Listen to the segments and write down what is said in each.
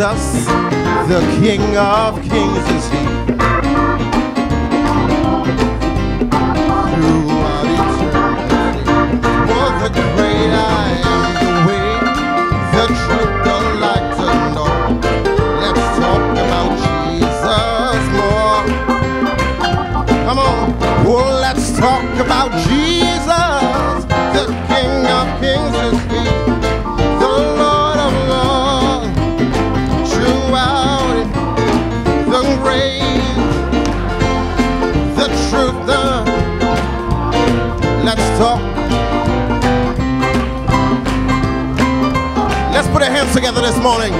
Jesus, the King of Kings is He. Throughout eternity, for the great I am, morning.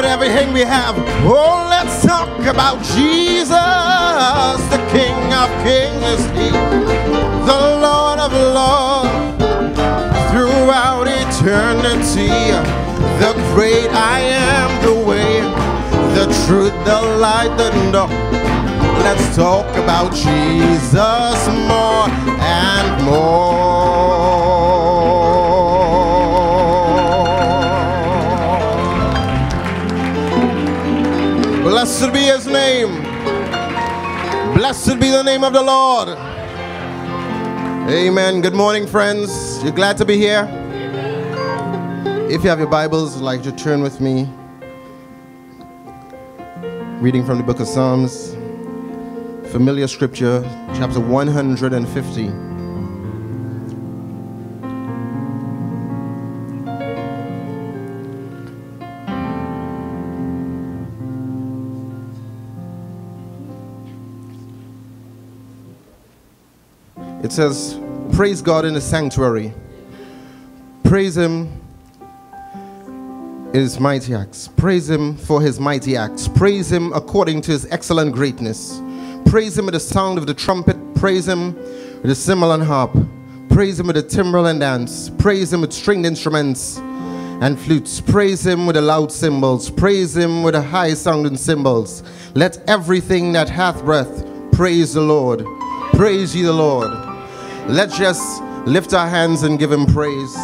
Everything we have. Oh, let's talk about Jesus, the King of Kings is He, of Lords. Throughout eternity, the great I am, the way, the truth, the light, the no. Let's talk about Jesus more and more. Blessed be his name. Blessed be the name of the Lord. Amen. Good morning, friends. You're glad to be here? If you have your Bibles, I'd like to turn with me. Reading from the book of Psalms, familiar scripture, chapter 150. It says, Praise God in the sanctuary. Praise Him in His mighty acts. Praise Him for His mighty acts. Praise Him according to His excellent greatness. Praise Him with the sound of the trumpet. Praise Him with the cymbal and harp. Praise Him with the timbrel and dance. Praise Him with stringed instruments and flutes. Praise Him with the loud cymbals. Praise Him with the high sounding cymbals. Let everything that hath breath praise the Lord. Praise ye the Lord. Let's just lift our hands and give him praise.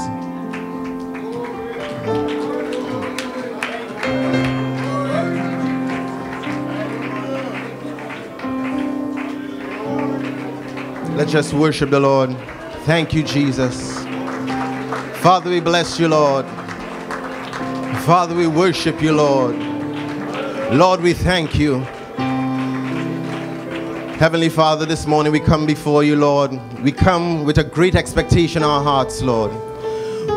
Let's just worship the Lord. Thank you, Jesus. Father, we bless you, Lord. Father, we worship you, Lord. Lord, we thank you. Heavenly Father, this morning we come before you, Lord. We come with a great expectation in our hearts, Lord.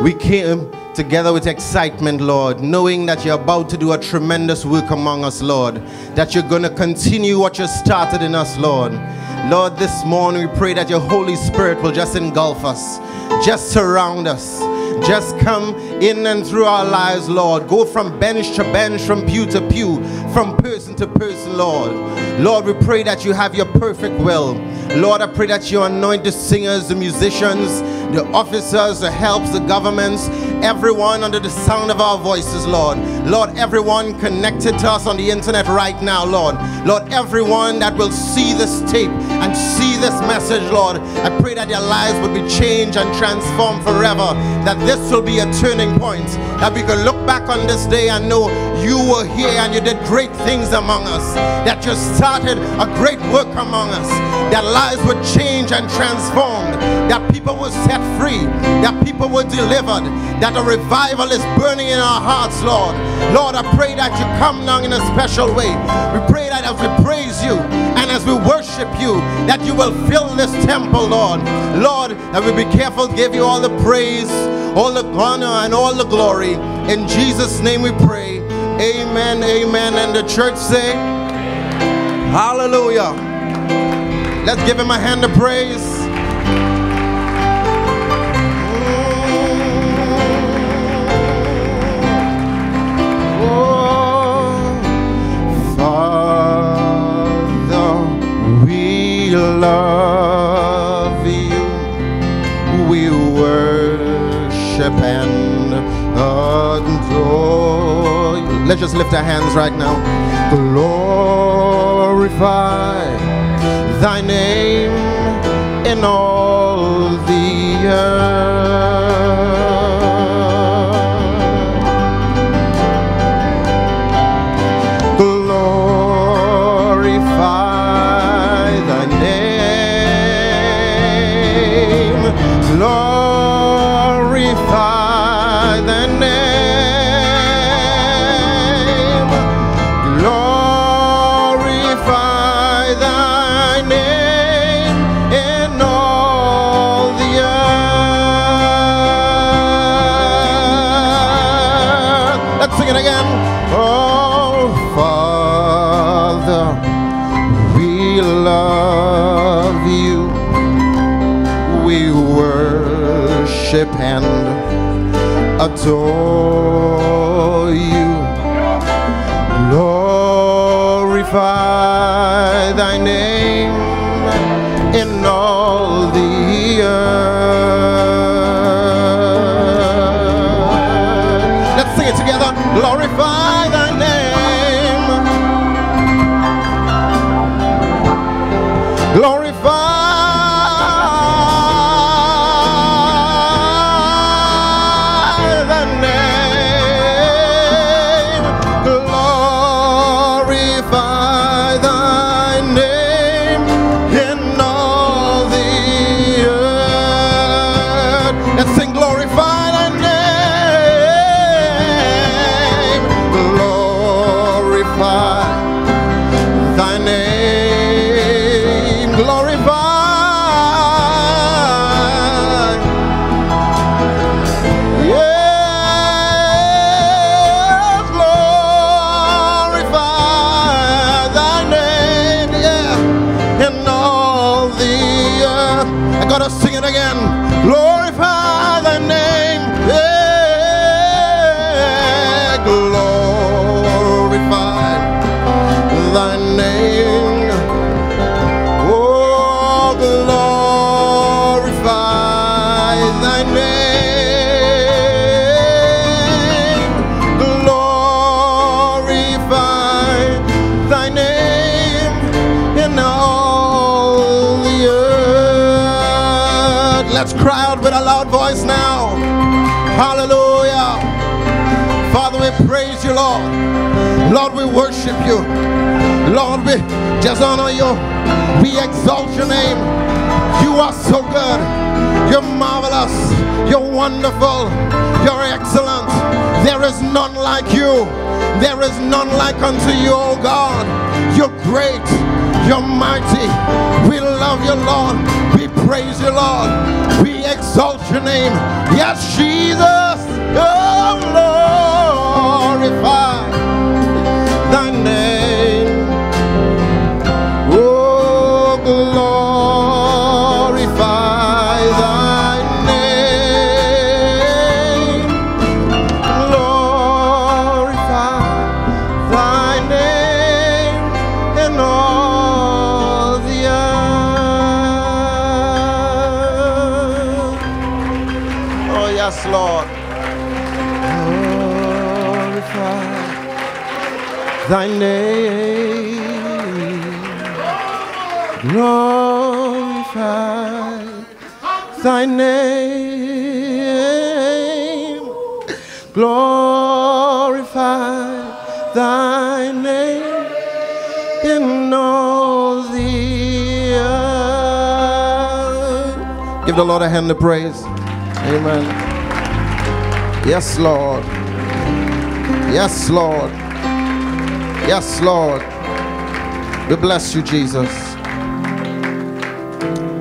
We came together with excitement, Lord, knowing that you're about to do a tremendous work among us, Lord. That you're going to continue what you started in us, Lord. Lord, this morning we pray that your Holy Spirit will just engulf us, just surround us, just come in and through our lives, Lord. Go from bench to bench, from pew to pew, from person to person, Lord. Lord, we pray that you have your perfect will. Lord, I pray that you anoint the singers, the musicians, the officers, the helps, the governments, everyone under the sound of our voices, Lord. Lord, everyone connected to us on the internet right now, Lord. Lord, everyone that will see this tape and see this message, Lord, I pray that their lives would be changed and transformed forever. That this will be a turning point. That we can look back on this day and know you were here and you did great things among us. That you started a great work among us. That lives were changed and transformed. That people were set free. That people were delivered. That a revival is burning in our hearts, Lord. Lord, I pray that you come now in a special way. We pray that as we praise you and as we worship you, that you will fill this temple, Lord. Lord, that we be careful give you all the praise, all the honor, and all the glory. In Jesus' name we pray. Amen, amen. And the church say, Hallelujah. Let's give him a hand of praise. Father, we love you. We worship and Let's just lift our hands right now. Glorify thy name in all the earth. Adore you. Glorify thy name Lord, we worship you. Lord, we just honor you. We exalt your name. You are so good. You're marvelous. You're wonderful. You're excellent. There is none like you. There is none like unto you, O God. You're great. You're mighty. We love you, Lord. We praise you, Lord. We exalt your name. Yes, Jesus. Oh, thy name. Glorify thy name. Glorify thy name in all the earth. Give the Lord a hand of praise. Amen. Yes, Lord. Yes, Lord. Yes, Lord. We bless you, Jesus.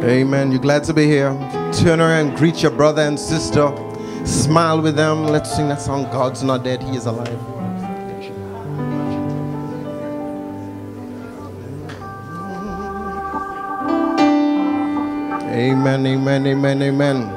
Amen. You're glad to be here. Turn around greet your brother and sister. Smile with them. Let's sing that song God's not dead, He is alive. Amen, amen, amen, amen.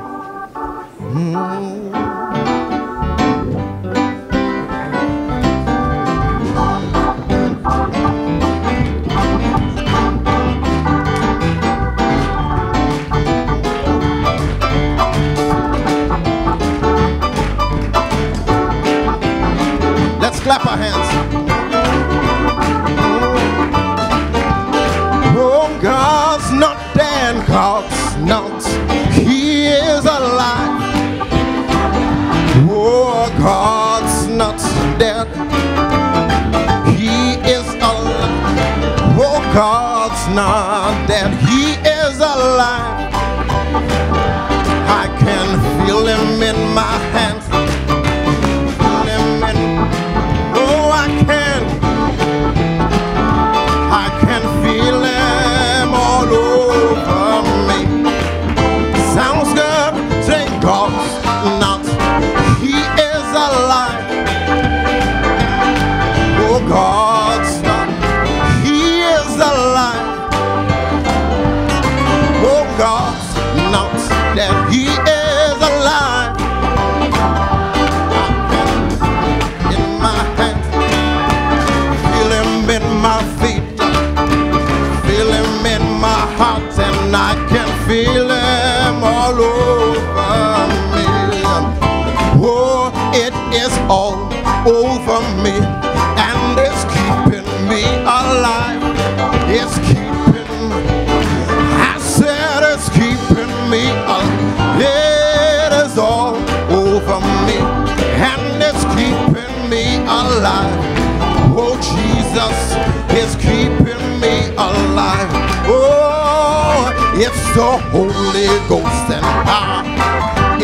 The Holy Ghost and power.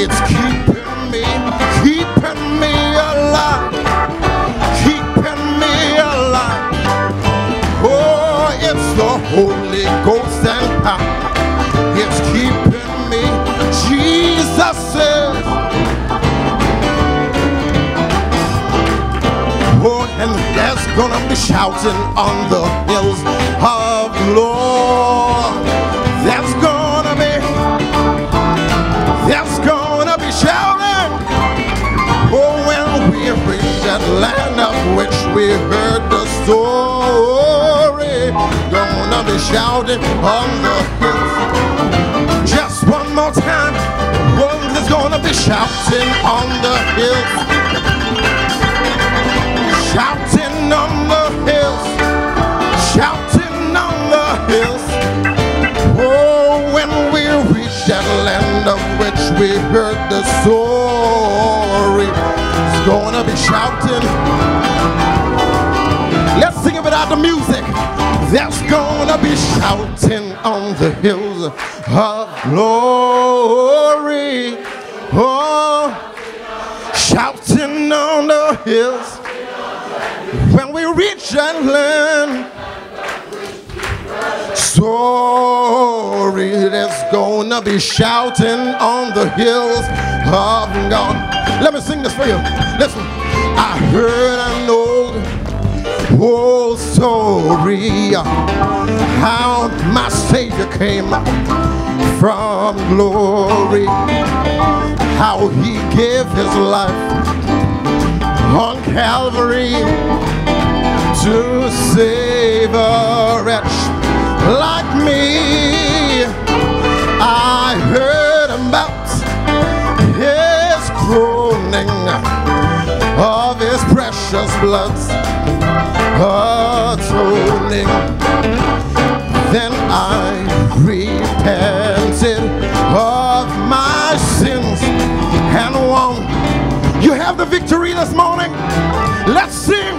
It's keeping me, keeping me alive, keeping me alive. Oh, it's the Holy Ghost and power. It's keeping me. Jesus says. Oh, and there's gonna be shouting on the hills of glory. That land of which we heard the story, gonna be shouting on the hills. Just one more time, oh, there's gonna be shouting on the hills. That land of which we heard the story, it's gonna be shouting. Let's sing it without the music. There's gonna be shouting on the hills of glory. Oh, shouting on the hills when we reach that land. That's gonna be shouting on the hills of God. Let me sing this for you. Listen, I heard an old, old story how my Savior came from glory, how he gave his life on Calvary to save a wretch like me. Heard about his groaning of his precious blood's atoning. Then I repented of my sins and won. You have the victory this morning. Let's sing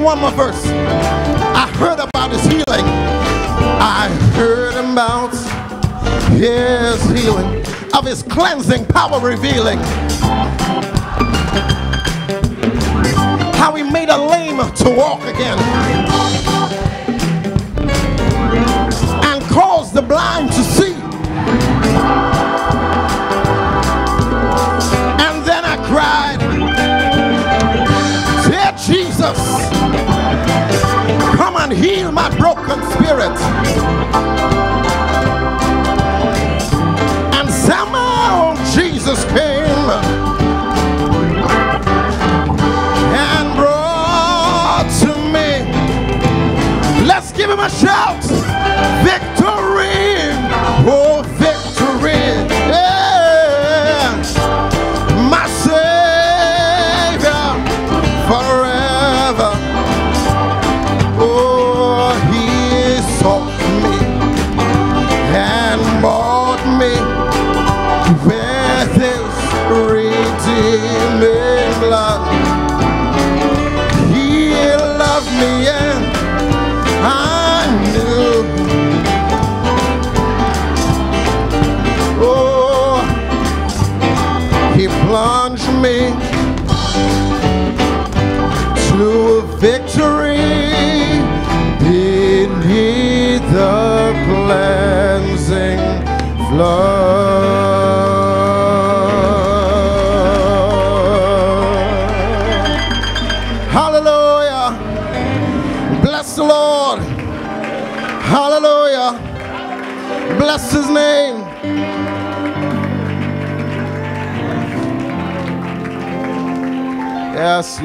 one more verse. I heard about his healing. I heard about his healing, of his cleansing power revealing. How he made a lame to walk again and caused the blind to and heal my broken spirit. And somehow Jesus came and brought to me. Let's give him a shout.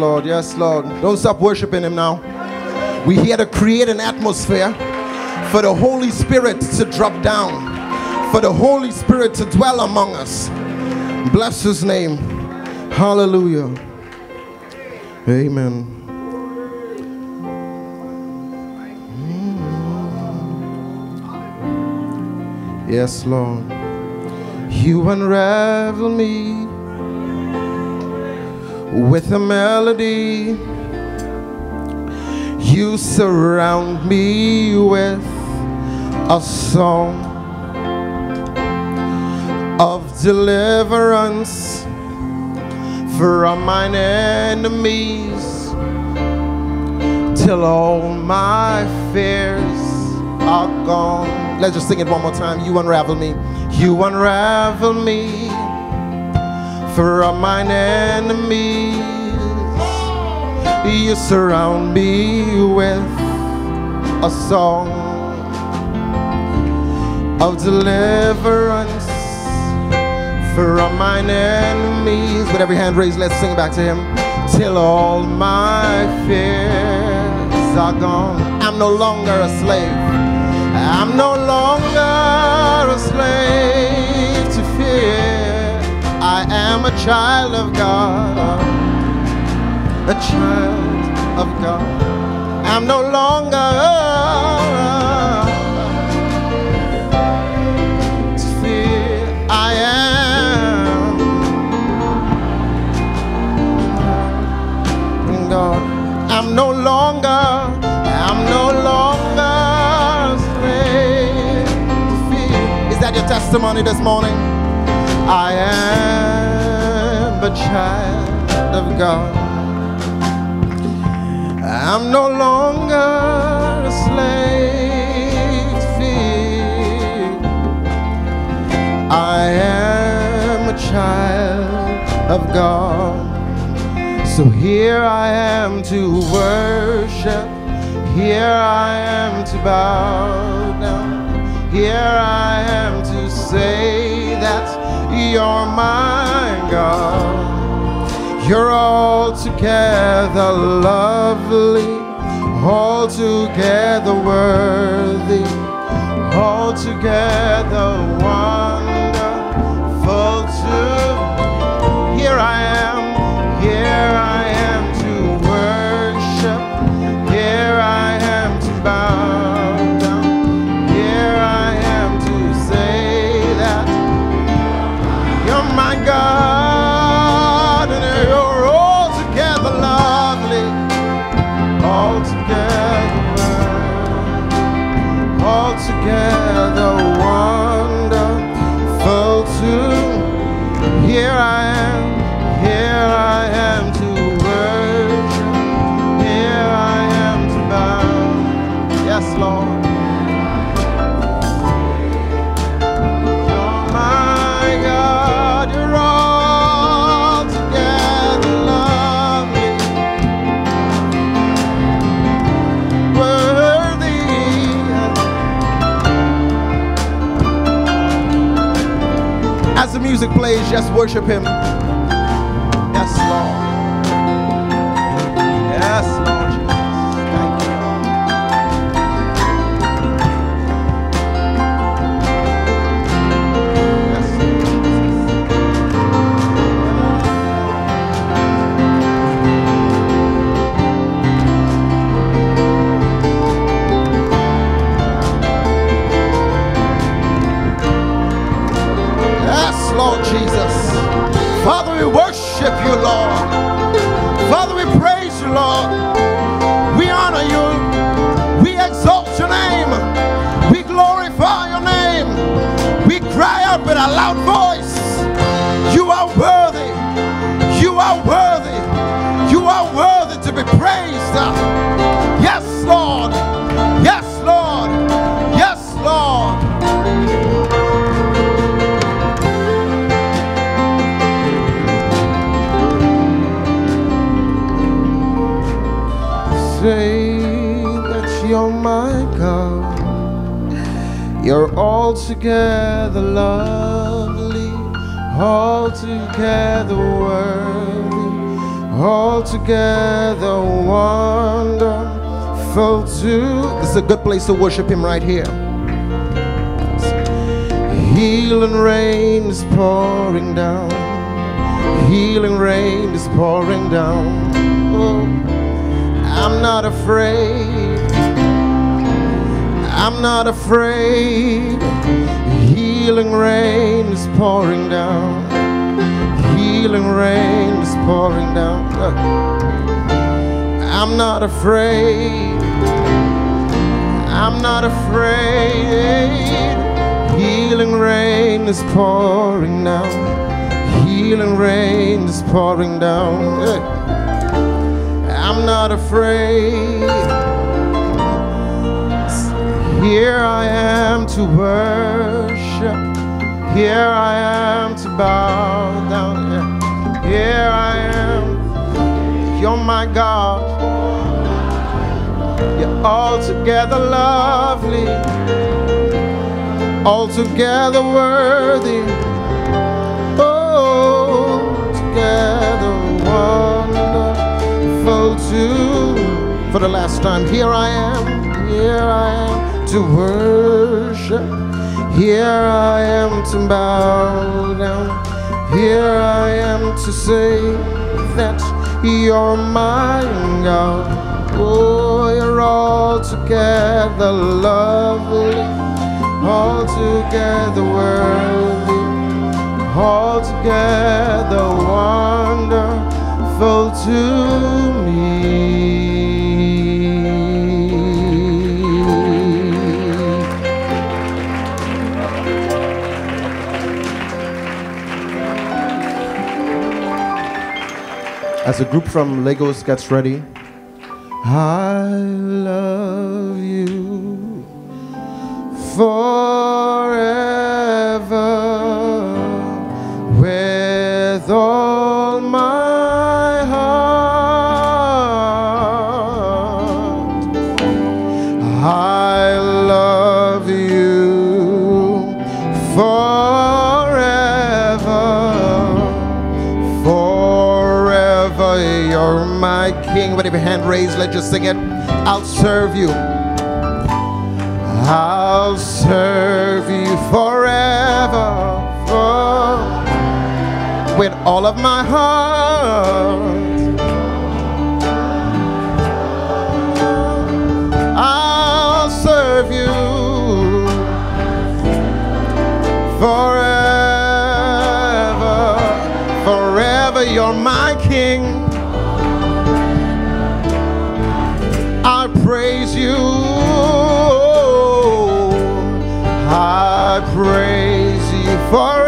Lord. Yes, Lord. Don't stop worshiping him now. We're here to create an atmosphere for the Holy Spirit to drop down, for the Holy Spirit to dwell among us. Bless his name. Hallelujah. Amen. Mm. Yes, Lord. You unravel me with a melody. You surround me with a song of deliverance from mine enemies till all my fears are gone. Let's just sing it one more time. You unravel me. You unravel me from mine enemies. You surround me with a song of deliverance from mine enemies. With every hand raised, let's sing back to him. Till all my fears are gone. I'm no longer a slave. I'm no longer a slave am a child of God. A child of God. I'm no longer to fear. I am God. I'm no longer, I'm no longer slave to fear. Is that your testimony this morning? I am a child of God. I'm no longer a slave to fear. I am a child of God. So here I am to worship. Here I am to bow down. Here I am to say you're my God. You're altogether lovely, altogether worthy, altogether wonderful just worship Him. Yes, Lord. Yes, Lord. Yes, Lord. say that you're my God. You're altogether lovely, altogether worthy, altogether wonderful too. This is a good place to worship Him right here. Healing rain is pouring down. Healing rain is pouring down. Oh. I'm not afraid. I'm not afraid. Healing rain is pouring down. Healing rain is pouring down. Look. I'm not afraid. I'm not afraid. Healing rain is pouring down. Healing rain is pouring down. Hey. I'm not afraid. Here I am to worship. Here I am to bow. Here I am. You're my God. You're altogether lovely, altogether worthy. Oh, together wonderful too. For the last time, here I am, here I am to worship. Here I am to bow down. Here I am to say that you're my God. Oh, you're altogether lovely, altogether worthy, altogether wonderful to As a group from Lagos gets ready, I hand raised, let's just sing it. I'll serve you. I'll serve you forever, for, with all of my heart. Praise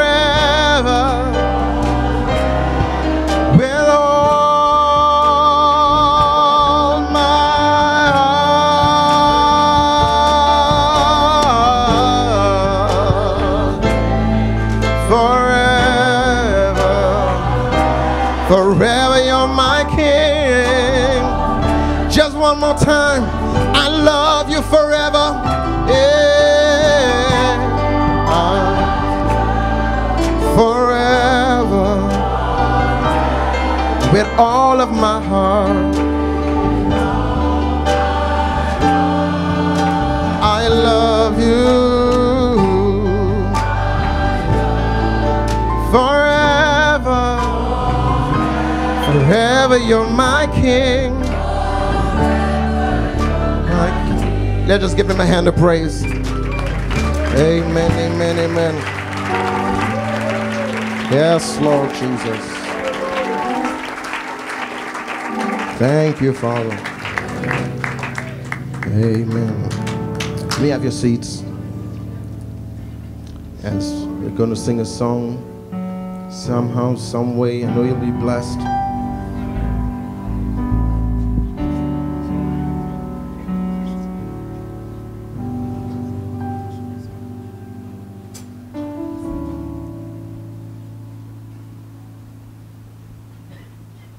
you're my king. King. Let's just give him a hand of praise. Amen, amen, amen. Yes, Lord Jesus. Thank you, Father. Amen. May have your seats. Yes, we're going to sing a song somehow, some way. I know you'll be blessed.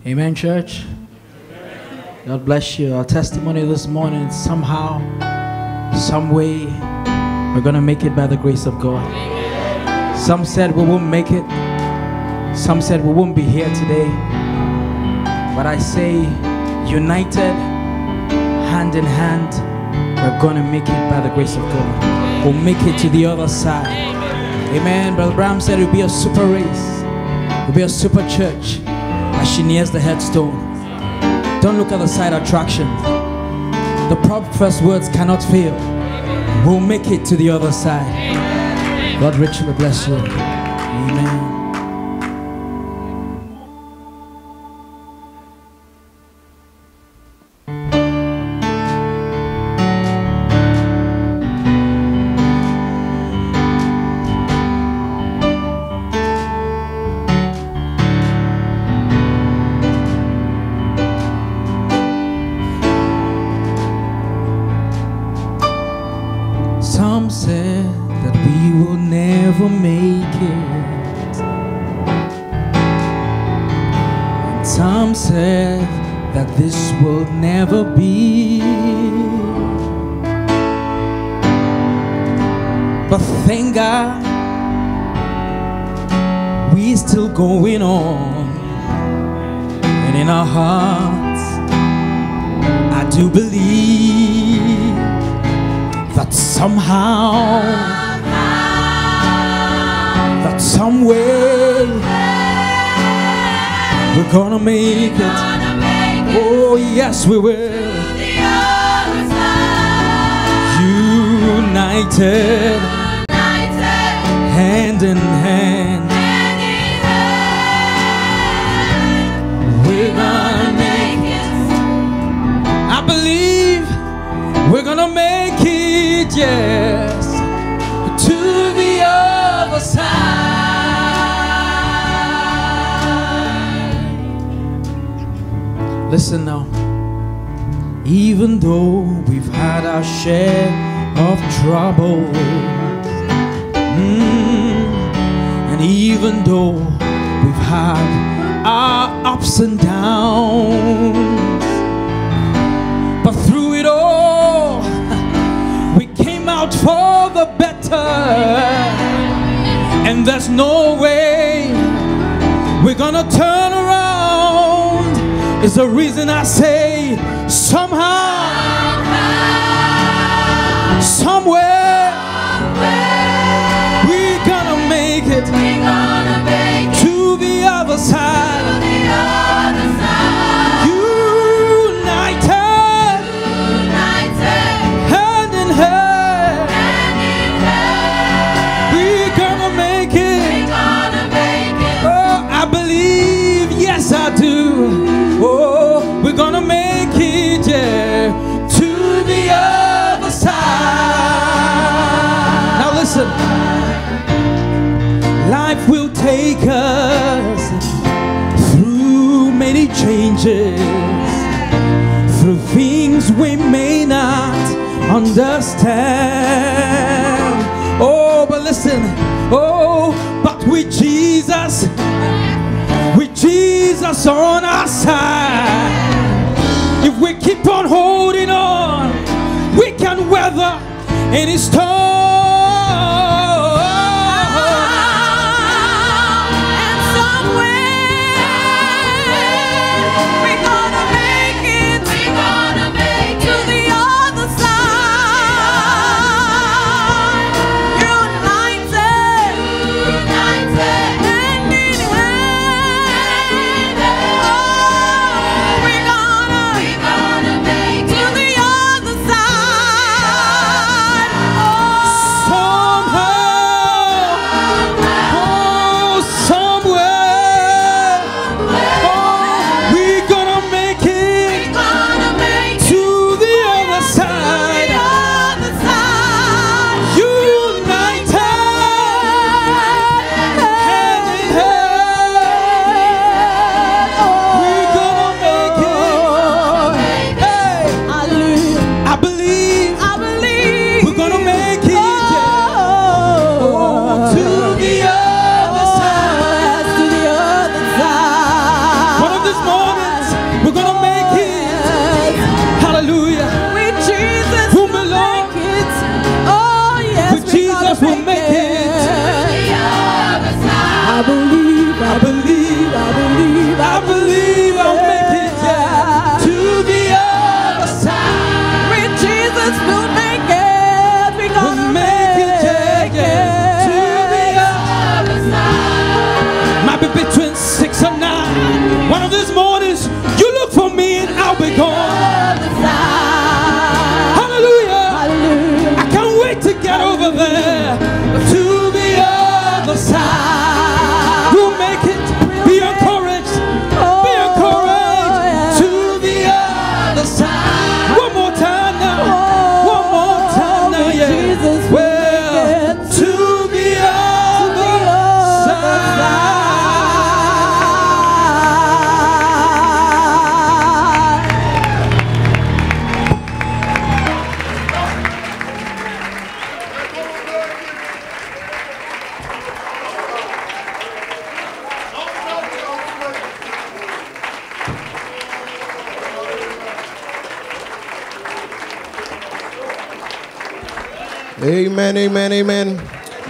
Amen, church. God bless you. Our testimony this morning somehow, some way, we're going to make it by the grace of God. Some said we won't make it, some said we won't be here today. But I say, united, hand in hand, we're going to make it by the grace of God. We'll make it to the other side. Amen. Brother Branham said it'll be a super race, it'll be a super church as she nears the headstone. Don't look at the side attraction. The prophet's words cannot fail. We'll make it to the other side. God richly bless you. Amen.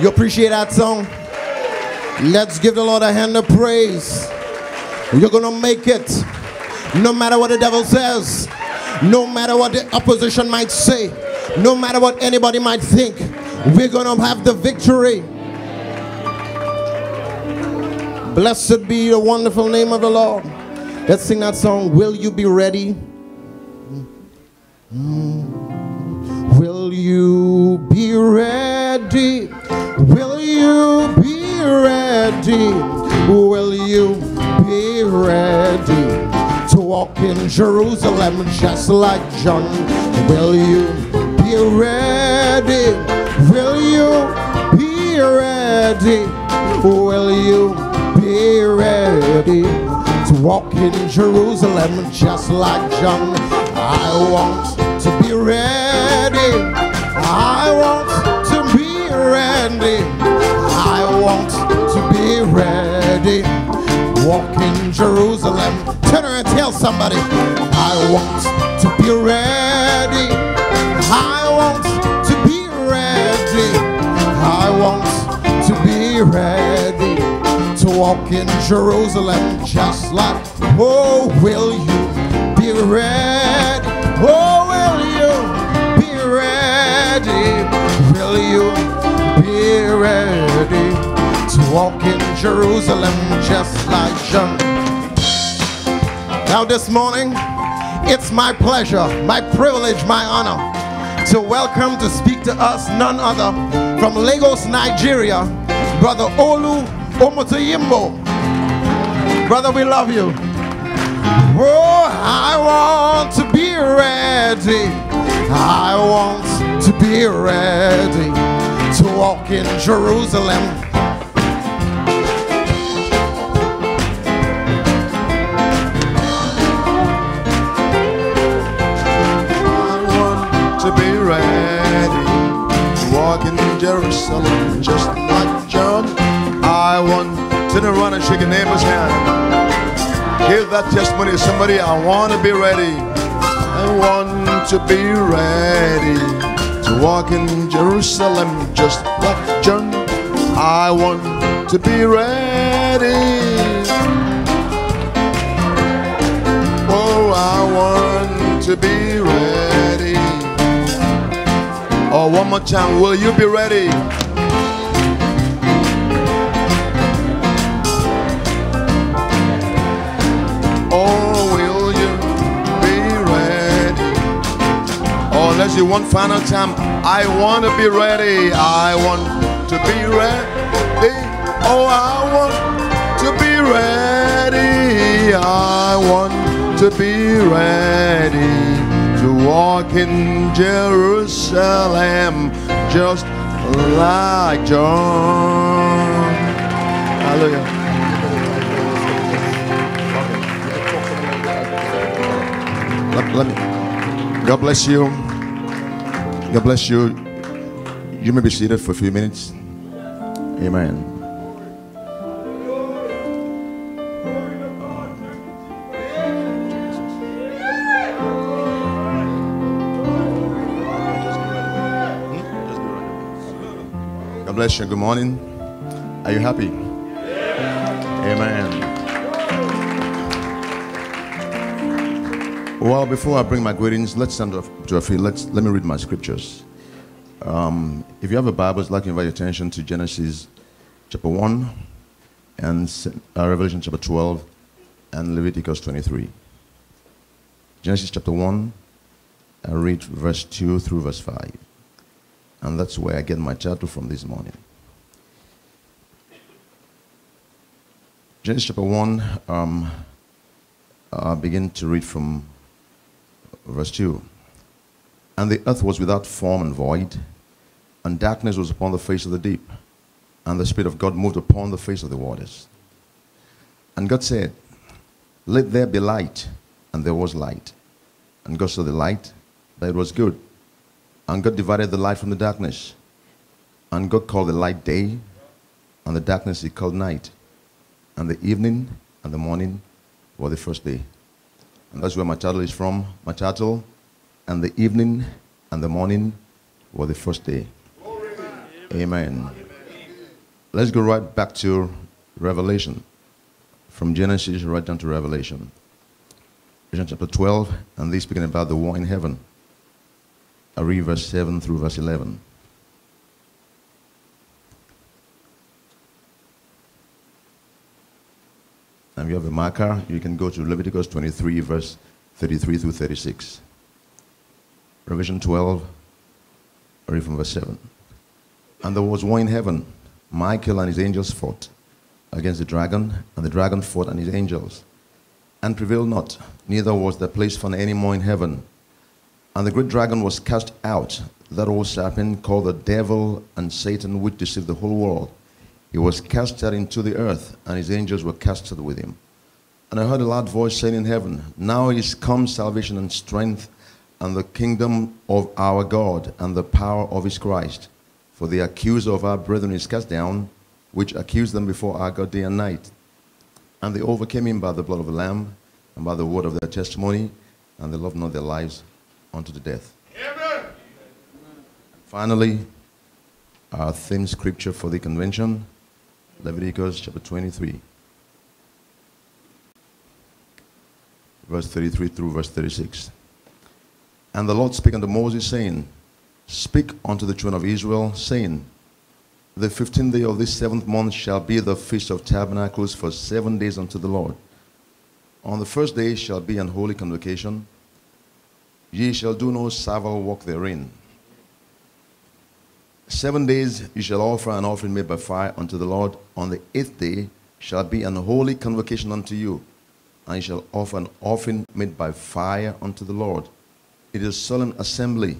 You appreciate that song? Let's give the Lord a hand of praise. You're going to make it. No matter what the devil says, no matter what the opposition might say, no matter what anybody might think, we're going to have the victory. Blessed be the wonderful name of the Lord. Let's sing that song. Will you be ready? Mm. Mm. Will you be ready? Will you be ready? Will you be ready to walk in Jerusalem just like John? Will you be ready? Will you be ready? Will you be ready to walk in Jerusalem just like John? I want to be ready. I want Walk in Jerusalem. Turn around and tell somebody, I want to be ready. I want to be ready. I want to be ready to walk in Jerusalem just like, oh, will you be ready? Oh, will you be ready? Will you be ready walk in Jerusalem just like John? Now, this morning, it's my pleasure, my privilege, my honor to welcome to speak to us none other from Lagos, Nigeria, Brother Olu Omotoyinbo. Brother, we love you. Oh, I want to be ready. I want to be ready to walk in Jerusalem. A neighbor's hand. Give that testimony to somebody. I want to be ready. I want to be ready to walk in Jerusalem just like John. I want to be ready. Oh, I want to be ready. Oh, one more time. Will you be ready? Oh, one final time. I want to be ready. I want to be ready. Oh, I want to be ready. I want to be ready to walk in Jerusalem just like John. Hallelujah. Let, let me. God bless you. God bless you. You may be seated for a few minutes. Amen. God bless you. Good morning. Are you happy? Well, before I bring my greetings, let's stand up to our feet. Let's let me read my scriptures. Um, if you have a Bible, I'd like to invite your attention to Genesis chapter 1 and uh, Revelation chapter 12 and Leviticus 23. Genesis chapter 1, I read verse 2 through verse 5. And that's where I get my title from this morning. Genesis chapter 1, um, I begin to read from verse 2. And the earth was without form and void, and darkness was upon the face of the deep, and the Spirit of God moved upon the face of the waters. And God said, Let there be light, and there was light. And God saw the light, that it was good. And God divided the light from the darkness. And God called the light day, and the darkness he called night. And the evening and the morning were the first day. And that's where my title is from. My title, and the evening and the morning were the first day. Amen. Let's go right back to Revelation. From Genesis right down to Revelation. Revelation chapter 12, and this speaking about the war in heaven. I read verse 7 through verse 11. You have a marker, you can go to Leviticus 23, verse 33 through 36. Revelation 12, I read from verse 7. And there was war in heaven. Michael and his angels fought against the dragon, and the dragon fought and his angels, and prevailed not, neither was there place for any more in heaven. And the great dragon was cast out, that old serpent called the devil and Satan, which deceived the whole world. He was cast out into the earth, and his angels were cast out with him. And I heard a loud voice saying in heaven, Now is come salvation and strength, and the kingdom of our God, and the power of his Christ. For the accuser of our brethren is cast down, which accused them before our God day and night. And they overcame him by the blood of the Lamb, and by the word of their testimony, and they loved not their lives unto the death. Amen. Finally, our theme scripture for the convention, Leviticus chapter 23, verse 33 through verse 36. And the Lord spake unto Moses, saying, Speak unto the children of Israel, saying, The fifteenth day of this seventh month shall be the feast of tabernacles for seven days unto the Lord. On the first day shall be an holy convocation. Ye shall do no servile work therein. Seven days you shall offer an offering made by fire unto the Lord. On the eighth day shall be an holy convocation unto you, and you shall offer an offering made by fire unto the Lord. It is solemn assembly,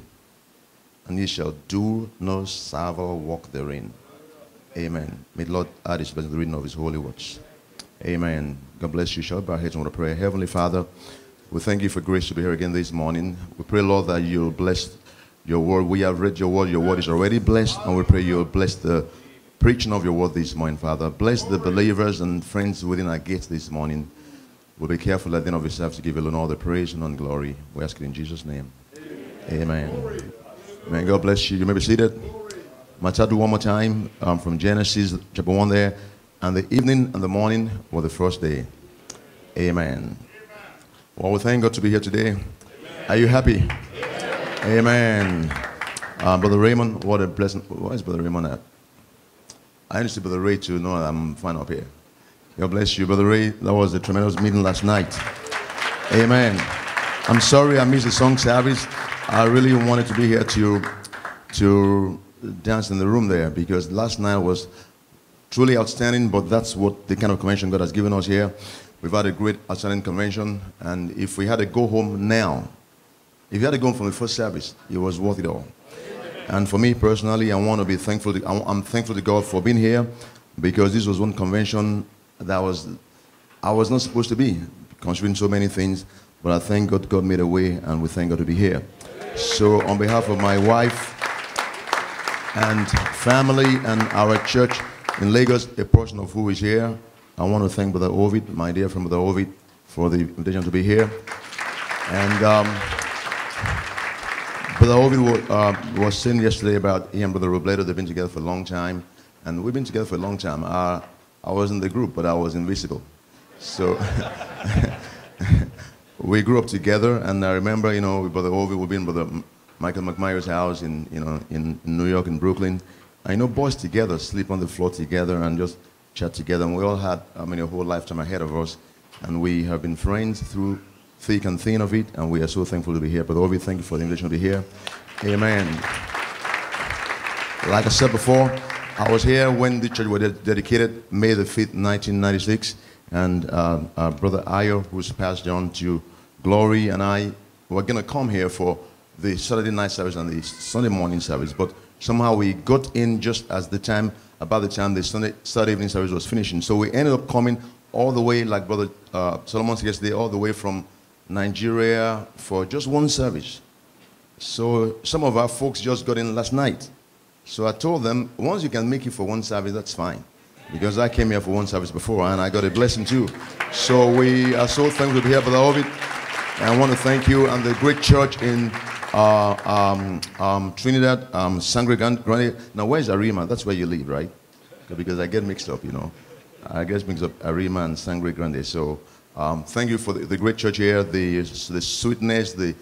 and ye shall do no servile work therein. Amen. May the Lord add his blessing to the reading of his holy words. Amen. God bless you. Shall bow our heads and want to pray. Heavenly Father, we thank you for grace to be here again this morning. We pray, Lord, that you'll bless your word. We have read your word. Your word is already blessed, and we pray you'll bless the preaching of your word this morning, Father. Bless the believers and friends within our gates this morning. We'll be careful at the end of yourself to give you all the praise and glory. We ask it in Jesus' name. Amen. Amen. God bless you. You may be seated. My title one more time um, from Genesis chapter 1 there. And the evening and the morning were the first day. Amen. Well, we thank God to be here today. Are you happy? Amen. Uh, Brother Raymond, what a blessing. Why is Brother Raymond at? I see Brother Ray to know I'm fine up here. God bless you, Brother Ray. That was a tremendous meeting last night. Amen. I'm sorry I missed the song service. I really wanted to be here to, to dance in the room there because last night was truly outstanding, but that's what the kind of convention God has given us here. We've had a great, outstanding convention, and if we had to go home now, if you had to go from the first service, it was worth it all. And for me personally, I want to be thankful. To, I'm thankful to God for being here because this was one convention that was I was not supposed to be, considering so many things. But I thank God God made a way, and we thank God to be here. So on behalf of my wife and family and our church in Lagos, a portion of who is here, I want to thank Brother Ovid, my dear friend Brother Ovid, for the invitation to be here. And um, Brother was, uh, was saying yesterday about he and Brother Robledo, they've been together for a long time. And we've been together for a long time. Uh, I was in the group, but I was invisible. So we grew up together, and I remember, you know, Brother Ovid, we've been Brother Michael McMyer's house in, you know, in, in New York, in Brooklyn. I know boys together sleep on the floor together and just chat together. And we all had, I mean, a whole lifetime ahead of us. And we have been friends through thick and thin of it, and we are so thankful to be here. Brother Ovi, thank you for the invitation to be here. Amen. Like I said before, I was here when the church was ded- dedicated, May the 5th, 1996, and uh, uh, Brother Ayo, who's passed on to glory, and I were going to come here for the Saturday night service and the Sunday morning service, but somehow we got in just as the time, about the time the Sunday, Saturday evening service was finishing. So we ended up coming all the way, like Brother uh, Solomon yesterday, all the way from Nigeria for just one service. So some of our folks just got in last night. So I told them, once you can make it for one service, that's fine. Because I came here for one service before and I got a blessing too. So we are so thankful to be here, Brother Ovid. And I want to thank you and the great church in uh, um, um, Trinidad, um, Sangre Grande. Now, where's Arima? That's where you live, right? Because I get mixed up, you know. I get mixed up Arima and Sangre Grande. So um, thank you for the, the great church here. The, the sweetness, the,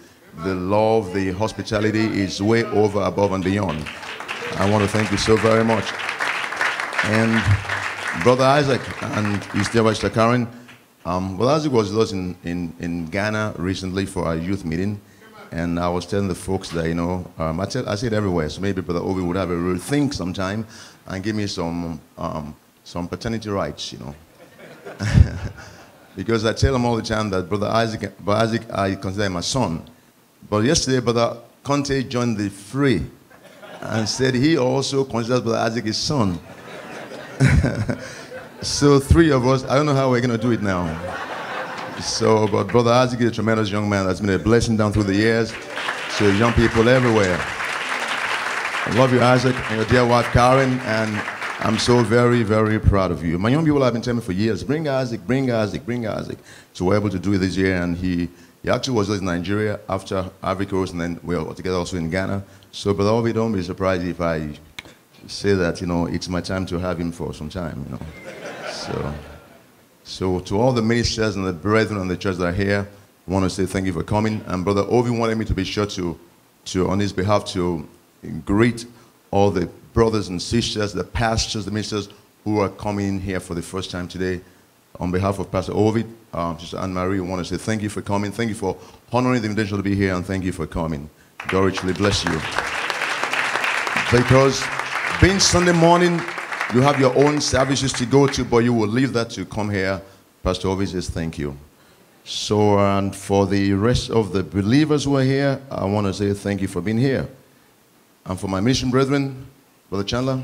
the love, the hospitality is way over, above, and beyond. I want to thank you so very much. And Brother Isaac and his dear wife Karen, um, Brother Isaac was with us in, in, in Ghana recently for our youth meeting. And I was telling the folks that, you know, um, I, tell, I say it everywhere, so maybe Brother Obi would have a real think sometime and give me some, um, some paternity rights, you know. because I tell him all the time that Brother Isaac, Brother Isaac I consider him my son. But yesterday, Brother Conte joined the fray and said he also considers Brother Isaac his son. so three of us, I don't know how we're going to do it now. So, but Brother Isaac is a tremendous young man that's been a blessing down through the years to young people everywhere. I love you, Isaac, and your dear wife, Karen, and I'm so very, very proud of you. My young people have been telling me for years, bring Isaac, bring Isaac, bring Isaac. So we're able to do it this year, and he, he actually was in Nigeria after Ivory Coast, and then we were together also in Ghana. So, Brother Obi, don't be surprised if I say that, you know, it's my time to have him for some time, you know. So, so to all the ministers and the brethren and the church that are here, I want to say thank you for coming. And Brother Ovi wanted me to be sure to, to on his behalf, to greet all the brothers and sisters, the pastors, the ministers who are coming here for the first time today. On behalf of Pastor Ovid, um, Sister Anne Marie, I want to say thank you for coming. Thank you for honoring the invitation to be here, and thank you for coming. God richly bless you. Because being Sunday morning, you have your own services to go to, but you will leave that to come here. Pastor Ovid says thank you. So, and for the rest of the believers who are here, I want to say thank you for being here. And for my mission brethren, Brother Chandler,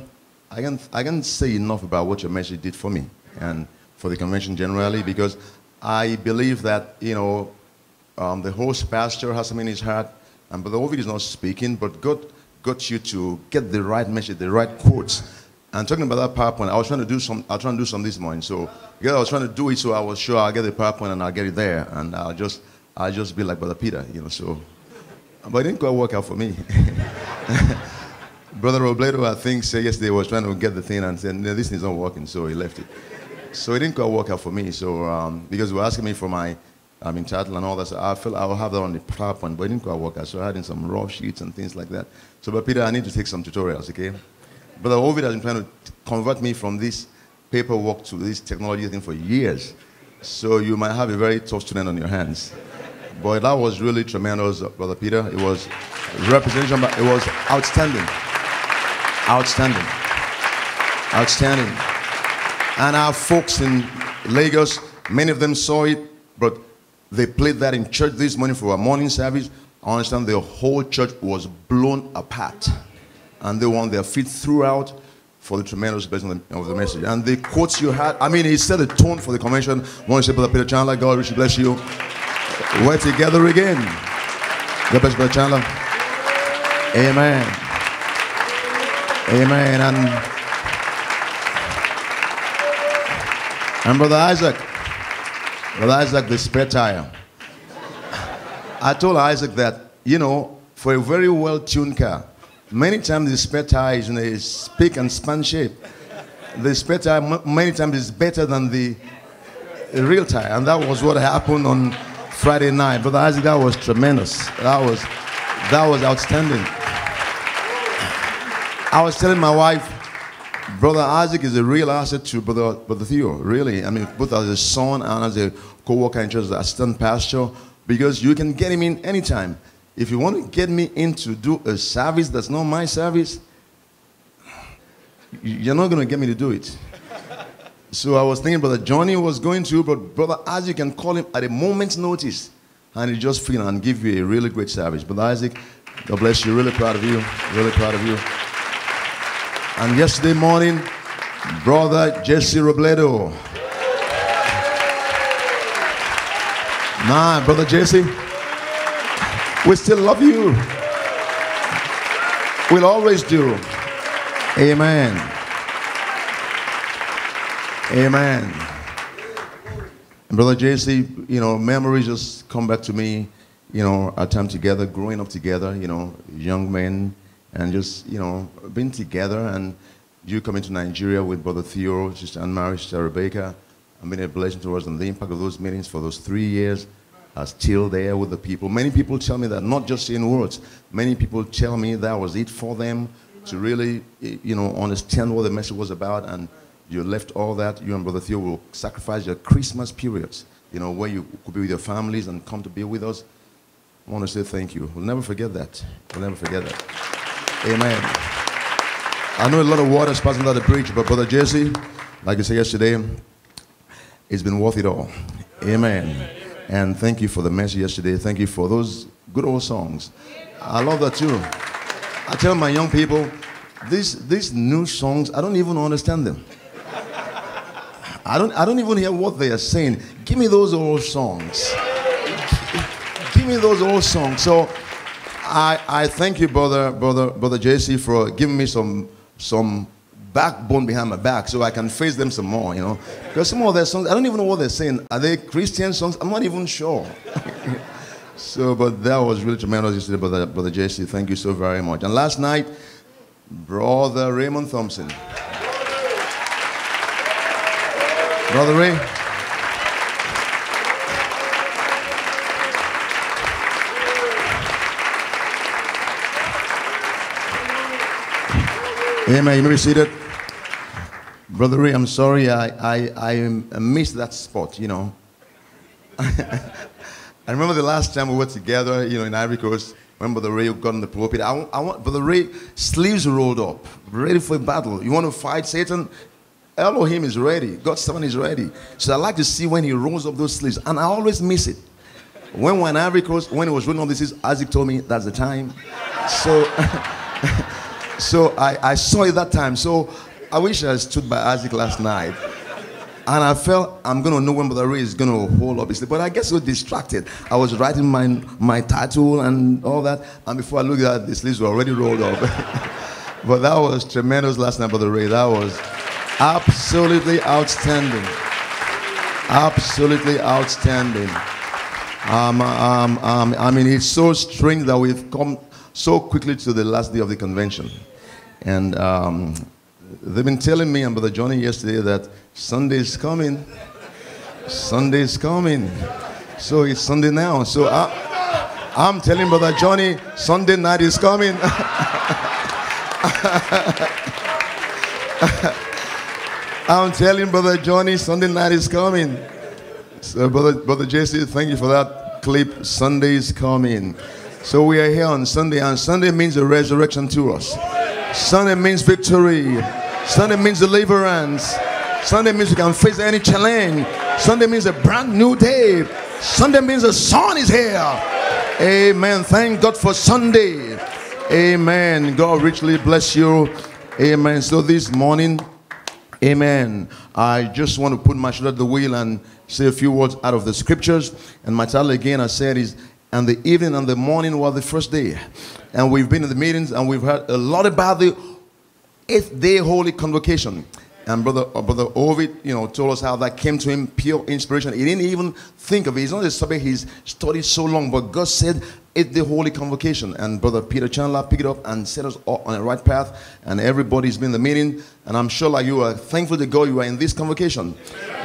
I can I can't say enough about what your message did for me and for the convention generally because I believe that, you know, um, the host pastor has something in his heart, and Brother Ovid is not speaking, but God got you to get the right message, the right quotes. And talking about that PowerPoint, I was trying to do some. I was trying to do some this morning. So yeah, I was trying to do it, so I was sure I'll get the PowerPoint and I'll get it there, and I'll just, I'll just be like Brother Peter, you know. So, but it didn't quite work out for me. Brother Robledo, I think, said yesterday was trying to get the thing and said, no, this thing's not working, so he left it. So it didn't quite work out for me. So um, because they were asking me for my I mean, title and all that, so I felt I will have that on the PowerPoint, but it didn't quite work out. So I had in some raw sheets and things like that. So, but Peter, I need to take some tutorials, okay? Brother Ovid has been trying to convert me from this paperwork to this technology thing for years. So you might have a very tough student on your hands. But that was really tremendous, Brother Peter. It was representation, but it was outstanding. Outstanding. Outstanding. And our folks in Lagos, many of them saw it, but they played that in church this morning for our morning service. I understand the whole church was blown apart. And they were on their feet throughout for the tremendous blessing of the message. And the quotes you had, I mean, he set the tone for the convention. Want to say, Brother Peter Chandler, God richly bless you. We're together again. God bless Brother Chandler. Amen. Amen. And, and Brother Isaac. Brother Isaac, the spare tire. I told Isaac that, you know, for a very well tuned car, many times the spare tire is in a spick and span shape. The spare tire many times is better than the real tire. And that was what happened on Friday night. Brother Isaac, that was tremendous. That was, that was outstanding. I was telling my wife, Brother Isaac is a real asset to Brother, Brother Theo, really. I mean, both as a son and as a co-worker in church, as assistant pastor. because you can get him in anytime. If you want to get me in to do a service that's not my service, you're not going to get me to do it. So I was thinking Brother Johnny was going to, but Brother Isaac can call him at a moment's notice and he just feel and give you a really great service. Brother Isaac, God bless you. Really proud of you. Really proud of you. And yesterday morning, Brother Jesse Robledo. Nah, Brother Jesse, we still love you. We'll always do. Amen. Amen. And Brother JC, you know, memories just come back to me, you know, our time together, growing up together, you know, young men, and just, you know, being together. And you coming to Nigeria with Brother Theo, Sister Anne Marie, Sister Rebecca. I've been a blessing to us, and the impact of those meetings for those three years are still there with the people. Many people tell me that, not just in words. Many people tell me that was it for them to really, you know, understand what the message was about. And you left all that. You and Brother Theo will sacrifice your Christmas periods, you know, where you could be with your families and come to be with us. I want to say thank you. We'll never forget that. We'll never forget that. Amen. I know a lot of water is passing under the bridge, but Brother Jesse, like you said yesterday, it's been worth it all. Amen. And thank you for the message yesterday. Thank you for those good old songs. I love that too. I tell my young people, these, these new songs, I don't even understand them. I don't, I don't even hear what they are saying. Give me those old songs. Give me those old songs. So I, I thank you, brother, brother, brother JC, for giving me some, some backbone behind my back so I can face them some more, you know. Because some of their songs, I don't even know what they're saying. Are they Christian songs? I'm not even sure. so, but that was really tremendous yesterday, brother, brother JC. Thank you so very much. And last night, brother Raymond Thompson. Brother Ray. Amen. You may be seated. Brother Ray, I'm sorry I, I, I missed that spot, you know. I remember the last time we were together, you know, in Ivory Coast, when Brother Ray got on the pulpit. I, I want Brother Ray, sleeves rolled up, ready for a battle. You want to fight Satan? Elohim is ready. God's servant is ready. So I like to see when he rolls up those sleeves. And I always miss it. When when Ivory Coast, when he was rolling up this is Isaac told me that's the time. So so I, I saw it that time. So I wish I stood by Isaac last night. And I felt I'm gonna know when Brother Ray is gonna hold up his sleeve. But I get so distracted. I was writing my my title and all that, and before I looked at the sleeves were already rolled up. but that was tremendous last night, Brother Ray. That was Absolutely outstanding. Absolutely outstanding. Um, um, um, I mean, it's so strange that we've come so quickly to the last day of the convention. And um, they've been telling me and Brother Johnny yesterday that Sunday is coming. Sunday is coming. So it's Sunday now. So I, I'm telling Brother Johnny, Sunday night is coming. I'm telling Brother Johnny, Sunday night is coming. So, Brother, Brother Jesse, thank you for that clip. Sunday is coming. So we are here on Sunday, and Sunday means a resurrection to us. Sunday means victory. Sunday means deliverance. Sunday means you can face any challenge. Sunday means a brand new day. Sunday means the sun is here. Amen. Thank God for Sunday. Amen. God richly bless you. Amen. So this morning, Amen. I just want to put my shoulder to the wheel and say a few words out of the scriptures. And my title again, I said, is And the evening and the morning was the first day. And we've been in the meetings and we've heard a lot about the eighth day holy convocation. And brother, uh, brother Ovid, you know, told us how that came to him pure inspiration. He didn't even think of it. It's not a subject he's studied so long, but God said, it's the holy convocation. And Brother Peter Chandler picked it up and set us on the right path. And everybody's been in the meeting. And I'm sure like you are thankful to God you are in this convocation.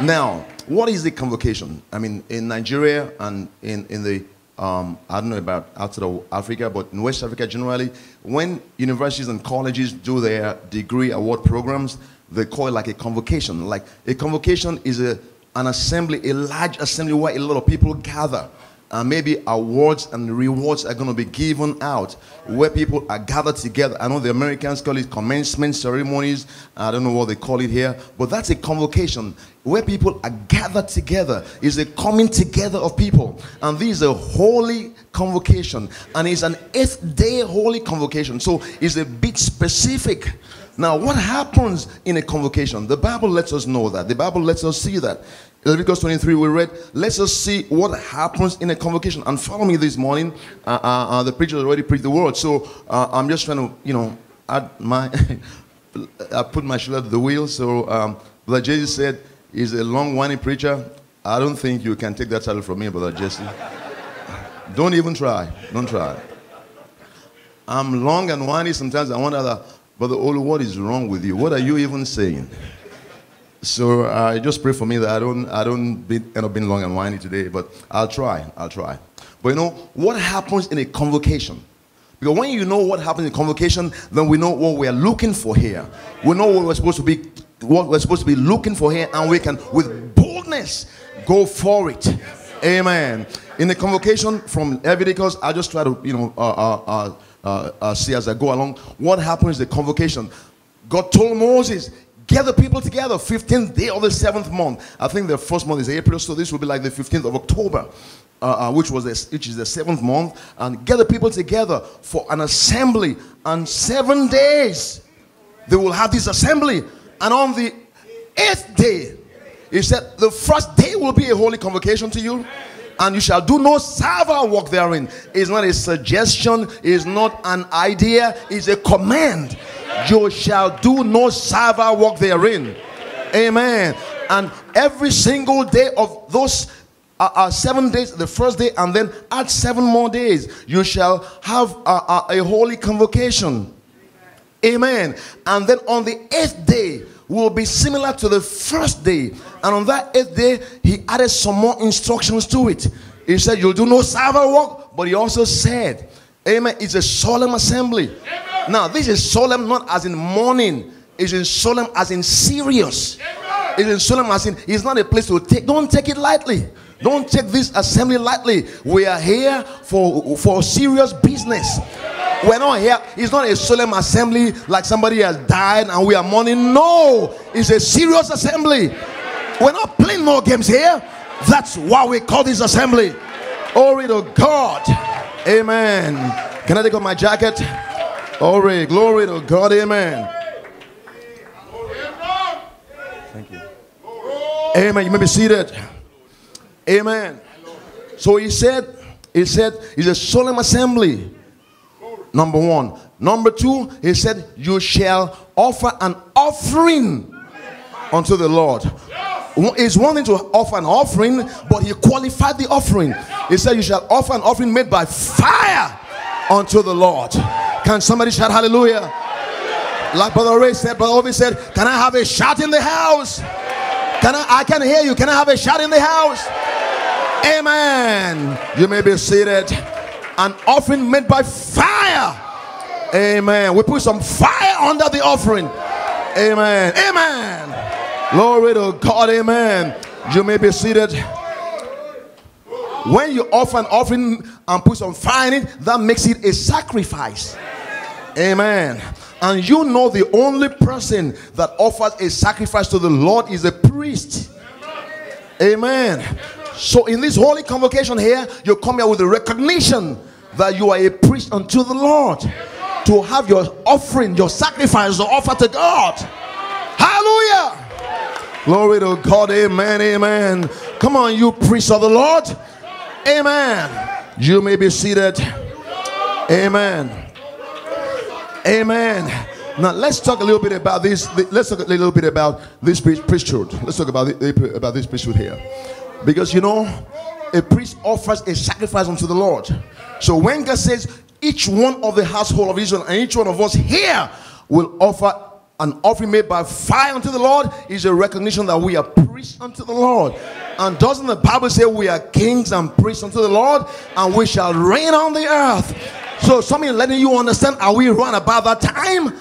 Now, what is the convocation? I mean, in Nigeria and in, in the, um, I don't know about outside of Africa, but in West Africa generally, when universities and colleges do their degree award programs, they call it like a convocation. Like a convocation is a, an assembly, a large assembly where a lot of people gather uh, maybe awards and rewards are going to be given out where people are gathered together. I know the Americans call it commencement ceremonies. I don't know what they call it here, but that's a convocation where people are gathered together. Is a coming together of people, and this is a holy convocation, and it's an eighth day holy convocation. So it's a bit specific. Now, what happens in a convocation? The Bible lets us know that. The Bible lets us see that. Leviticus 23, we read, let's us see what happens in a convocation. And follow me this morning. Uh, uh, uh, the preacher already preached the word. So uh, I'm just trying to, you know, add my, I put my shoulder to the wheel. So, um, Brother Jesse said, he's a long winding preacher. I don't think you can take that title from me, Brother Jesse. don't even try. Don't try. I'm long and windy. Sometimes I wonder, Brother Olu, what is wrong with you? What are you even saying? So uh, just pray for me that I don't, I don't be, end up being long and whiny today, but I'll try. I'll try. But you know, what happens in a convocation? Because when you know what happens in convocation, then we know what we're looking for here. We know what we're supposed to be, what we're supposed to be looking for here, and we can, with boldness, go for it. Amen. In the convocation from Leviticus, I just try to, you know, uh, uh, uh, uh, see as I go along what happens in the convocation. God told Moses, gather people together. 15th day of the seventh month. I think the first month is april so this will be like the 15th of october uh, uh, which was the, which is the seventh month. And gather people together for an assembly and seven days. They will have this assembly. And on the eighth day he said the first day will be a holy convocation to you and you shall do no servile work therein. It's not a suggestion, it's not an idea, it's a command you shall do no servile work therein. Amen. And every single day of those uh, uh, seven days, the first day, and then add seven more days, you shall have a, a holy convocation. Amen. And then on the eighth day will be similar to the first day. And on that eighth day, he added some more instructions to it. He said, You'll do no servile work, but he also said, Amen. It's a solemn assembly. Amen. Now, this is solemn not as in mourning, it's in solemn as in serious. It's in solemn as in it's not a place to take. Don't take it lightly. Don't take this assembly lightly. We are here for for serious business. We're not here. It's not a solemn assembly like somebody has died and we are mourning. No, it's a serious assembly. We're not playing more games here. That's why we call this assembly. Glory to God. Amen. Can I take off my jacket? Glory, glory to God, amen. Thank you. Amen. You may be seated. Amen. So he said, he said, it's a solemn assembly. Number one. Number two, he said, you shall offer an offering unto the Lord. It's one thing to offer an offering, but he qualified the offering. He said, You shall offer an offering made by fire unto the Lord. Can somebody shout hallelujah? Like Brother Ray said, Brother Obi said, Can I have a shout in the house? Can I I can hear you. Can I have a shout in the house? Amen. You may be seated. An offering made by fire. Amen. We put some fire under the offering. Amen. Amen. Glory to God. Amen. You may be seated. When you offer an offering and put some fire in it, that makes it a sacrifice. Amen. And you know the only person that offers a sacrifice to the Lord is a priest. Amen. So in this holy convocation here, you come here with the recognition that you are a priest unto the Lord. To have your offering, your sacrifice to offer to God. Hallelujah. Glory to God. Amen. Amen. Come on, you priests of the Lord. Amen. You may be seated. Amen. Amen. Now let's talk a little bit about this. Let's talk a little bit about this priesthood. Let's talk about about this priesthood here, because you know, a priest offers a sacrifice unto the Lord. So when God says, each one of the household of Israel and each one of us here will offer an offering made by fire unto the Lord, is a recognition that we are priests unto the Lord. And doesn't the Bible say we are kings and priests unto the Lord, and we shall reign on the earth? So something letting you understand, are we run about that time?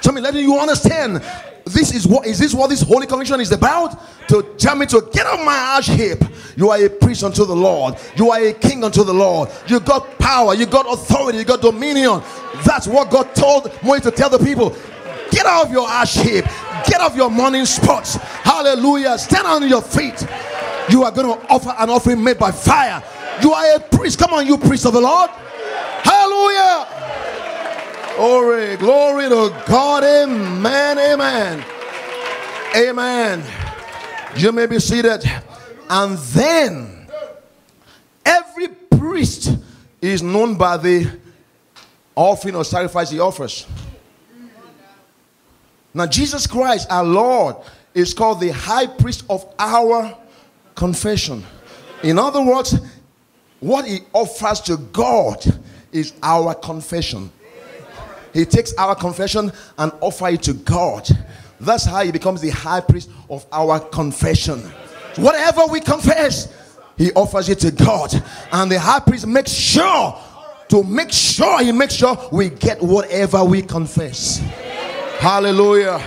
Something letting you understand this is what is this what this holy convention is about? To tell me to get off my ash heap. You are a priest unto the Lord. You are a king unto the Lord. You got power. You got authority. You got dominion. That's what God told Moses to tell the people. Get out of your ash heap. Get off your morning spots. Hallelujah. Stand on your feet. You are going to offer an offering made by fire. You are a priest. Come on, you priest of the Lord. Hallelujah. Glory, glory to God. Amen. Amen. Amen. You may be seated. And then every priest is known by the offering or sacrifice he offers. Now, Jesus Christ, our Lord, is called the high priest of our confession. In other words, what he offers to God is our confession. He takes our confession and offers it to God. That's how he becomes the high priest of our confession. Whatever we confess, he offers it to God. And the high priest makes sure to make sure he makes sure we get whatever we confess. Hallelujah.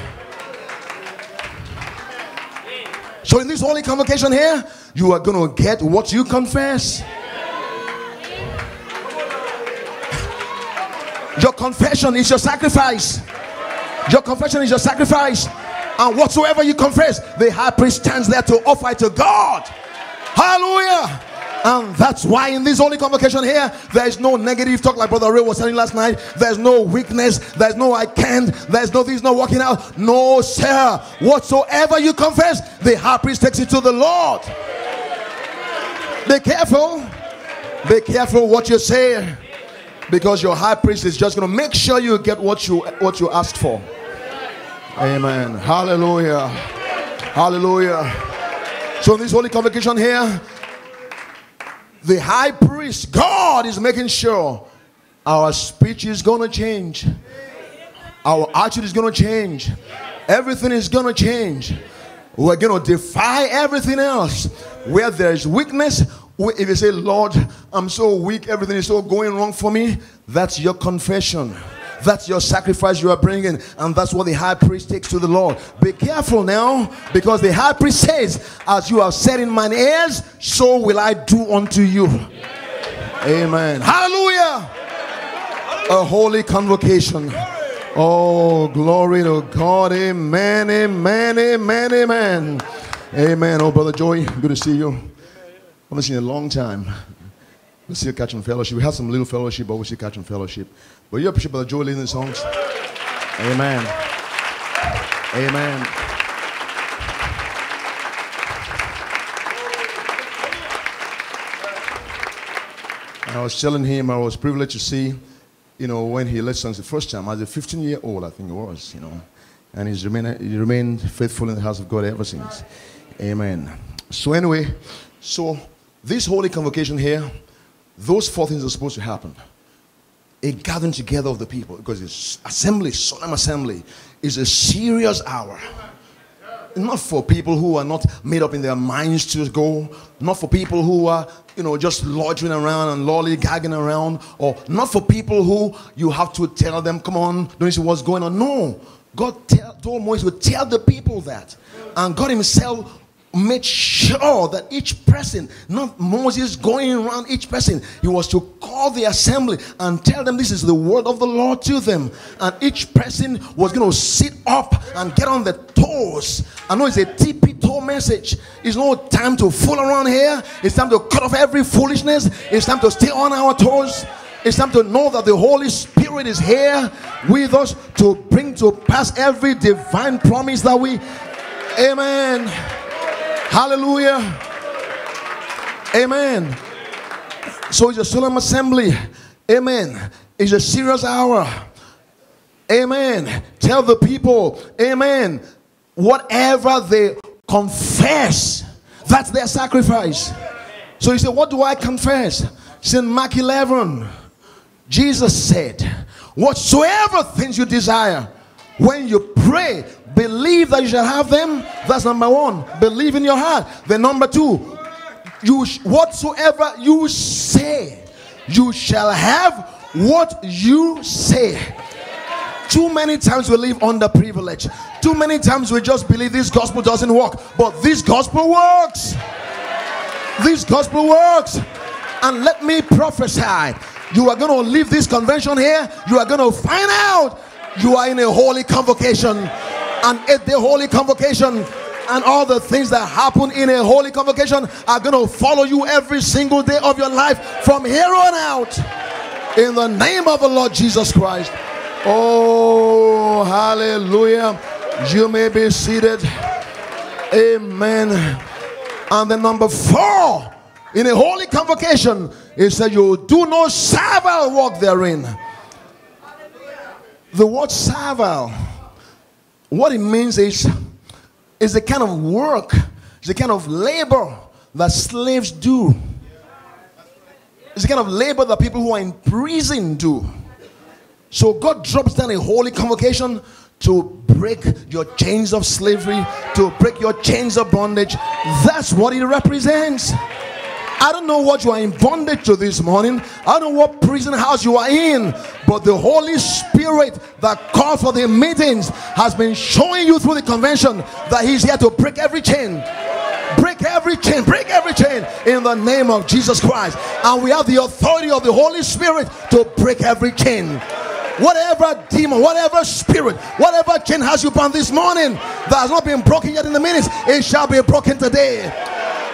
So in this holy convocation here, you are going to get what you confess. Your confession is your sacrifice. Your confession is your sacrifice. And whatsoever you confess, the high priest stands there to offer it to God. Hallelujah. And that's why in this holy convocation here, there is no negative talk like Brother Ray was saying last night. There's no weakness. There's no I can't. There's no this not working out. No, sir. Whatsoever you confess, the high priest takes it to the Lord. Be careful. Be careful what you say because your high priest is just going to make sure you get what you what you asked for amen hallelujah hallelujah so in this holy convocation here the high priest god is making sure our speech is going to change. Our attitude is going to change. Everything is going to change. We're going to defy everything else. Where there's weakness if you say, Lord, I'm so weak, everything is so going wrong for me, that's your confession. That's your sacrifice you are bringing, and that's what the high priest takes to the Lord. Be careful now, because the high priest says, As you have said in mine ears, so will I do unto you. Amen. Hallelujah. A holy convocation. Oh, glory to God. Amen. Amen. Amen. Amen. Amen. Oh, Brother Joey, good to see you I haven't seen in a long time. See you catching fellowship. We had some little fellowship, but we see catching fellowship. But you appreciate Brother Joel leading the songs. Amen. Amen. And I was telling him I was privileged to see, you know, when he led songs the first time. As a 15 year old, I think it was, you know. And he's remained, he remained faithful in the house of God ever since. Amen. So, anyway, so this holy convocation here, those four things are supposed to happen. A gathering together of the people, because it's assembly, solemn assembly, is a serious hour. Not for people who are not made up in their minds to go, not for people who are, you know, just loitering around and lollygagging around, or not for people who you have to tell them, come on, don't you see what's going on? No. God tell, told Moses to tell the people that. And God Himself made sure that each person, not Moses going around each person, he was to call the assembly and tell them this is the word of the Lord to them. And each person was going to sit up and get on the toes. I know it's a tippy toe message. It's no time to fool around here. It's time to cut off every foolishness. It's time to stay on our toes. It's time to know that the Holy Spirit is here with us to bring to pass every divine promise that we. Amen. Hallelujah. Amen. So it's a solemn assembly. Amen. It's a serious hour. Amen. Tell the people, Amen. Whatever they confess, that's their sacrifice. So you say, What do I confess? In Mark 11. Jesus said, Whatsoever things you desire, when you pray, believe that you shall have them. That's number one. Believe in your heart. Then number two, you whatsoever you say, you shall have what you say. Too many times we live underprivileged. Too many times we just believe this gospel doesn't work. But this gospel works. This gospel works. And let me prophesy you are going to leave this convention here. You are going to find out you are in a holy convocation. And at the holy convocation, and all the things that happen in a holy convocation are going to follow you every single day of your life from here on out. In the name of the Lord Jesus Christ. Oh, hallelujah. You may be seated. Amen. And the number four in a holy convocation is that you do no servile work therein. The word servile, what it means is, is the kind of work, the kind of labor that slaves do. It's the kind of labor that people who are in prison do. So God drops down a holy convocation to break your chains of slavery, to break your chains of bondage. That's what it represents. I don't know what you are in bondage to this morning. I don't know what prison house you are in, but the Holy Spirit that called for the meetings has been showing you through the convention that He's here to break every chain. Break every chain, break every chain in the name of Jesus Christ. And we have the authority of the Holy Spirit to break every chain whatever demon, whatever spirit, whatever chain has you bound this morning that has not been broken yet in the minutes, it shall be broken today.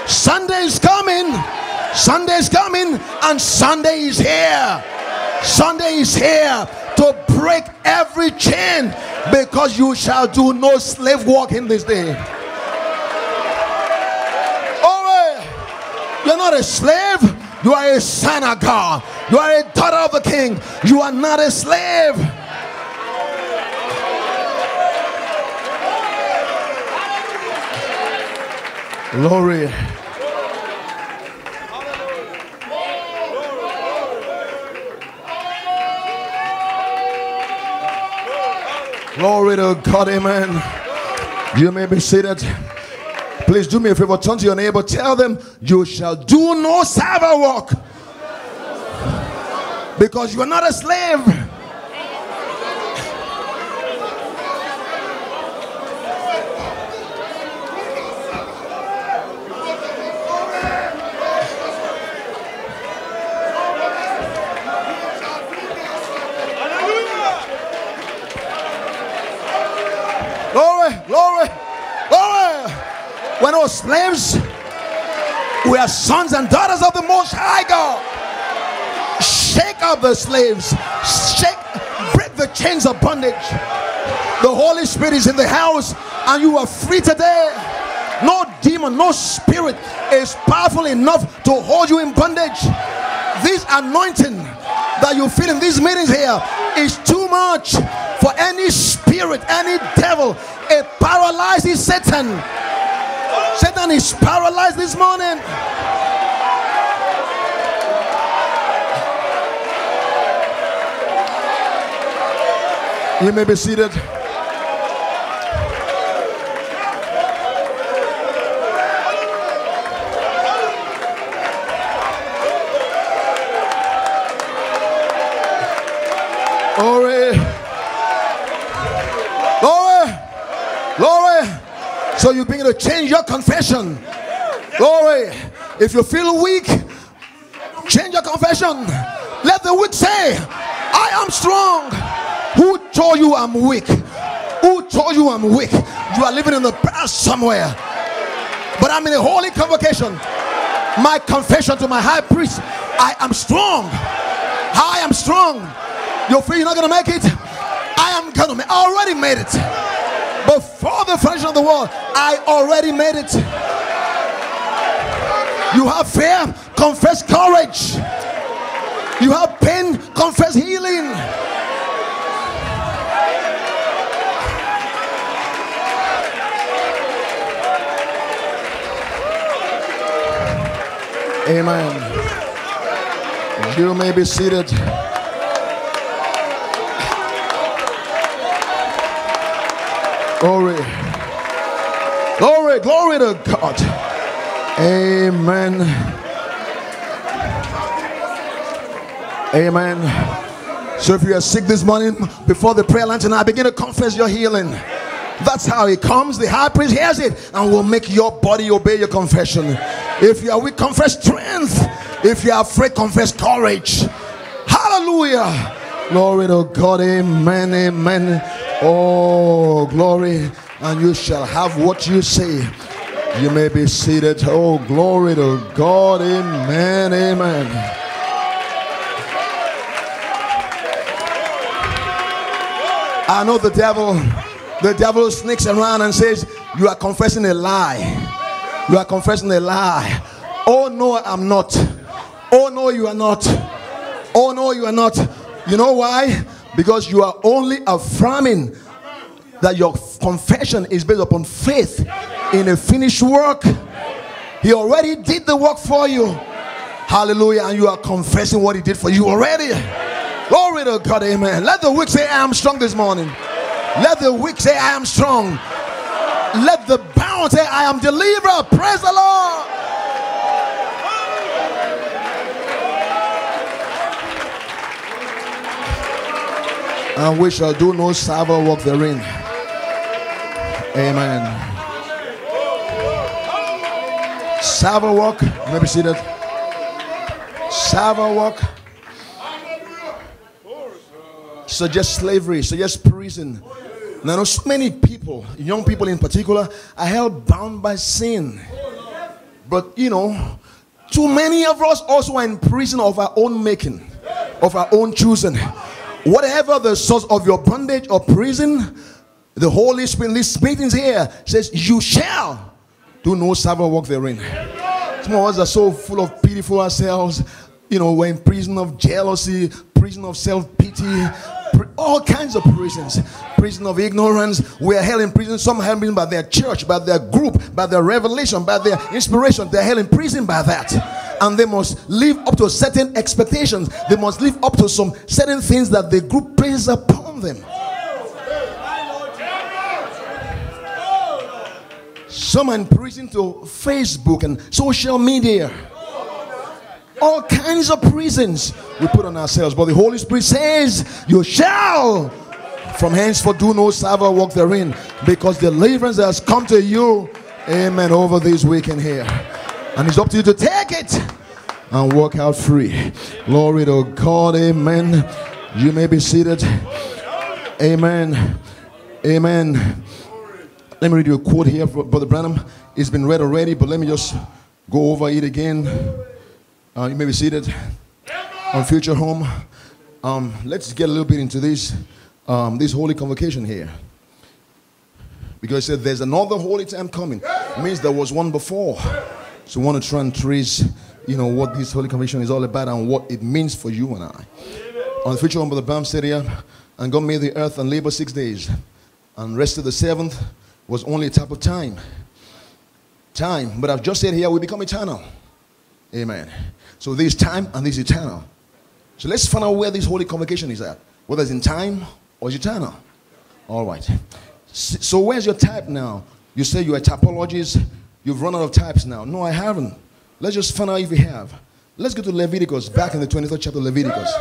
Sunday is coming. Sunday is coming, and Sunday is here. Sunday is here to break every chain because you shall do no slave work in this day. Oh, you're not a slave, you are a son of God, you are a daughter of the king, you are not a slave. Glory. Glory to God, amen. You may be seated. Please do me a favor, turn to your neighbor, tell them, You shall do no servile work because you are not a slave. Glory, glory, glory. We're no slaves. We are sons and daughters of the Most High God. Shake up the slaves. Shake, break the chains of bondage. The Holy Spirit is in the house, and you are free today. No demon, no spirit is powerful enough to hold you in bondage. This anointing that you feel in these meetings here is too much for any spirit, any devil. It paralyzes Satan. Satan is paralyzed this morning. You may be seated. Glory. Glory. Glory. So you begin to change your confession. Glory. If you feel weak, change your confession. Let the weak say, I am strong. Who told you I'm weak? Who told you I'm weak? You are living in the past somewhere. But I'm in a holy convocation. My confession to my high priest I am strong. I am strong. You feel you're not gonna make it? I am gonna make I already made it. Before the foundation of the world, I already made it. You have fear, confess courage. You have pain, confess healing. Amen. You may be seated. Glory. Glory, glory to God. Amen. Amen. So if you are sick this morning, before the prayer line tonight, begin to confess your healing. That's how it comes. The high priest hears it and will make your body obey your confession. If you are weak, confess strength. If you are afraid, confess courage. Hallelujah. Glory to God. Amen. Amen. Oh, glory. And you shall have what you say. You may be seated. Oh, glory to God. Amen. Amen. I know the devil, the devil sneaks around and says, You are confessing a lie. You are confessing a lie. Oh no, I'm not. Oh no, you are not. Oh no, you are not. You know why? Because you are only affirming that your confession is based upon faith in a finished work. He already did the work for you. Hallelujah. And you are confessing what he did for you already. Glory to God, amen. Let the weak say, I am strong this morning. Let the weak say, I am strong. Let the bound say, I am delivered. Praise the Lord. And we shall do no savor work therein. Amen. Savor work, maybe see that. Savor work suggest slavery, suggest prison. Now, I know so many people, young people in particular, are held bound by sin. But you know, too many of us also are in prison of our own making, of our own choosing. Whatever the source of your bondage or prison, the Holy Spirit, this meetings here says, You shall do no savor work therein. Some of us are so full of pity for ourselves. You know, we're in prison of jealousy, prison of self pity, all kinds of prisons prison of ignorance we are held in prison some held in by their church by their group by their revelation by their inspiration they're held in prison by that and they must live up to certain expectations they must live up to some certain things that the group places upon them some are in prison to facebook and social media all kinds of prisons we put on ourselves. But the Holy Spirit says, You shall from henceforth do no savor work therein, because deliverance has come to you. Amen. Over this weekend here. And it's up to you to take it and walk out free. Glory to God. Amen. You may be seated. Amen. Amen. Let me read you a quote here for Brother Branham. It's been read already, but let me just go over it again. Uh, you may be seated on Future Home. Um, let's get a little bit into this, um, this holy convocation here. Because it said there's another holy time coming. It means there was one before. So we want to try and trace, you know, what this holy convocation is all about and what it means for you and I. On the future of the Bam said here, and God made the earth and labor six days. And rested the seventh was only a type of time. Time. But I've just said here, we become eternal. Amen. So this time and this eternal. So let's find out where this holy convocation is at. Whether it's in time or it's eternal. All right. So where's your type now? You say you're a typologist. You've run out of types now. No, I haven't. Let's just find out if you have. Let's go to Leviticus, back in the 23rd chapter of Leviticus.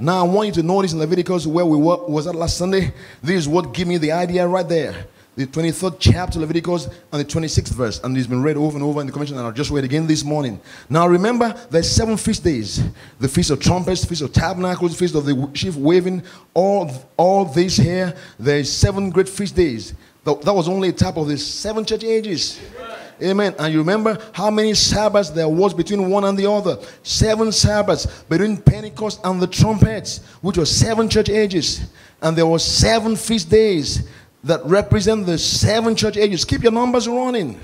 Now I want you to notice in Leviticus where we were, was that last Sunday. This is what gave me the idea right there the 23rd chapter of Leviticus and the 26th verse. And it's been read over and over in the convention, and I'll just read again this morning. Now remember, there's seven feast days the Feast of Trumpets, Feast of Tabernacles, Feast of the Sheaf Waving, all, all this here. There's seven great feast days. That, was only a type of the seven church ages. And you remember how many Sabbaths there was between one and the other? Seven Sabbaths between Pentecost and the trumpets, which were seven church ages. And there were seven feast days that represent the seven church ages. Keep your numbers running.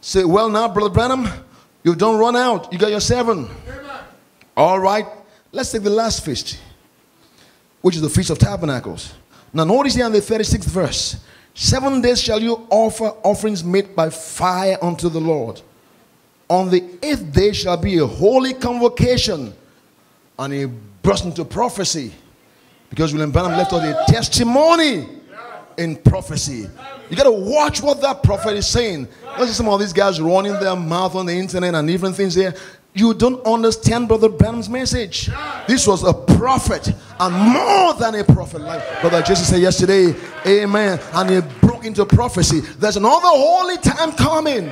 Say, well, now, Brother Branham, you don't run out. You got your seven. All right. Let's take the last feast, which is the Feast of Tabernacles. Now, notice here in the 36th verse Seven days shall you offer offerings made by fire unto the Lord. On the eighth day shall be a holy convocation. And he burst into prophecy. Because William Branham left us a testimony in prophecy. You got to watch what that prophet is saying. At some of these guys running their mouth on the internet and different things here. You don't understand Brother Branham's message. This was a prophet and more than a prophet, like Brother Jesus said yesterday. Amen. And he broke into prophecy. There's another holy time coming.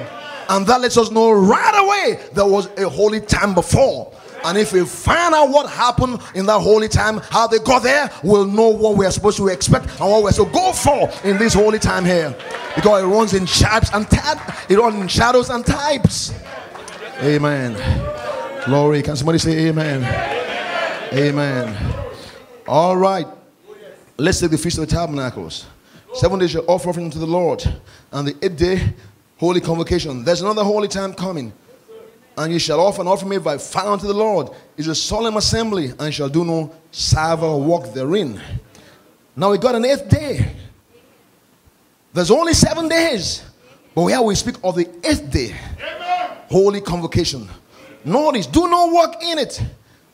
And that lets us know right away there was a holy time before. And if we find out what happened in that holy time, how they got there, we'll know what we're supposed to expect and what we're supposed to go for in this holy time here. Because it runs in shapes and types, it runs in shadows and types. Amen. Glory. Can somebody say amen? Amen. All right. Let's take the Feast of the Tabernacles. Seven days you're offering to the Lord. And the eighth day, holy convocation. There's another holy time coming. And you shall offer an offering made by fire unto the Lord. It's a solemn assembly, and shall do no savor walk therein. Now we got an eighth day. There's only seven days. But here we speak of the eighth day. Holy convocation. Notice, do not work in it.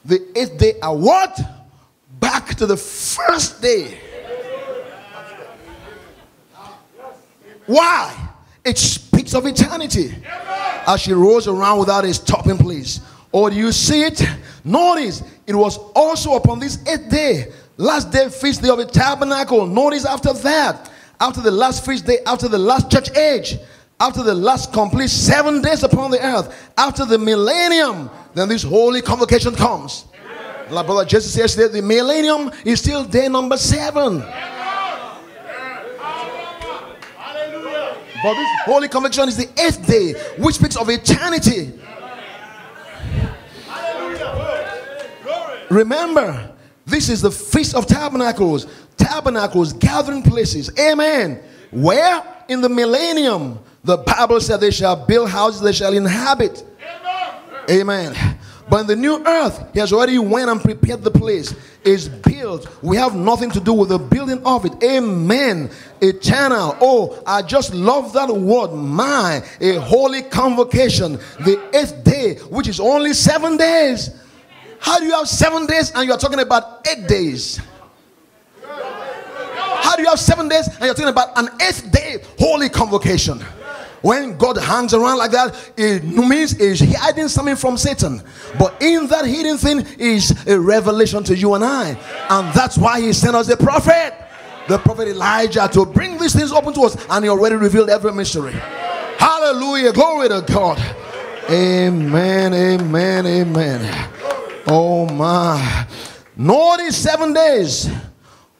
The eighth day are what? Back to the first day. Why? It speaks of eternity. As she rose around without a stopping place. Or do you see it? Notice, it was also upon this eighth day, last day, feast day of the tabernacle. Notice after that, after the last feast day, after the last church age, after the last complete seven days upon the earth, after the millennium, then this holy convocation comes. Like Brother Jesus says the millennium is still day number seven. But this holy convocation is the eighth day, which speaks of eternity. Remember, this is the Feast of Tabernacles. Tabernacles, gathering places. Amen. Where? In the millennium. The Bible said they shall build houses, they shall inhabit. Amen. But in the new earth, he has already went and prepared the place. It's built. We have nothing to do with the building of it. Amen. Eternal. Oh, I just love that word. My, a holy convocation. The eighth day, which is only seven days. How do you have seven days and you are talking about eight days? How do you have seven days and you're talking about an eighth day holy convocation? When God hangs around like that, it means he's hiding something from Satan. But in that hidden thing is a revelation to you and I. And that's why he sent us a prophet, the prophet Elijah, to bring these things open to us. And he already revealed every mystery. Hallelujah. Glory to God. Amen. Amen. Amen. Oh my. Notice seven days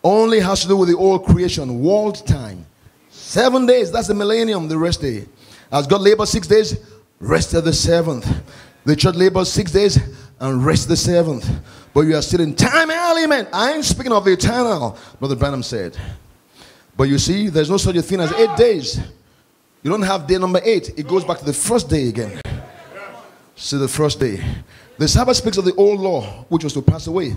only has to do with the old creation, world time. Seven days, that's the millennium, the rest day. As God labored six days, rested the seventh. The church labored six days and rest the seventh. But you are still in time element. I ain't speaking of the eternal, Brother Branham said. But you see, there's no such a thing as eight days. You don't have day number eight. It goes back to the first day again. See the first day. The Sabbath speaks of the old law, which was to pass away.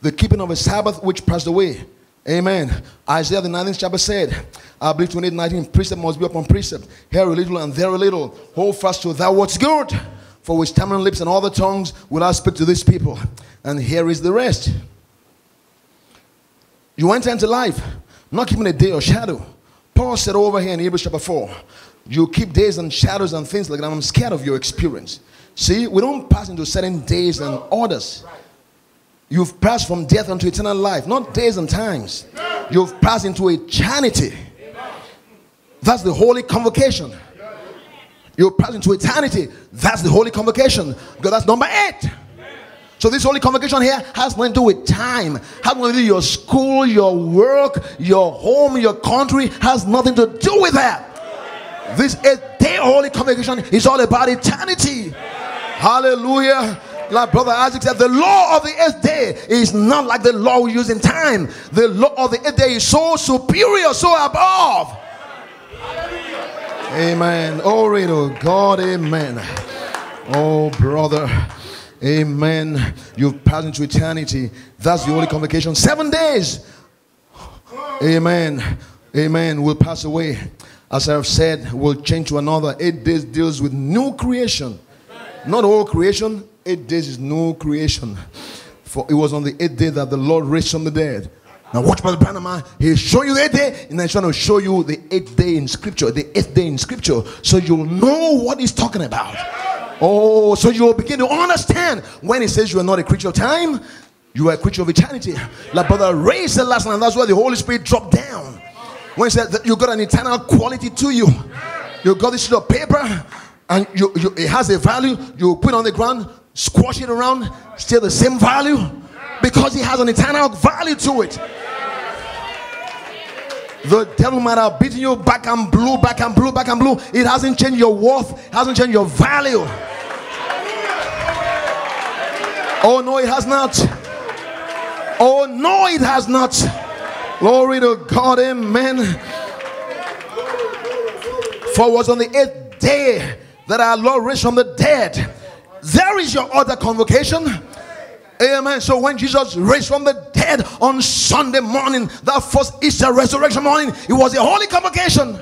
The keeping of a Sabbath, which passed away. Amen. Isaiah the 19th chapter said, I believe 28 19, precept must be upon precept, here a little and there a little. Hold fast to that what's good, for which stammering lips and all the tongues will I speak to these people. And here is the rest. You enter into life, not keeping a day or shadow. Paul said over here in Hebrews chapter 4, you keep days and shadows and things like that. I'm scared of your experience. See, we don't pass into certain days and orders. You've passed from death unto eternal life, not days and times. You've passed into eternity. That's the holy convocation. You're passing into eternity. That's the holy convocation. Because that's number eight. So this holy convocation here has nothing to do with time. Has nothing to do with your school, your work, your home, your country. Has nothing to do with that. This eight day holy convocation is all about eternity. Hallelujah. Like Brother Isaac said, the law of the eighth day is not like the law we use in time. The law of the eighth day is so superior, so above. Amen. Glory to God. Amen. Oh, brother. Amen. You've passed into eternity. That's the holy convocation. Seven days. Amen. Amen. Will pass away. As I have said, will change to another. Eight days deals with new creation. Not all creation. Eight days is no creation. For it was on the eighth day that the Lord raised from the dead. Now watch Brother Branham. Ah. He's showing you the eighth day, and then trying to show you the eighth day in scripture, the eighth day in scripture, so you'll know what he's talking about. Oh, so you will begin to understand when he says you are not a creature of time, you are a creature of eternity. Like Brother Ray said last night, that's why the Holy Spirit dropped down. When he said that you got an eternal quality to you, you got this sheet of paper and you, you, it has a value, you put it on the ground, squash it around, still the same value because it has an eternal value to it. The devil might have beaten you back and blue, back and blue, back and blue. It hasn't changed your worth, hasn't changed your value. Oh no, it has not. Oh no, it has not. Glory to God, amen. For it was on the eighth day that our Lord raised from the dead. There is your other convocation. Amen. So when Jesus raised from the dead on Sunday morning, that first Easter resurrection morning, it was a holy convocation.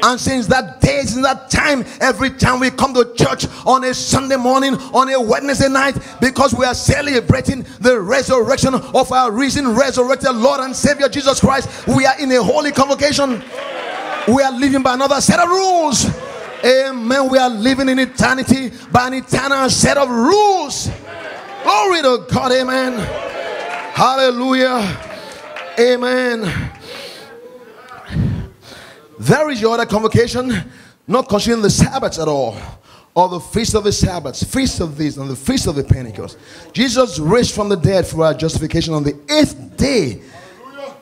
And since that day, since that time, every time we come to church on a Sunday morning, on a Wednesday night, because we are celebrating the resurrection of our risen, resurrected Lord and Savior Jesus Christ, we are in a holy convocation. We are living by another set of rules. Amen. We are living in eternity by an eternal set of rules. Glory to God. Amen. Hallelujah. Amen. There is your other convocation, not considering the Sabbaths at all, or the feast of the Sabbaths, feast of these, and the feast of the Pentecost. Jesus raised from the dead for our justification on the eighth day.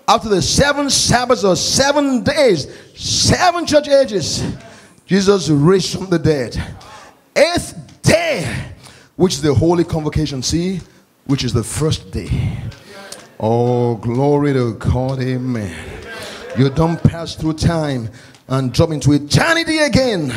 After the seven Sabbaths or seven days, seven church ages, Jesus raised from the dead. Eighth day, which is the holy convocation, see, which is the first day. Oh, glory to God, amen. You don't pass through time and drop into eternity again.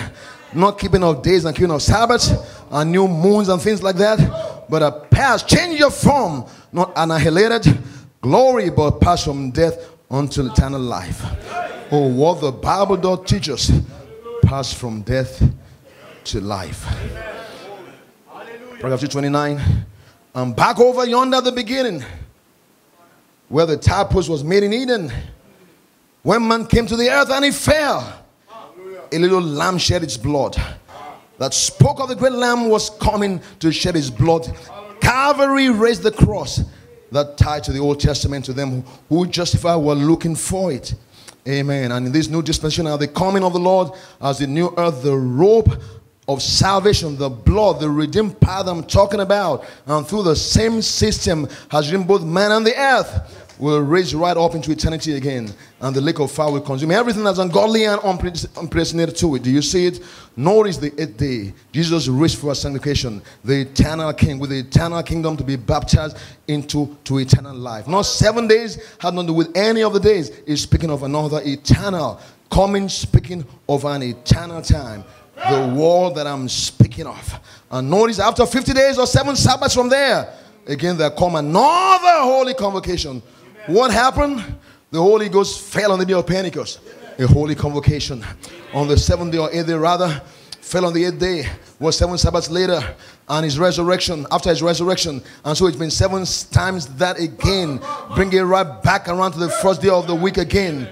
Not keeping of days and keeping of Sabbaths and new moons and things like that, but a pass, change your form, not annihilated glory, but pass from death unto eternal life. Oh, what the Bible does teach us pass from death to life. Paragraph 229. I'm back over yonder the beginning, where the tadpole was made in Eden. When man came to the earth and he fell, a little lamb shed its blood. That spoke of the great lamb was coming to shed his blood. Calvary raised the cross that tied to the Old Testament to them who justified were looking for it. Amen. And in this new dispensation, now the coming of the Lord as the new earth, the rope of salvation, the blood, the redeemed path I'm talking about, and through the same system has redeemed both man and the earth will raise right up into eternity again, and the lake of fire will consume everything that's ungodly and unprecedented to it. Do you see it? Notice the eighth day. Jesus raised for sanctification, the eternal king, with the eternal kingdom to be baptized into to eternal life. Not seven days, had nothing to do with any of the days. He's speaking of another eternal coming, speaking of an eternal time. The world that I'm speaking of. And notice after 50 days or seven Sabbaths from there, again there come another holy convocation what happened? The Holy Ghost fell on the day of Pentecost. A holy convocation. On the seventh day or eighth day, rather, fell on the eighth day. Was seven Sabbaths later, and his resurrection, after his resurrection. And so it's been seven times that again. Bring it right back around to the first day of the week again.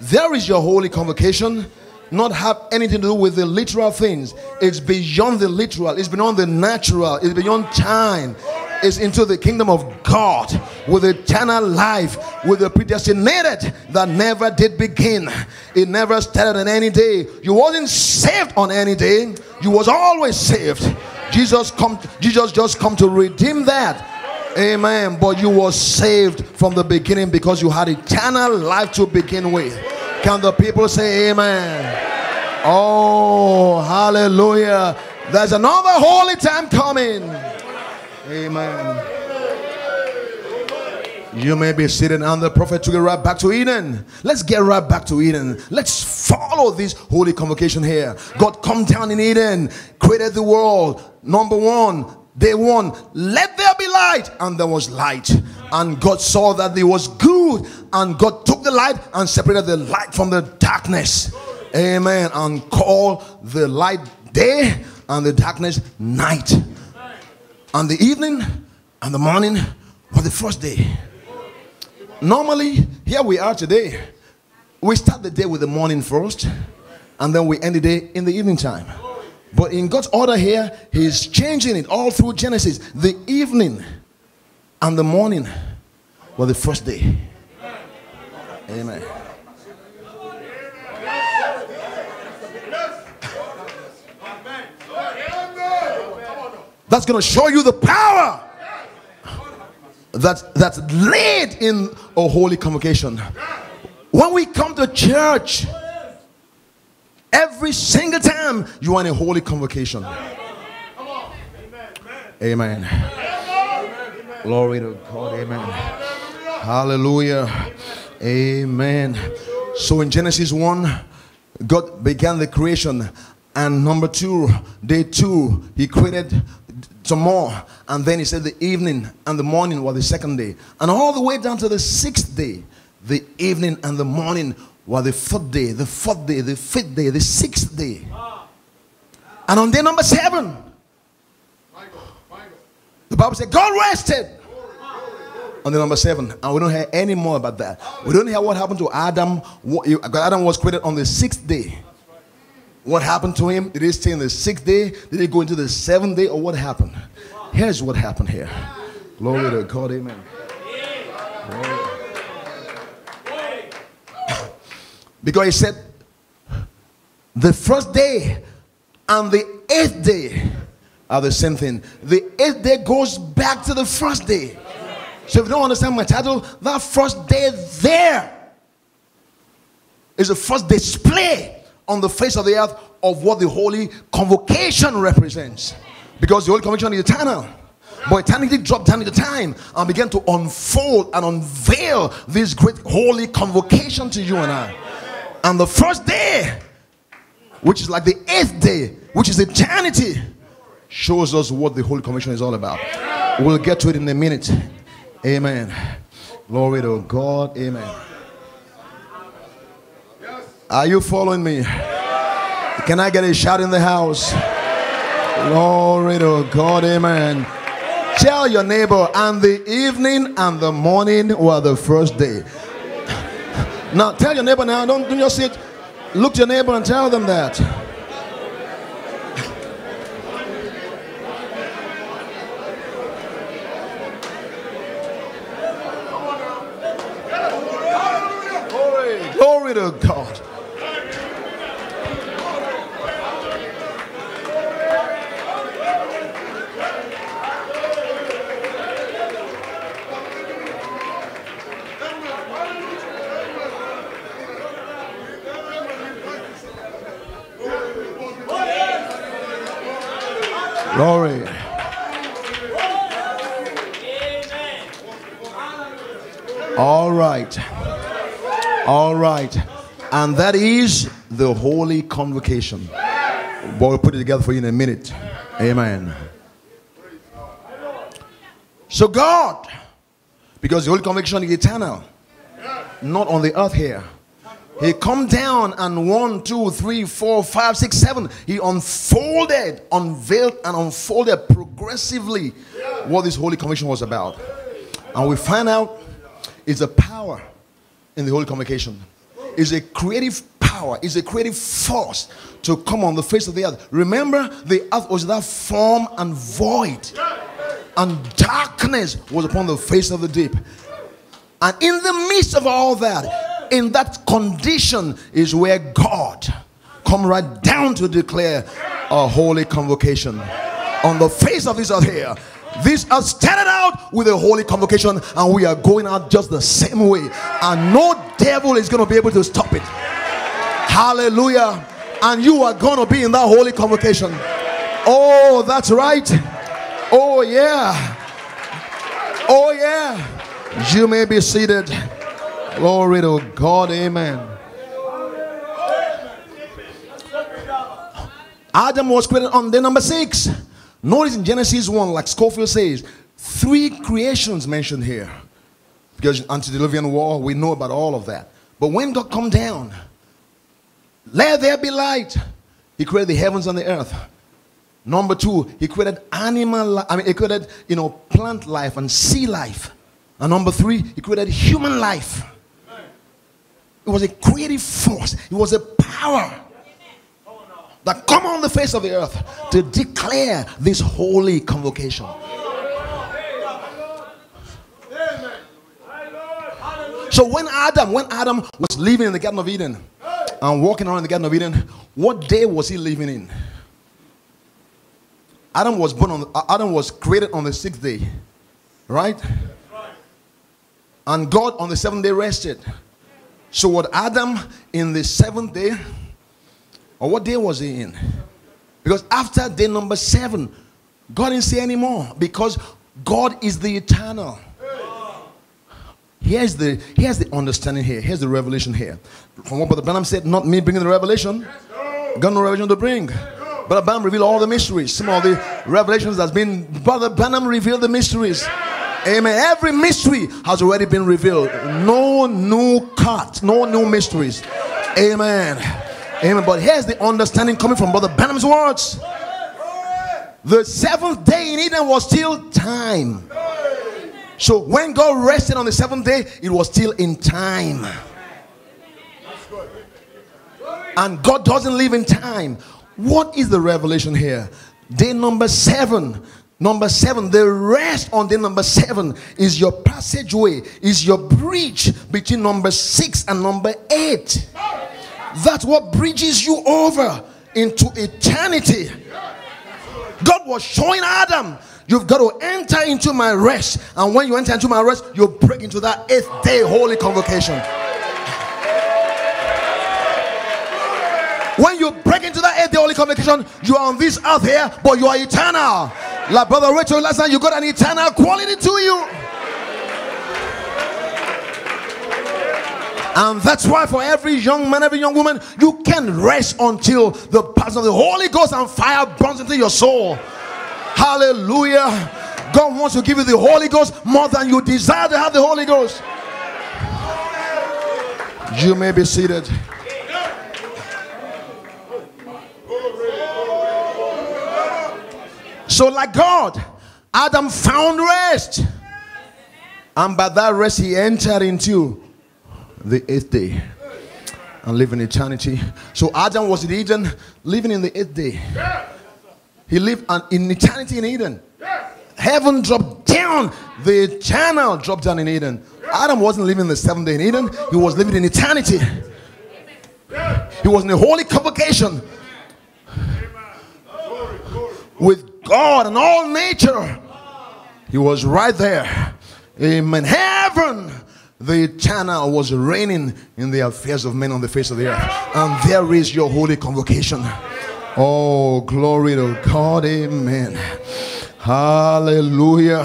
There is your holy convocation not have anything to do with the literal things. It's beyond the literal, it's beyond the natural, it's beyond time It's into the kingdom of God with eternal life, with the predestinated that never did begin. It never started on any day. You wasn't saved on any day. You was always saved. Jesus come. Jesus just come to redeem that. Amen. But you was saved from the beginning because you had eternal life to begin with. Can the people say amen? Oh, hallelujah. There's another holy time coming. Amen. You may be sitting and the prophet took it right back to Eden. Let's get right back to Eden. Let's follow this holy convocation here. God come down in Eden, created the world. Number one, day one, let be light. And there was light. And God saw that it was good. And God took the light and separated the light from the darkness. Amen. And called the light day and the darkness night and the evening and the morning was the first day. Normally, here we are today. We start the day with the morning first, and then we end the day in the evening time. But in God's order here, He's changing it all through Genesis. The evening and the morning were the first day. Amen. That's going to show you the power that, that's laid in a holy convocation. When we come to church, every single time you are in a holy convocation. Amen. Glory to God. Amen. Hallelujah. Amen. So in Genesis 1, God began the creation. And number two, day two, He created some more. And then He said the evening and the morning were the second day. And all the way down to the sixth day, the evening and the morning were the fourth day, the fourth day, the fifth day, the sixth day. And on day number seven, the Bible said God rested on the number seven, and we don't hear any more about that. We don't hear what happened to Adam. What you got Adam was created on the sixth day. What happened to him? Did he stay in the sixth day? Did he go into the seventh day, or what happened? Here's what happened here. Glory to God, amen. Because he said, the first day and the eighth day are the same thing. The eighth day goes back to the first day. So if you don't understand my title, that first day there is the first display on the face of the earth of what the holy convocation represents. Because the holy convocation is eternal. But eternity dropped down into time and began to unfold and unveil this great holy convocation to you and I. And the first day, which is like the eighth day, which is eternity, shows us what the holy Commission is all about. We'll get to it in a minute. Amen. Glory to God. Amen. Are you following me? Can I get a shout in the house? Glory to God. Amen. Tell your neighbor, and the evening and the morning were the first day. Now tell your neighbor now, don't, don't just sit. Look to your neighbor and tell them that. Glory to God. Glory. All right. All right. And that is the holy convocation. But we'll put it together for you in a minute. Amen. So, God, because the holy convocation is eternal, not on the earth here. He come down and one, two, three, four, five, six, seven. He unfolded, unveiled, and unfolded progressively what this holy convocation was about. And we find out it's a power in the holy convocation. It's a creative power, is a creative force to come on the face of the earth. Remember, the earth was that form and void, and darkness was upon the face of the deep. And in the midst of all that, in that condition is where God come right down to declare a holy convocation on the face of this earth here. This earth started out with a holy convocation, and we are going out just the same way, and no devil is going to be able to stop it. Hallelujah! And you are going to be in that holy convocation. Oh, that's right. Oh, yeah. Oh, yeah. You may be seated. Glory to God. Amen. Adam was created on day number six. Notice in Genesis 1, like Scofield says, three creations mentioned here. Because antediluvian war, we know about all of that. But when God come down, let there be light. He created the heavens and the earth. Number two, he created animal, I mean, he created, you know, plant life and sea life. And number three, he created human life. It was a creative force. It was a power that come on the face of the earth to declare this holy convocation. So when Adam, when Adam was living in the Garden of Eden and walking around the Garden of Eden, what day was he living in? Adam was born on uh, Adam was created on the sixth day, right? And God on the seventh day rested. So what Adam in the seventh day, or what day was he in? Because after day number seven, God didn't say anymore because God is the eternal. Here's the here's the understanding here. Here's the revelation here. From what Brother Branham said, not me bringing the revelation. Got no revelation to bring. Brother Branham revealed all the mysteries. Some of the revelations that's been Brother Branham revealed the mysteries. Amen. Every mystery has already been revealed. No new cut, no new mysteries. Amen. Amen. But here's the understanding coming from Brother Branham's words. The seventh day in Eden was still time. So when God rested on the seventh day, it was still in time. And God doesn't live in time. What is the revelation here? Day number seven. Number seven, the rest on day number seven is your passageway, is your bridge between number six and number eight. That's what bridges you over into eternity. God was showing Adam You've got to enter into my rest. And when you enter into my rest, you break into that eighth day holy convocation. When you break into that eighth day holy convocation, you are on this earth here, but you are eternal. Like Brother Rachel last night, you got an eternal quality to you. And that's why for every young man, every young woman, you can rest until the passion of the Holy Ghost and fire burns into your soul. Hallelujah. God wants to give you the Holy Ghost more than you desire to have the Holy Ghost. You may be seated. So, like God, Adam found rest. And by that rest, he entered into the eighth day and lived in eternity. So, Adam was in Eden, living in the eighth day. He lived an, in eternity in Eden. Heaven dropped down. The eternal dropped down in Eden. Adam wasn't living the seventh day in Eden. He was living in eternity. He was in a holy convocation with God and all nature. He was right there. Amen. Heaven, the eternal was reigning in the affairs of men on the face of the earth. And there is your holy convocation. Oh, glory to God. Amen. Hallelujah.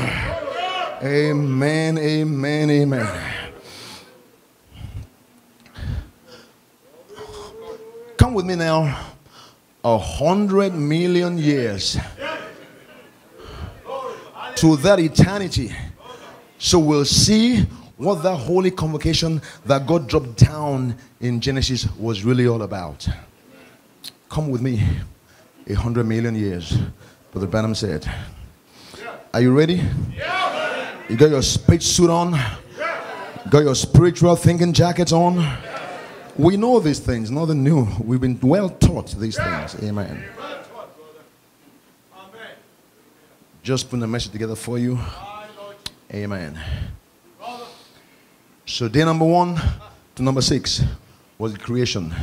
Amen. Amen. Amen. Come with me now. A hundred million years to that eternity. So we'll see what that holy convocation that God dropped down in Genesis was really all about. Come with me a hundred million years. Brother Branham said. Are you ready? You got your speech suit on? Got your spiritual thinking jackets on? We know these things, nothing new. We've been well taught these things. Amen. Just putting a message together for you. Amen. So, day number one to number six was creation.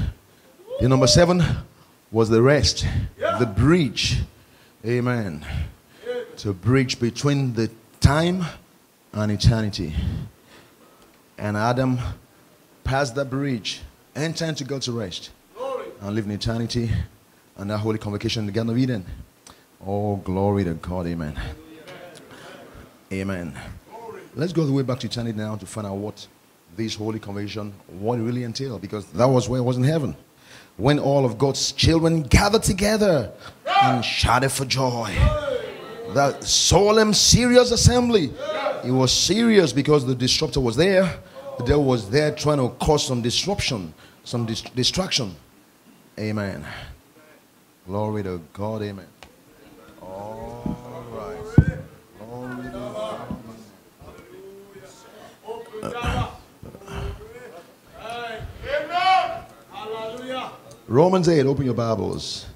Day number seven was the rest, the bridge. Amen. To bridge between the time and eternity. And Adam passed that bridge, and entered go to rest, and live in eternity and that holy convocation in the Garden of Eden. Oh, glory to God. Amen. Amen. Let's go the way back to eternity now to find out what this holy convocation, what it really entailed, because that was where it was in heaven when all of God's children gathered together and shouted for joy. That solemn, serious assembly. It was serious because the disruptor was there. The devil was there trying to cause some disruption, some dis- distraction. Amen. Glory to God. Amen. All right. Glory to God. Romans 8, open your Bibles.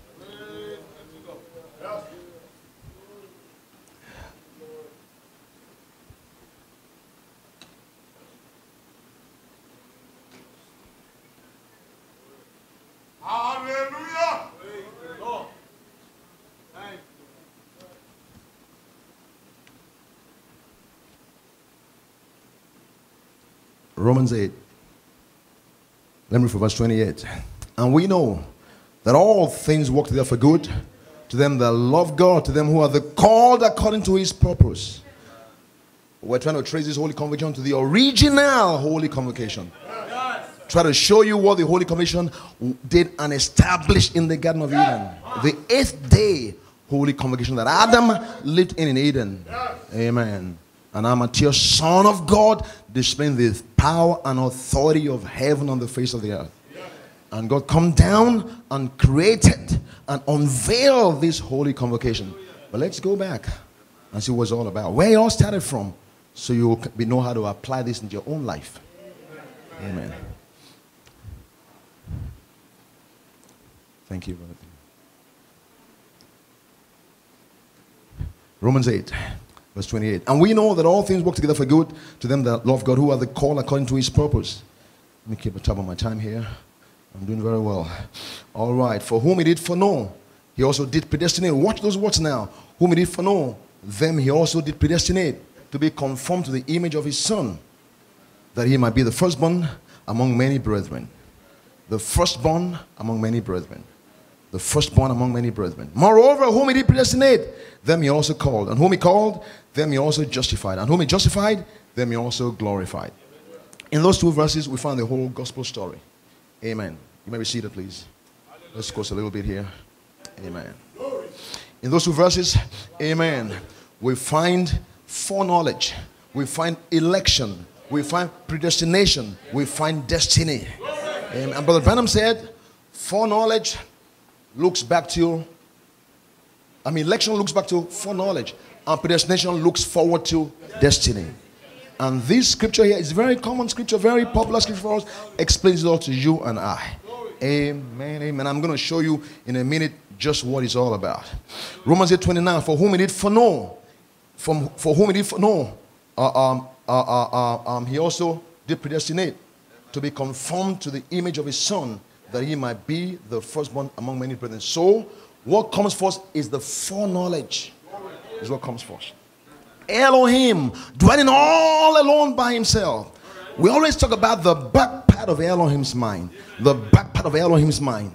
Romans 8. Let me read from verse 28. And we know that all things work together for good to them that love God, to them who are the called according to his purpose. We're trying to trace this holy convocation to the original holy convocation. Try to show you what the holy convocation did and established in the Garden of Eden. The eighth day holy convocation that Adam lived in in Eden. Amen. And I'm a tear son of God, displaying the power and authority of heaven on the face of the earth. And God come down and created and unveiled this holy convocation. But let's go back and see what it's all about. Where it all started from, so you will know how to apply this into your own life. Amen. Thank you, brother. Romans 8, verse 28. And we know that all things work together for good to them that love God, who are the called according to his purpose. Let me keep a top of my time here. I'm doing very well. All right. For whom he did foreknow, he also did predestinate. Watch those words now. Whom he did foreknow, them he also did predestinate to be conformed to the image of his son, that he might be the firstborn among many brethren. The firstborn among many brethren. The firstborn among many brethren. Moreover, whom he did predestinate, them he also called. And whom he called, them he also justified. And whom he justified, them he also glorified. In those two verses, we find the whole gospel story. Amen. You may be seated, please. Let's go a little bit here. Amen. In those two verses, amen, we find foreknowledge, we find election, we find predestination, we find destiny. Amen. And Brother Branham said, foreknowledge looks back to, I mean, election looks back to foreknowledge, and predestination looks forward to destiny. And this scripture here is very common scripture, very popular scripture for us, explains it all to you and I. Amen, amen. I'm going to show you in a minute just what it's all about. Romans 8 29, for whom he did foreknow, from, for whom he did foreknow, uh, um, uh, uh, uh, um, he also did predestinate to be conformed to the image of his son, that he might be the firstborn among many brethren. So, what comes first is the foreknowledge, is what comes first. Elohim, dwelling all alone by himself. We always talk about the back part of Elohim's mind. The back part of Elohim's mind.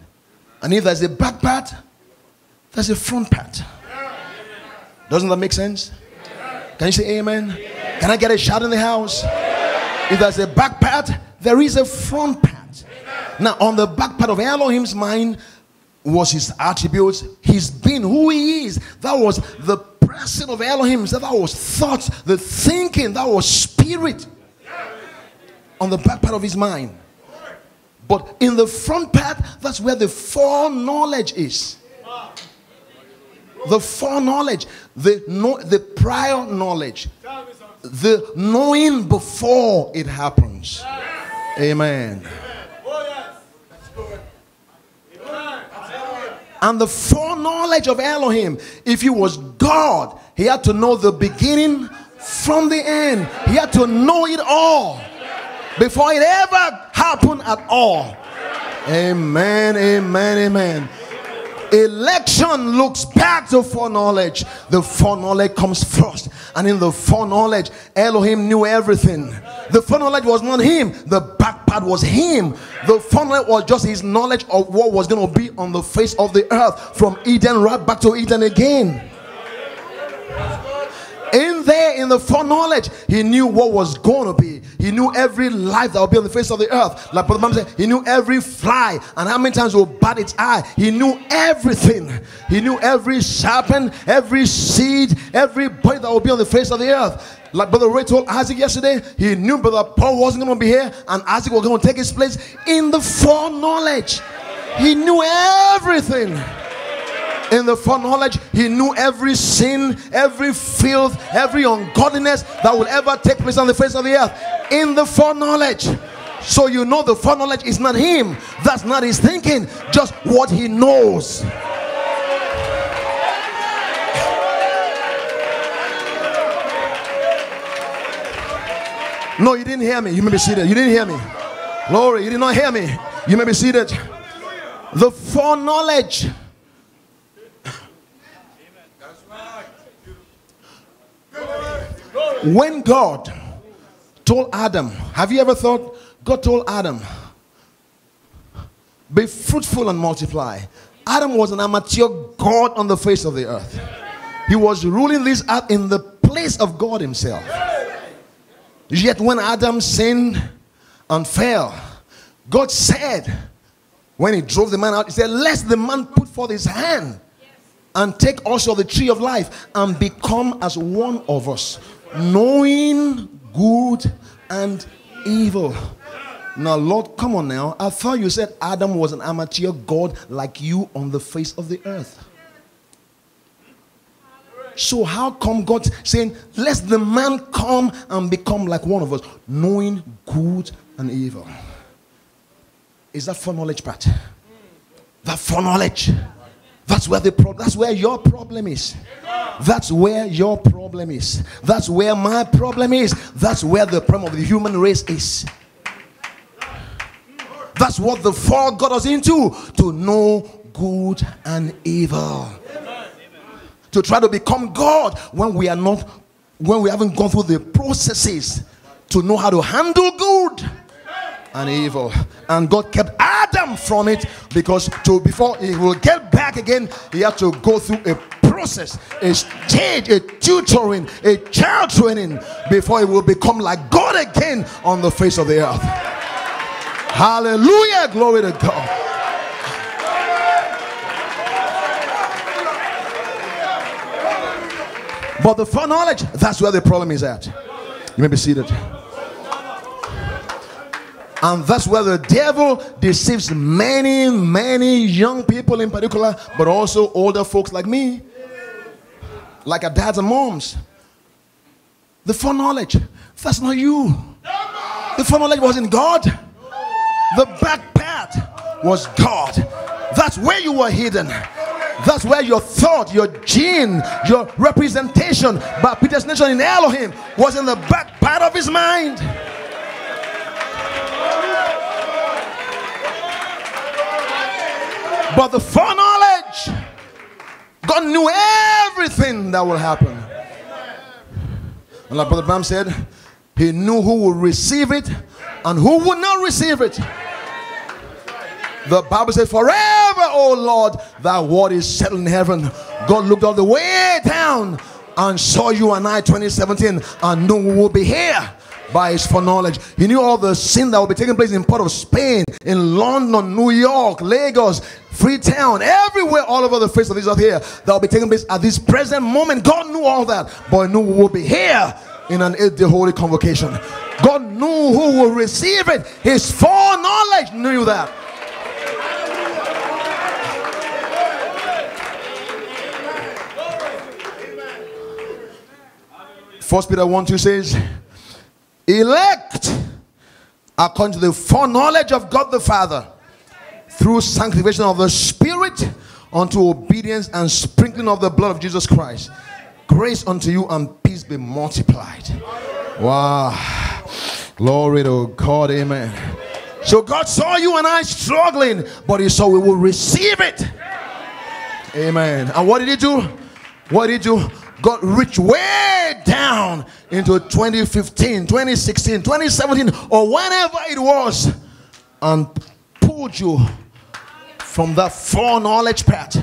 And if there's a back part, there's a front part. Doesn't that make sense? Can you say amen? Can I get a shout in the house? If there's a back part, there is a front part. Now, on the back part of Elohim's mind was his attributes, his being, who he is. That was the person of Elohim that was thoughts, the thinking, that was spirit on the back part of his mind. But in the front part, that's where the foreknowledge is. The foreknowledge, the, no, the prior knowledge, the knowing before it happens. Amen. And the foreknowledge of Elohim. If he was God, he had to know the beginning from the end. He had to know it all before it ever happened at all. Amen, amen, amen. Election looks back to foreknowledge. The foreknowledge comes first. And in the foreknowledge, Elohim knew everything. The foreknowledge was not him, the back part was him. The foreknowledge was just his knowledge of what was going to be on the face of the earth from Eden right back to Eden again. In the foreknowledge, he knew what was going to be. He knew every life that would be on the face of the earth. Like Brother Mom said, he knew every fly and how many times it would bat its eye. He knew everything. He knew every serpent, every seed, every body that would be on the face of the earth. Like Brother Ray told Isaac yesterday, he knew Brother Paul wasn't going to be here and Isaac was going to take his place in the foreknowledge. He knew everything in the foreknowledge, he knew every sin, every filth, every ungodliness that will ever take place on the face of the earth. In the foreknowledge. So you know the foreknowledge is not him. That's not his thinking. Just what he knows. No, you didn't hear me. You may be seated. You didn't hear me. Glory, you did not hear me. You may be seated. The foreknowledge when God told Adam, have you ever thought God told Adam, be fruitful and multiply? Adam was an amateur God on the face of the earth. He was ruling this earth in the place of God Himself. Yet when Adam sinned and fell, God said, when He drove the man out, He said, Lest the man put forth his hand and take also the tree of life and become as one of us, knowing good and evil. Now, Lord, come on now. I thought you said Adam was an amateur God like you on the face of the earth. So, how come God saying, Let the man come and become like one of us, knowing good and evil? Is that foreknowledge part? That foreknowledge. That's where the problem. That's where your problem is. That's where your problem is. That's where my problem is. That's where the problem of the human race is. That's what the fall got us into to know good and evil. To try to become God when we are not, when we haven't gone through the processes to know how to handle good and evil. And God kept Adam from it because to before he will get back again, he had to go through a process, a stage, a tutoring, a child training before he will become like God again on the face of the earth. Hallelujah. Glory to God. But the foreknowledge, that's where the problem is at. You may be seated. And that's where the devil deceives many, many young people in particular, but also older folks like me, like our dads and moms. The foreknowledge, that's not you. The foreknowledge was in God. The back path was God. That's where you were hidden. That's where your thought, your gene, your representation by Peter's predestination in Elohim was in the back part of his mind. But the foreknowledge, God knew everything that will happen. And like Brother Branham said, he knew who would receive it and who would not receive it. The Bible says, Forever, O Lord, thy word is settled in heaven. God looked all the way down and saw you and I 2017 and knew we will be here by his foreknowledge. He knew all the sin that will be taking place in part of Spain, in London, New York, Lagos, Freetown, everywhere, all over the face of this earth here that will be taking place at this present moment. God knew all that, but he knew we will be here in an eight day holy convocation. God knew who will receive it. His foreknowledge knew that. First Peter 1 2 says, Elect according to the foreknowledge of God the Father through sanctification of the Spirit unto obedience and sprinkling of the blood of Jesus Christ. Grace unto you and peace be multiplied. Wow. Glory to God. Amen. So God saw you and I struggling, but He saw we will receive it. Amen. And what did He do? What did He do? God reached way down into 2015, 2016, 2017, or whenever it was, and pulled you from that foreknowledge path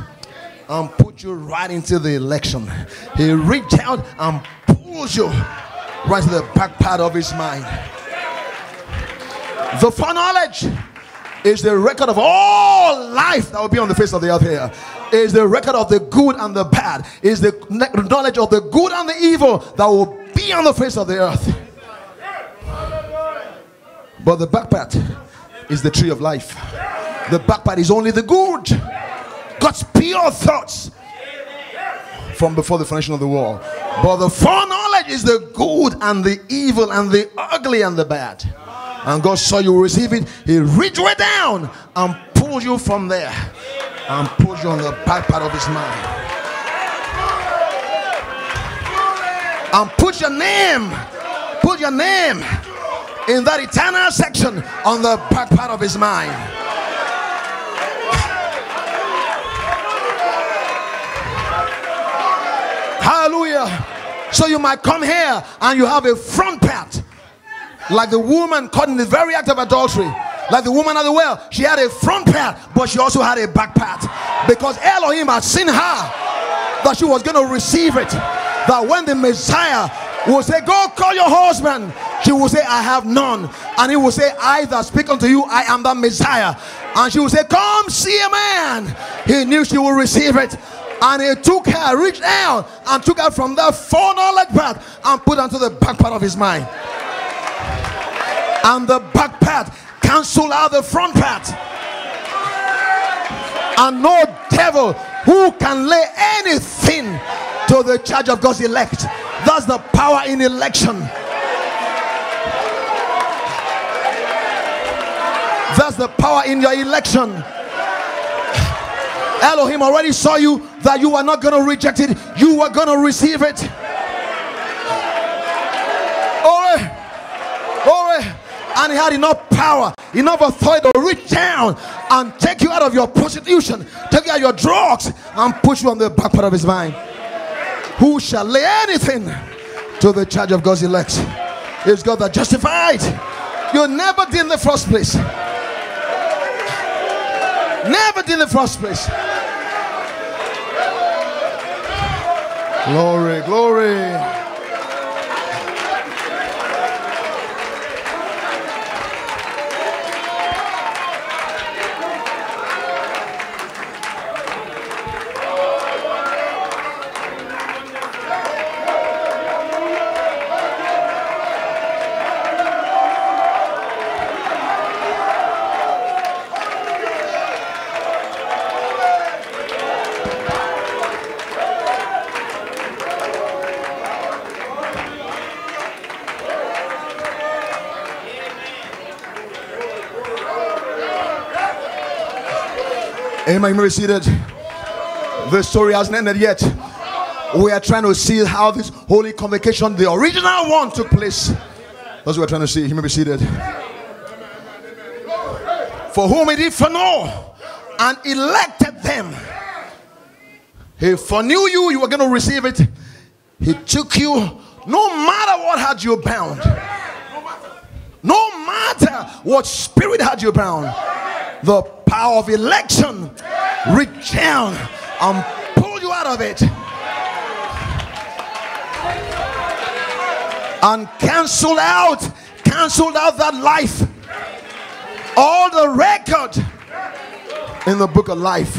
and put you right into the election. He reached out and pulled you right to the back part of his mind. The foreknowledge is the record of all life that will be on the face of the earth here. Is the record of the good and the bad. Is the knowledge of the good and the evil that will be on the face of the earth. But the back part is the tree of life. The back part is only the good. God's pure thoughts from before the foundation of the world. But the foreknowledge is the good and the evil and the ugly and the bad. And God saw you receive it. He reached way down and pulled you from there and put you on the back part of his mind. And put your name, put your name in that eternal section on the back part of his mind. Hallelujah. So you might come here and you have a front part Like the woman caught in the very act of adultery. Like the woman at the well, she had a front part, but she also had a back part. Because Elohim had seen her that she was going to receive it. That when the Messiah will say, Go call your husband, she will say, I have none. And he will say, I that speak unto you, I am the Messiah. And she will say, Come see a man. He knew she would receive it. And he took her, reached out, and took her from that foreknowledge part and put her the back part of his mind. And the back part cancel out the front part. And no devil who can lay anything to the charge of God's elect. That's the power in election. That's the power in your election. Elohim already saw you that you are not going to reject it, you are going to receive it. Ore, ore, and he had enough power, enough authority to reach down and take you out of your prostitution, take you out of your drugs, and put you on the back part of his mind. Who shall lay anything to the charge of God's elect? It's God that justified. You never did in the first place. Never did in the first place. Glory, glory. Amen. You may be seated. The story hasn't ended yet. We are trying to see how this holy convocation, the original one, took place. That's what we're trying to see. You may be seated. For whom he did foreknow and elected them. He foreknew you, you were going to receive it. He took you no matter what had you bound. No matter what spirit had you bound. The power of election reach down and pull you out of it. And cancel out canceled out that life. All the record in the book of life.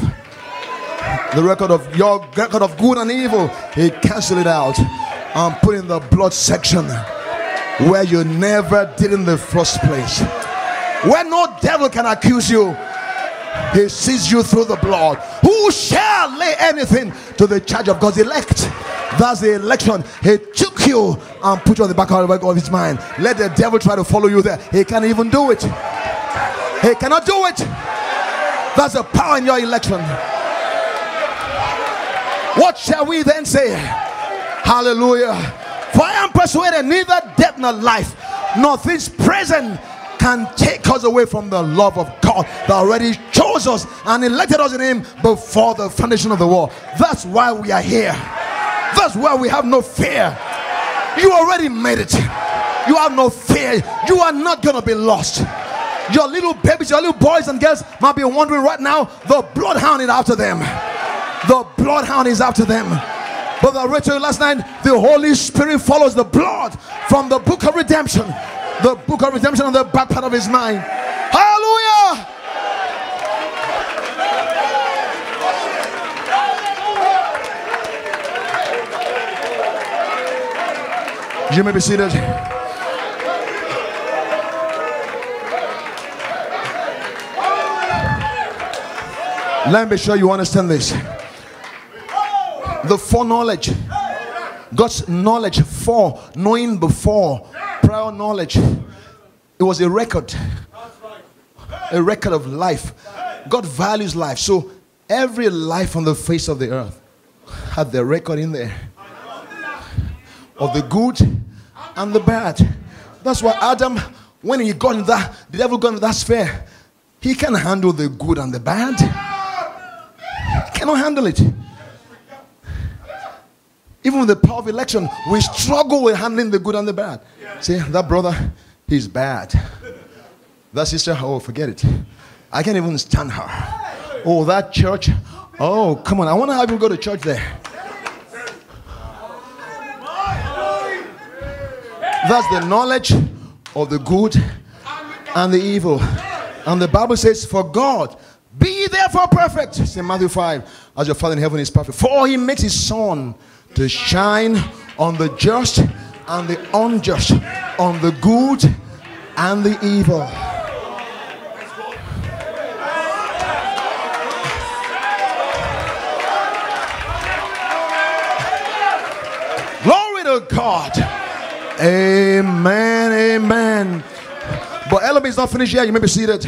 The record of your record of good and evil he canceled it out and put in the blood section where you never did in the first place. Where no devil can accuse you he sees you through the blood. Who shall lay anything to the charge of God's elect? That's the election. He took you and put you on the back of his mind. Let the devil try to follow you there. He can't even do it. He cannot do it. That's the power in your election. What shall we then say? Hallelujah. For I am persuaded neither death nor life, nor things present can take us away from the love of God that already chose us and elected us in Him before the foundation of the world. That's why we are here. That's why we have no fear. You already made it. You have no fear. You are not going to be lost. Your little babies, your little boys and girls might be wondering right now the bloodhound is after them. The bloodhound is after them. But to you last night the Holy Spirit follows the blood from the book of redemption the book of redemption on the back part of his mind. Hallelujah! You may be seated. Let me show you understand this. The foreknowledge, God's knowledge for knowing before prior knowledge. It was a record, a record of life. God values life. So every life on the face of the earth had the record in there of the good and the bad. That's why Adam, when he got in that, the devil got in that sphere, he can handle the good and the bad. He cannot handle it. Even with the power of election, we struggle with handling the good and the bad. See, that brother, He's bad. That sister, oh, forget it. I can't even stand her. Oh, that church. Oh, come on. I want to have you go to church there. That's the knowledge of the good and the evil. And the Bible says, For God, be therefore perfect. It's in Matthew 5, as your Father in heaven is perfect. For he makes his sun to shine on the just and the unjust, on the good and the evil. Glory to God. Amen. Amen. But Elohim is not finished yet. You may be seated.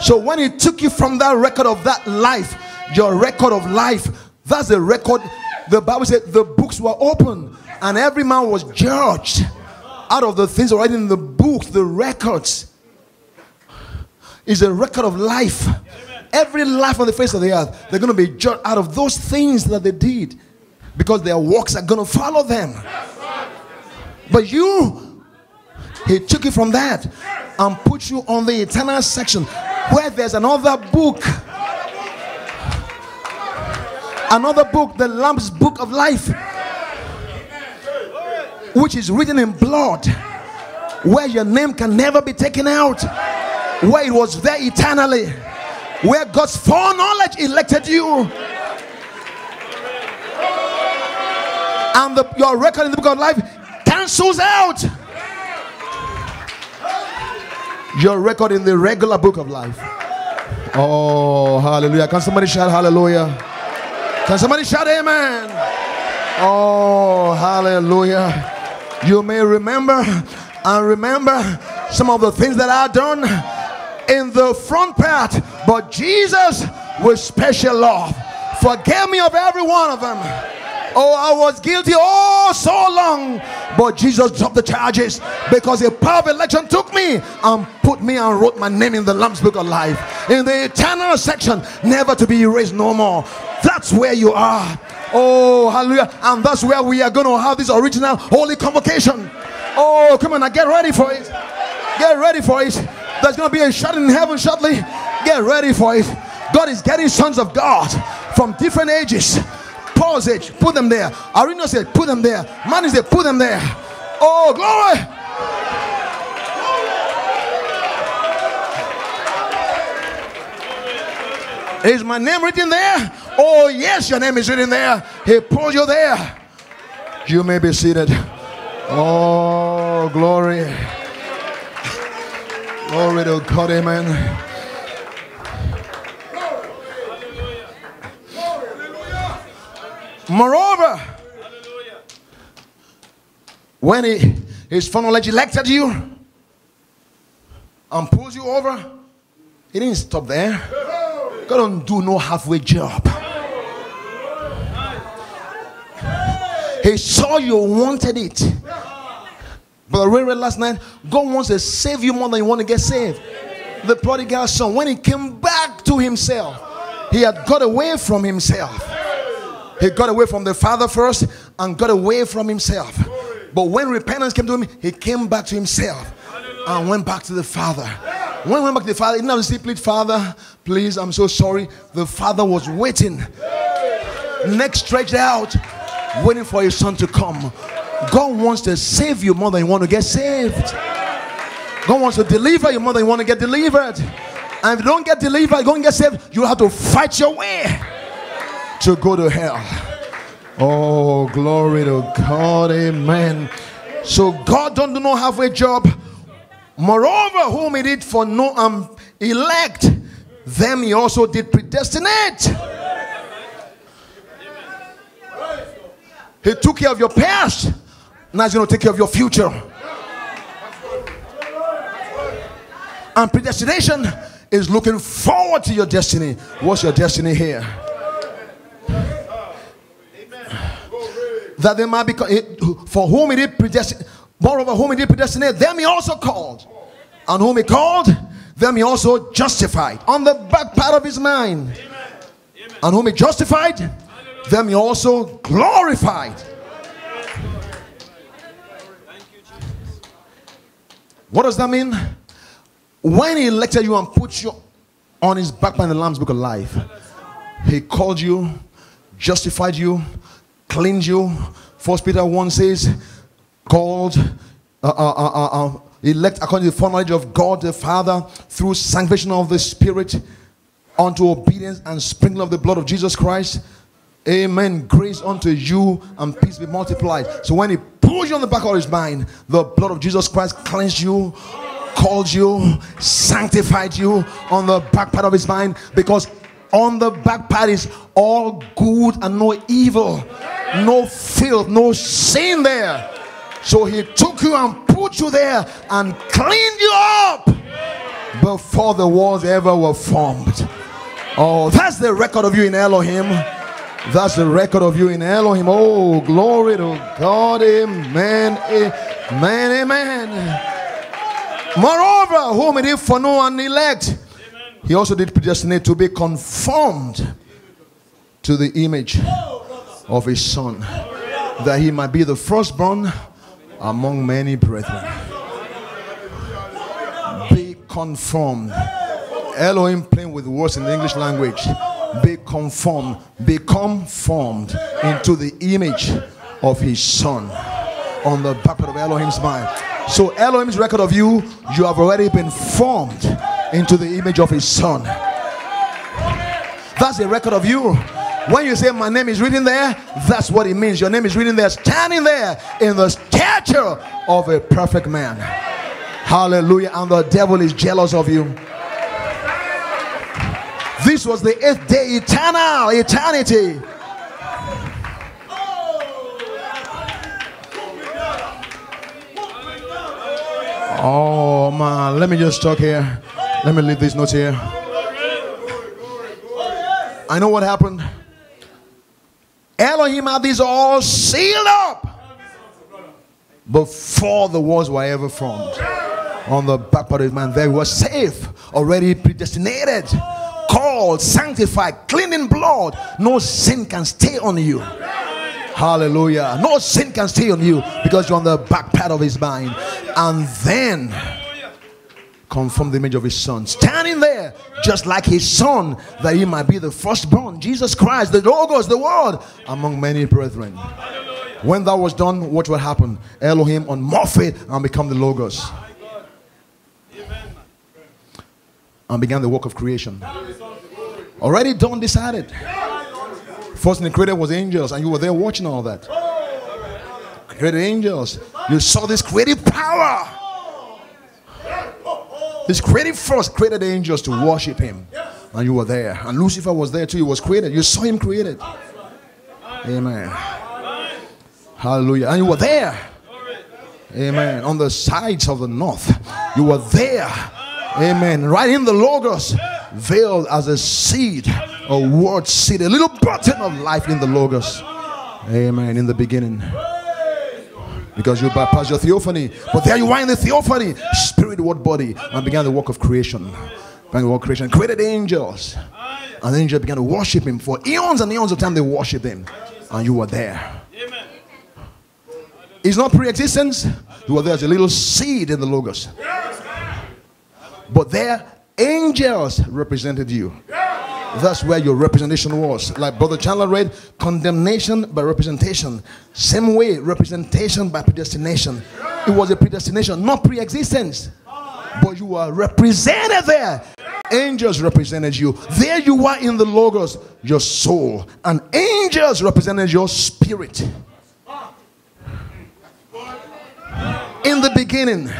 So when he took you from that record of that life, your record of life, that's the record. The Bible said the books were open and every man was judged out of the things already in the books, the records. Is a record of life. Every life on the face of the earth, they're going to be judged out of those things that they did because their works are going to follow them. But you, he took you from that and put you on the eternal section where there's another book. Another book, the Lamb's book of life, which is written in blood, where your name can never be taken out, where it was there eternally, where God's foreknowledge elected you. And the, your record in the book of life cancels out your record in the regular book of life. Oh, hallelujah. Can somebody shout hallelujah? Can somebody shout amen? Oh, hallelujah. You may remember and remember some of the things that I've done in the front part, but Jesus with special love forgive me of every one of them. Oh, I was guilty oh so long, but Jesus dropped the charges because a power of election took me and put me and wrote my name in the Lamb's Book of Life in the eternal section, never to be erased no more. That's where you are. Oh, hallelujah. And that's where we are going to have this original holy convocation. Oh, come on now, get ready for it. Get ready for it. There's going to be a shot in heaven shortly. Get ready for it. God is getting sons of God from different ages Paul's age, put them there. Arena said, put them there. Man said, put them there. Oh, glory. Is my name written there? Oh, yes, your name is written there. He pulled you there. You may be seated. Oh, glory. Glory to God, amen. Moreover, when he, his foreknowledge elected you and pulls you over, he didn't stop there. God don't do no halfway job. He saw you wanted it. But I read last night, God wants to save you more than you want to get saved. The prodigal son, when he came back to himself, he had got away from himself. He got away from the Father first and got away from himself. But when repentance came to him, he came back to himself and went back to the Father. When he went back to the Father, he didn't have to say, Please, Father, please, I'm so sorry. The Father was waiting, neck stretched out, waiting for his son to come. God wants to save you more than you want to get saved. God wants to deliver you more than you want to get delivered. And if you don't get delivered, you don't get saved, you have to fight your way to go to hell. Oh, glory to God. Amen. So God don't do no halfway job. Moreover, whom he did for no um, elect, them he also did predestinate. He took care of your past. Now he's going to take care of your future. And predestination is looking forward to your destiny. What's your destiny here? That they might be for whom he did predestinate. Moreover, whom he did predestinate, them he also called. And whom he called, them he also justified. On the back part of his mind. Amen. And whom he justified, Hallelujah. them he also glorified. What does that mean? When he elected you and put you on his back by the Lamb's book of life, he called you, justified you, cleaned you. First Peter 1 says, called, uh, uh, uh, uh, uh elect according to the foreknowledge of God the Father through sanctification of the Spirit unto obedience and sprinkling of the blood of Jesus Christ. Amen. Grace unto you and peace be multiplied. So when he pulls you on the back of his mind, the blood of Jesus Christ cleansed you, called you, sanctified you on the back part of his mind because on the back part is all good and no evil, no filth, no sin there. So he took you and put you there and cleaned you up before the walls ever were formed. Oh, that's the record of you in Elohim. That's the record of you in Elohim. Oh, glory to God. Amen. Amen. Amen. Moreover, whom it is for no one elect, he also did predestinate to be conformed to the image of his son, that he might be the firstborn among many brethren. Be conformed. Elohim playing with words in the English language. Be conformed, become formed into the image of his son on the back of Elohim's mind. So Elohim's record of you, you have already been formed into the image of his son. That's a record of you. When you say my name is written there, that's what it means. Your name is written there, standing there in the stature of a perfect man. Hallelujah. And the devil is jealous of you. This was the eighth day, eternal, eternity. Oh man, let me just talk here. Let me leave these notes here. I know what happened. Elohim had these all sealed up before the walls were ever formed. On the back part of his man, they were safe, already predestinated, called, sanctified, clean in blood. No sin can stay on you. Hallelujah. No sin can stay on you because you're on the back part of his mind. And then conform the image of his son. Standing there just like his son, that he might be the firstborn. Jesus Christ, the Logos, the Word, among many brethren. When that was done, what will happen? Elohim unmorph it and become the Logos. And began the work of creation. Already done, decided. First thing created was angels, and you were there watching all that. Created angels. You saw this creative power. This created first, created angels to worship him. And you were there. And Lucifer was there too. He was created. You saw him created. Amen. Hallelujah. And you were there. Amen. On the sides of the north. You were there. Amen. Right in the Logos. Veiled as a seed a word seed, a little button of life in the Logos. Amen. In the beginning. Because you bypass your theophany. But there you are in the theophany, spirit, word, body, and began the work of creation. Began the work of creation. Created angels. And the angels began to worship him. For eons and eons of time, they worshiped him. And you were there. It's not pre existence. You were there as a little seed in the Logos. But there, angels represented you. That's where your representation was. Like Brother Chandler read, condemnation by representation. Same way, representation by predestination. It was a predestination, not pre existence. But you were represented there. Angels represented you. There you were in the Logos, your soul. And angels represented your spirit. In the beginning,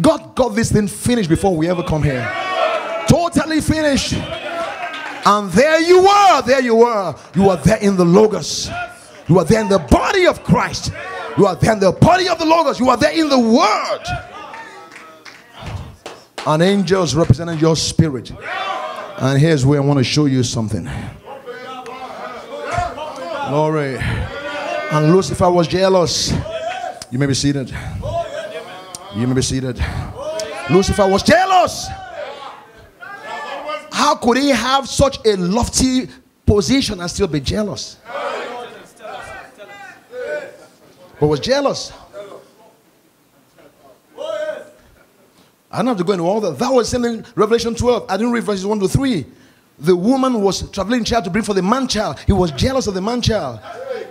God got this thing finished before we ever come here. Totally finished. And there you were, there you were. You were there in the Logos. You are there in the body of Christ. You are there in the body of the Logos. You are there in the Word. And angels representing your spirit. And here's where I want to show you something. Glory. And Lucifer was jealous. You may be seated. You may be seated. Lucifer was jealous. How could he have such a lofty position and still be jealous? But was jealous. I don't have to go into all that. That was in Revelation 12. I didn't read verses 1 to 3. The woman was traveling child to bring for the man child. He was jealous of the man child.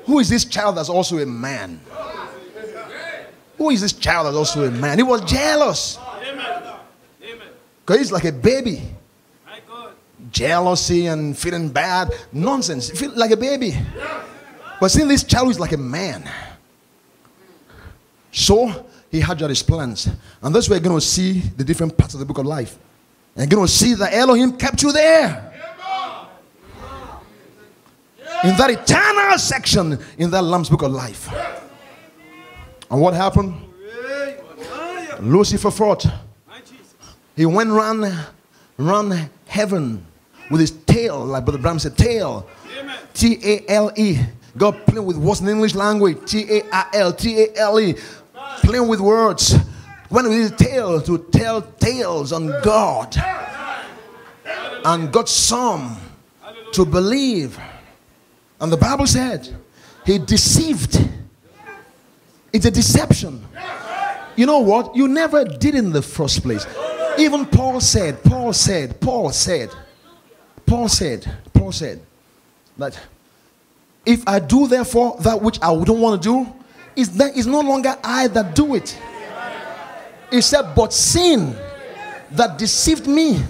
Who is this child that's also a man? Who is this child that's also a man? He was jealous. Because he's like a baby. Jealousy and feeling bad. Nonsense. Feel like a baby. But seeing this child is like a man. So he had his plans. And that's where you're going to see the different parts of the book of life. And you're going to see that Elohim kept you there. In that eternal section in that Lamb's book of life. And what happened? Lucifer fought. He went run, run heaven with his tail, like Brother Branham said, tail. T A L E. God playing with what's in English language. T A I L T A L E. Playing with words. When with his tail to tell tales on God. And got some to believe. And the Bible said he deceived. It's a deception. You know what? You never did in the first place. Even Paul said, Paul said, Paul said, Paul said, Paul said that if I do therefore that which I don't want to do, is that is no longer I that do it. He said, but sin that deceived me.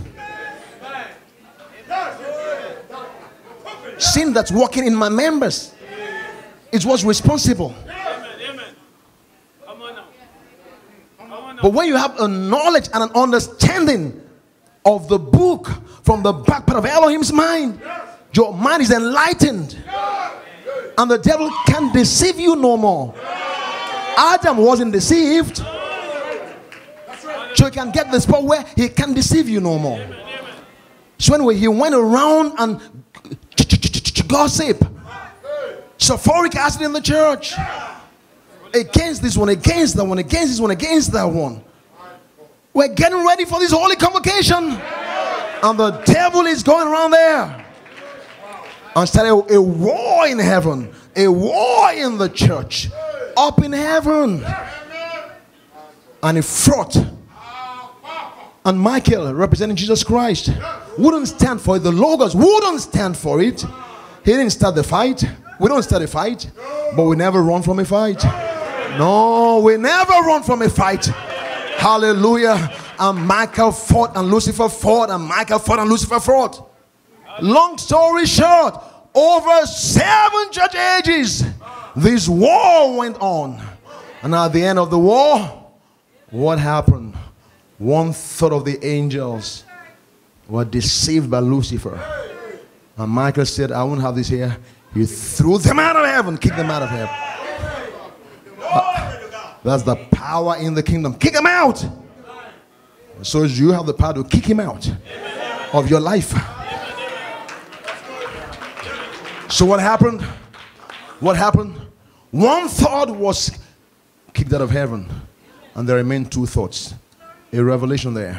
Sin that's working in my members is what's responsible. But when you have a knowledge and an understanding of the book from the back part of Elohim's mind, your mind is enlightened. And the devil can deceive you no more. Adam wasn't deceived. So he can get the spot where he can deceive you no more. So anyway, he went around and gossip. Sulfuric acid in the church against this one, against that one, against this one, against that one. We're getting ready for this holy convocation. And the devil is going around there. And started a, war in heaven, a war in the church, up in heaven. And he fought. And Michael, representing Jesus Christ, wouldn't stand for it. The Logos wouldn't stand for it. He didn't start the fight. We don't start a fight, but we never run from a fight. No, we never run from a fight. Hallelujah. And Michael fought and Lucifer fought and Michael fought and Lucifer fought. Long story short, over seven church ages, this war went on. And at the end of the war, what happened? One third of the angels were deceived by Lucifer. And Michael said, I won't have this here. He threw them out of heaven, kicked them out of heaven. That's the power in the kingdom. Kick them out. So you have the power to kick him out of your life. So what happened? What happened? One thought was kicked out of heaven, and there remained two thoughts. A revelation there.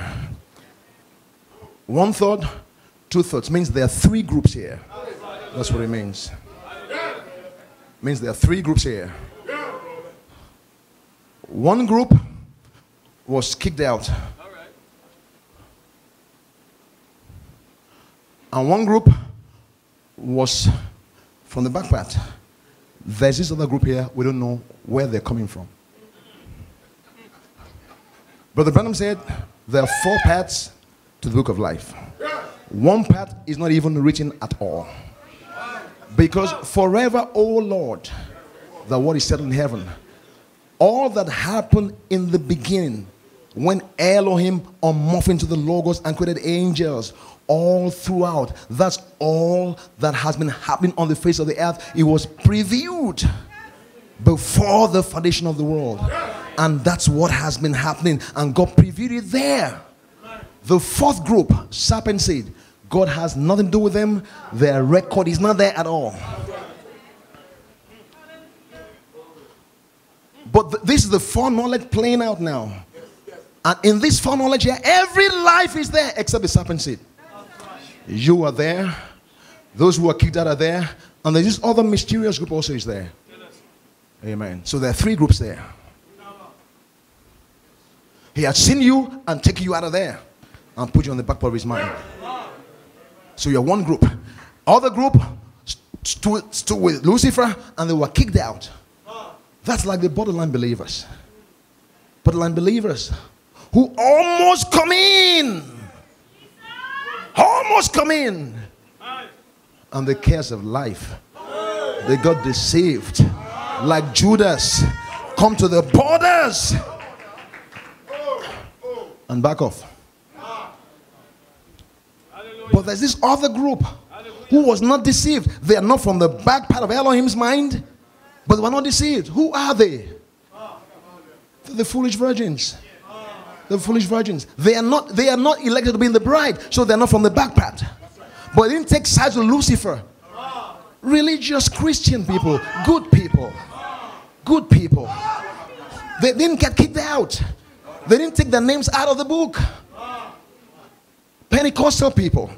One thought, two thoughts means there are three groups here. That's what it means. Means there are three groups here. One group was kicked out. And one group was from the back part. There's this other group here, we don't know where they're coming from. Brother Branham said there are four paths to the book of life. One path is not even written at all. Because forever, O Lord, the word is said in heaven, all that happened in the beginning when Elohim or morphed into the Logos and created angels, all throughout, that's all that has been happening on the face of the earth. It was previewed before the foundation of the world. And that's what has been happening. And God previewed it there. The fourth group, serpent seed, God has nothing to do with them. Their record is not there at all. But th- this is the foreknowledge playing out now. And in this foreknowledge every life is there except the serpent seed. You are there. Those who are kicked out are there. And there's this other mysterious group also is there. Amen. So there are three groups there. He had seen you and taken you out of there and put you on the back part of his mind. So you're one group. Other group stood, stood with Lucifer and they were kicked out. That's like the borderline believers. Borderline believers who almost come in. Almost come in. And the cares of life. They got deceived. Like Judas. Come to the borders and back off. But there's this other group who was not deceived. They are not from the back part of Elohim's mind, but they were not deceived. Who are they? They're the foolish virgins. The foolish virgins. They are not. They are not elected to be in the bride, so they're not from the back part. But they didn't take sides with Lucifer. Religious Christian people, good people, good people. They didn't get kicked out. They didn't take their names out of the book. Pentecostal people,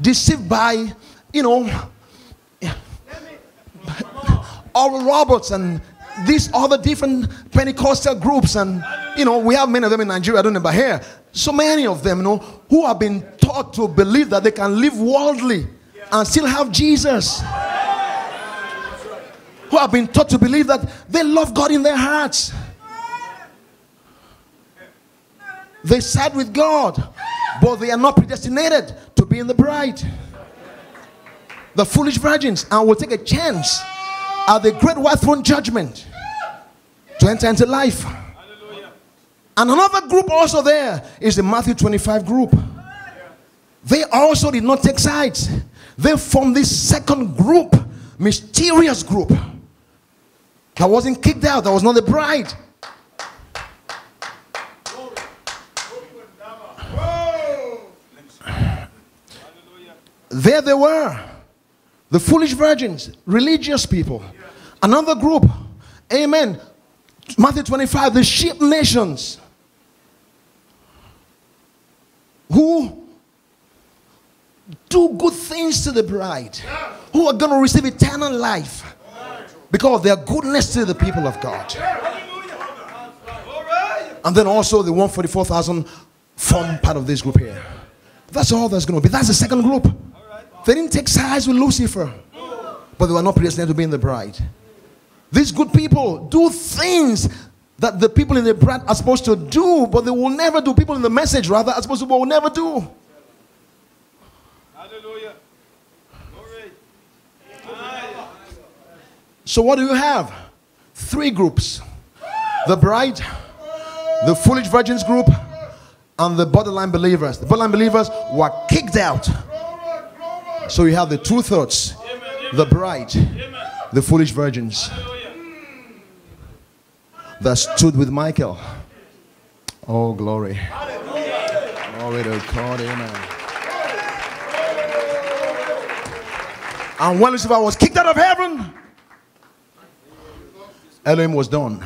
deceived by, you know, Oral Roberts and these other different Pentecostal groups, and you know, we have many of them in Nigeria, I don't know, but here, so many of them, you know, who have been taught to believe that they can live worldly and still have Jesus. Who have been taught to believe that they love God in their hearts. They side with God, but they are not predestinated to be in the bride. The foolish virgins and will take a chance at the great white throne judgment to enter into life. And another group also there is the Matthew 25 group. They also did not take sides. They formed this second group, mysterious group, that wasn't kicked out, that was not the bride. There they were. The foolish virgins, religious people. Another group. Amen. Matthew 25, the sheep nations. Who do good things to the bride. Who are going to receive eternal life. Because of their goodness to the people of God. And then also the 144,000 form part of this group here. That's all that's going to be. That's the second group. They didn't take sides with Lucifer, but they were not predestined to be in the bride. These good people do things that the people in the bride are supposed to do, but they will never do. People in the message, rather, are supposed to, but will never do. Hallelujah. Glory. So, what do you have? Three groups the bride, the foolish virgins group, and the borderline believers. The borderline believers were kicked out so you have the two thoughts the bride, the foolish virgins that stood with Michael. Oh, glory. Glory to God. Amen. And when Lucifer was kicked out of heaven, Elohim was done.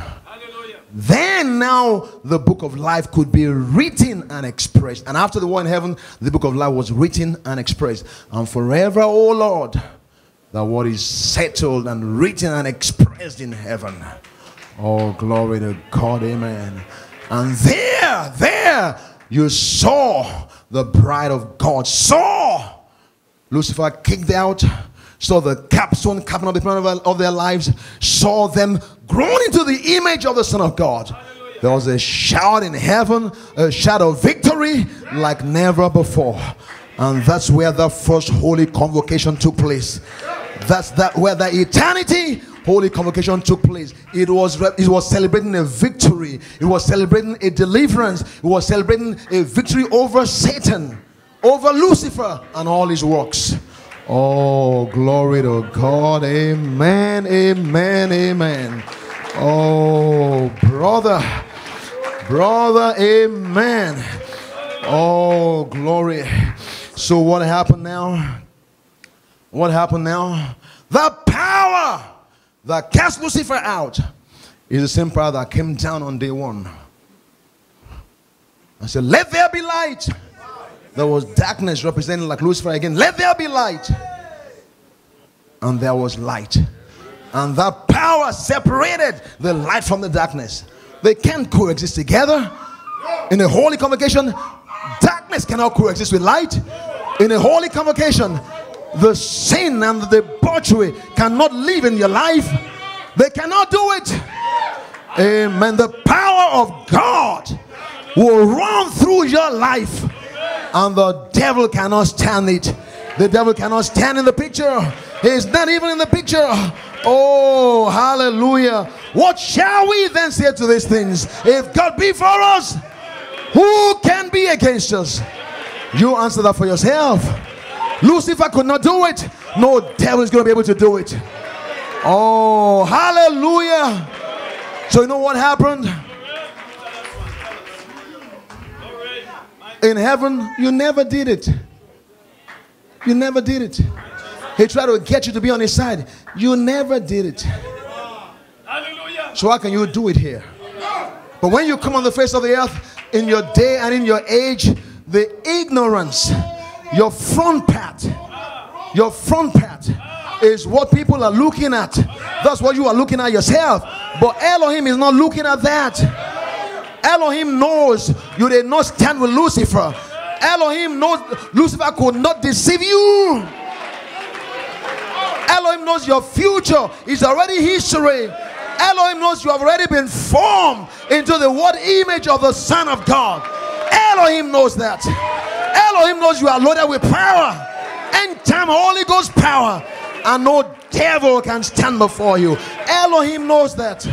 Then now the book of life could be written and expressed. And after the war in heaven, the book of life was written and expressed. And forever, oh Lord, that what is settled and written and expressed in heaven. Oh, glory to God, amen. And there, there, you saw the bride of God. Saw Lucifer kicked out saw the capstone capping on the plan of their lives, saw them grown into the image of the Son of God. There was a shout in heaven, a shout of victory like never before. And that's where the first holy convocation took place. That's that where the eternity holy convocation took place. It was it was celebrating a victory. It was celebrating a deliverance. It was celebrating a victory over Satan, over Lucifer and all his works. Oh, glory to God. Amen. Amen. Amen. Oh, brother. Brother. Amen. Oh, glory. So, what happened now? What happened now? The power that cast Lucifer out is the same power that came down on day one. I said, Let there be light. There was darkness representing like Lucifer again. Let there be light. And there was light. And that power separated the light from the darkness. They can't coexist together. In a holy convocation, darkness cannot coexist with light. In a holy convocation, the sin and the debauchery cannot live in your life. They cannot do it. Amen. The power of God will run through your life, and the devil cannot stand it. The devil cannot stand in the picture. He's not even in the picture. Oh, hallelujah. What shall we then say to these things? If God be for us, who can be against us? You answer that for yourself. Lucifer could not do it. No devil is going to be able to do it. Oh, hallelujah. So, you know what happened? In heaven, you never did it. You never did it. He tried to get you to be on his side. You never did it. So, how can you do it here? But when you come on the face of the earth, in your day and in your age, the ignorance, your front part, your front part is what people are looking at. That's what you are looking at yourself. But Elohim is not looking at that. Elohim knows you did not stand with Lucifer. Elohim knows Lucifer could not deceive you. Elohim knows your future is already history. Elohim knows you have already been formed into the word image of the Son of God. Elohim knows that. Elohim knows you are loaded with power. End time Holy Ghost power. And no devil can stand before you. Elohim knows that.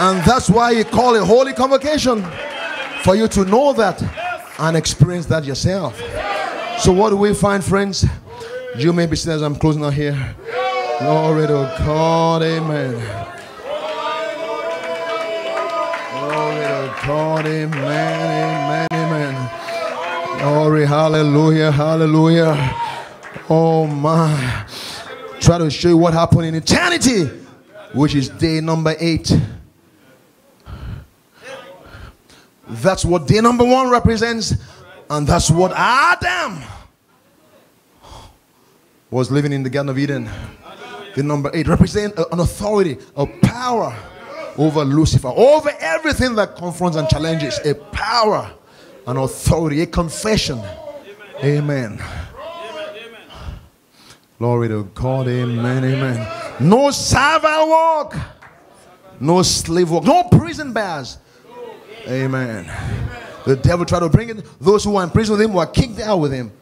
And that's why he called a holy convocation for you to know that and experience that yourself. So, what do we find, friends? You may be sitting as I'm closing out here. Glory to God, amen. Glory to God, amen, amen, amen. Glory, hallelujah, hallelujah. Oh my. Try to show you what happened in eternity, which is day number eight. That's what day number one represents, and that's what Adam was living in the Garden of Eden. The number eight represents an authority, a power over Lucifer, over everything that confronts and challenges, a power, an authority, a confession. Amen. Glory to God, amen, amen. No servile walk, no slave walk, no prison bars. Amen. The devil tried to bring in those who were in prison with him were kicked out with him.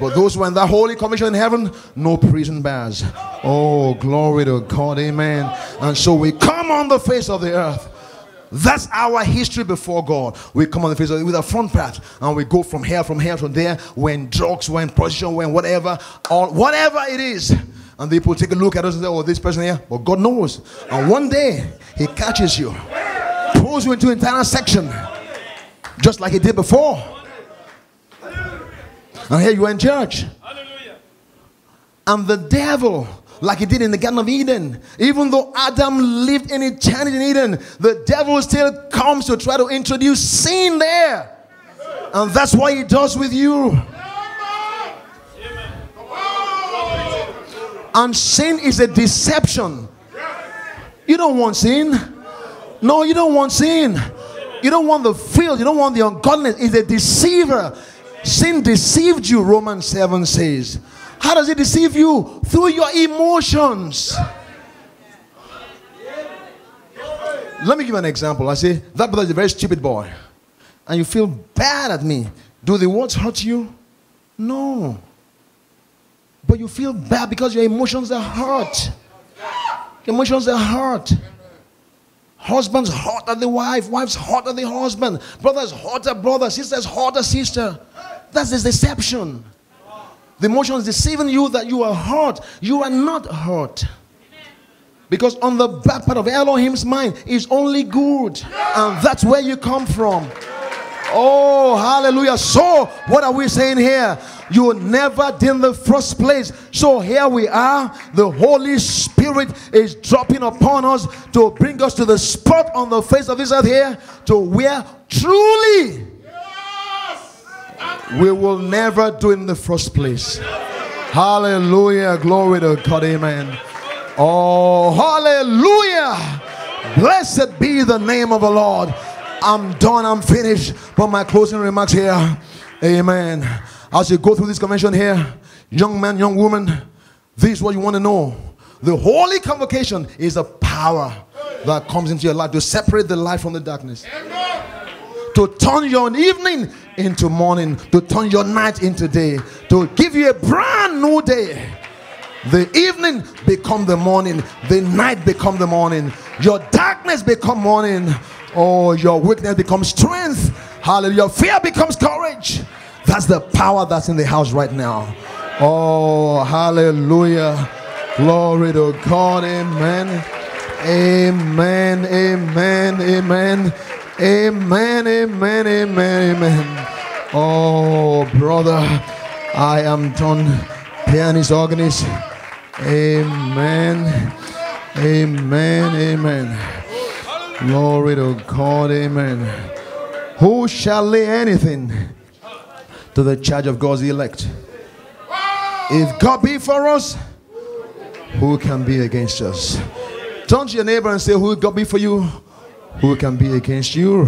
But those who are in the holy commission in heaven, no prison bars. Oh, glory to God. Amen. And so we come on the face of the earth. That's our history before God. We come on the face of it with a front path and we go from here, from here, from there, when drugs, when prostitution, when whatever, or whatever it is. And people take a look at us and say, Oh, this person here. But God knows. And one day he catches you, pulls you into entire section, just like he did before. And here you are in church. And the devil, like he did in the Garden of Eden, even though Adam lived in eternity in Eden, the devil still comes to try to introduce sin there. And that's what he does with you. And sin is a deception. You don't want sin. No, you don't want sin. You don't want the filth. You don't want the ungodliness. It's a deceiver. Sin deceived you, Romans 7 says. How does it deceive you? Through your emotions. Let me give you an example. I say, that brother is a very stupid boy. And you feel bad at me. Do the words hurt you? No. But you feel bad because your emotions are hurt. Your emotions are hurt. Husband's hot at the wife, wife's hot at the husband, brother's hot at brother, sister's hot at sister. That's the deception. The emotion is deceiving you that you are hurt. You are not hurt. Because on the back part of Elohim's mind is only good. And that's where you come from. Oh, hallelujah. So, what are we saying here? You never did in the first place. So, here we are. The Holy Spirit is dropping upon us to bring us to the spot on the face of this earth here to where truly we will never do in the first place. Hallelujah. Glory to God. Amen. Oh, hallelujah. Blessed be the name of the Lord. I'm done, I'm finished. But my closing remarks here. Amen. As you go through this convention here, young man, young woman, this is what you want to know. The holy convocation is a power that comes into your life to separate the light from the darkness. To turn your evening into morning, to turn your night into day, to give you a brand new day. The evening become the morning, the night become the morning, your darkness become morning, oh, your weakness becomes strength. Hallelujah. Fear becomes courage. That's the power that's in the house right now. Oh, hallelujah. Glory to God. Amen. Amen. Amen. Amen. Amen. Amen. Amen. Amen. Oh, brother, I am done. Pianist, organist. Amen. Amen. Amen. Glory to God. Amen. Who shall lay anything to the charge of God's elect? If God be for us, who can be against us? Turn to your neighbor and say, Who God be for you? Who can be against you?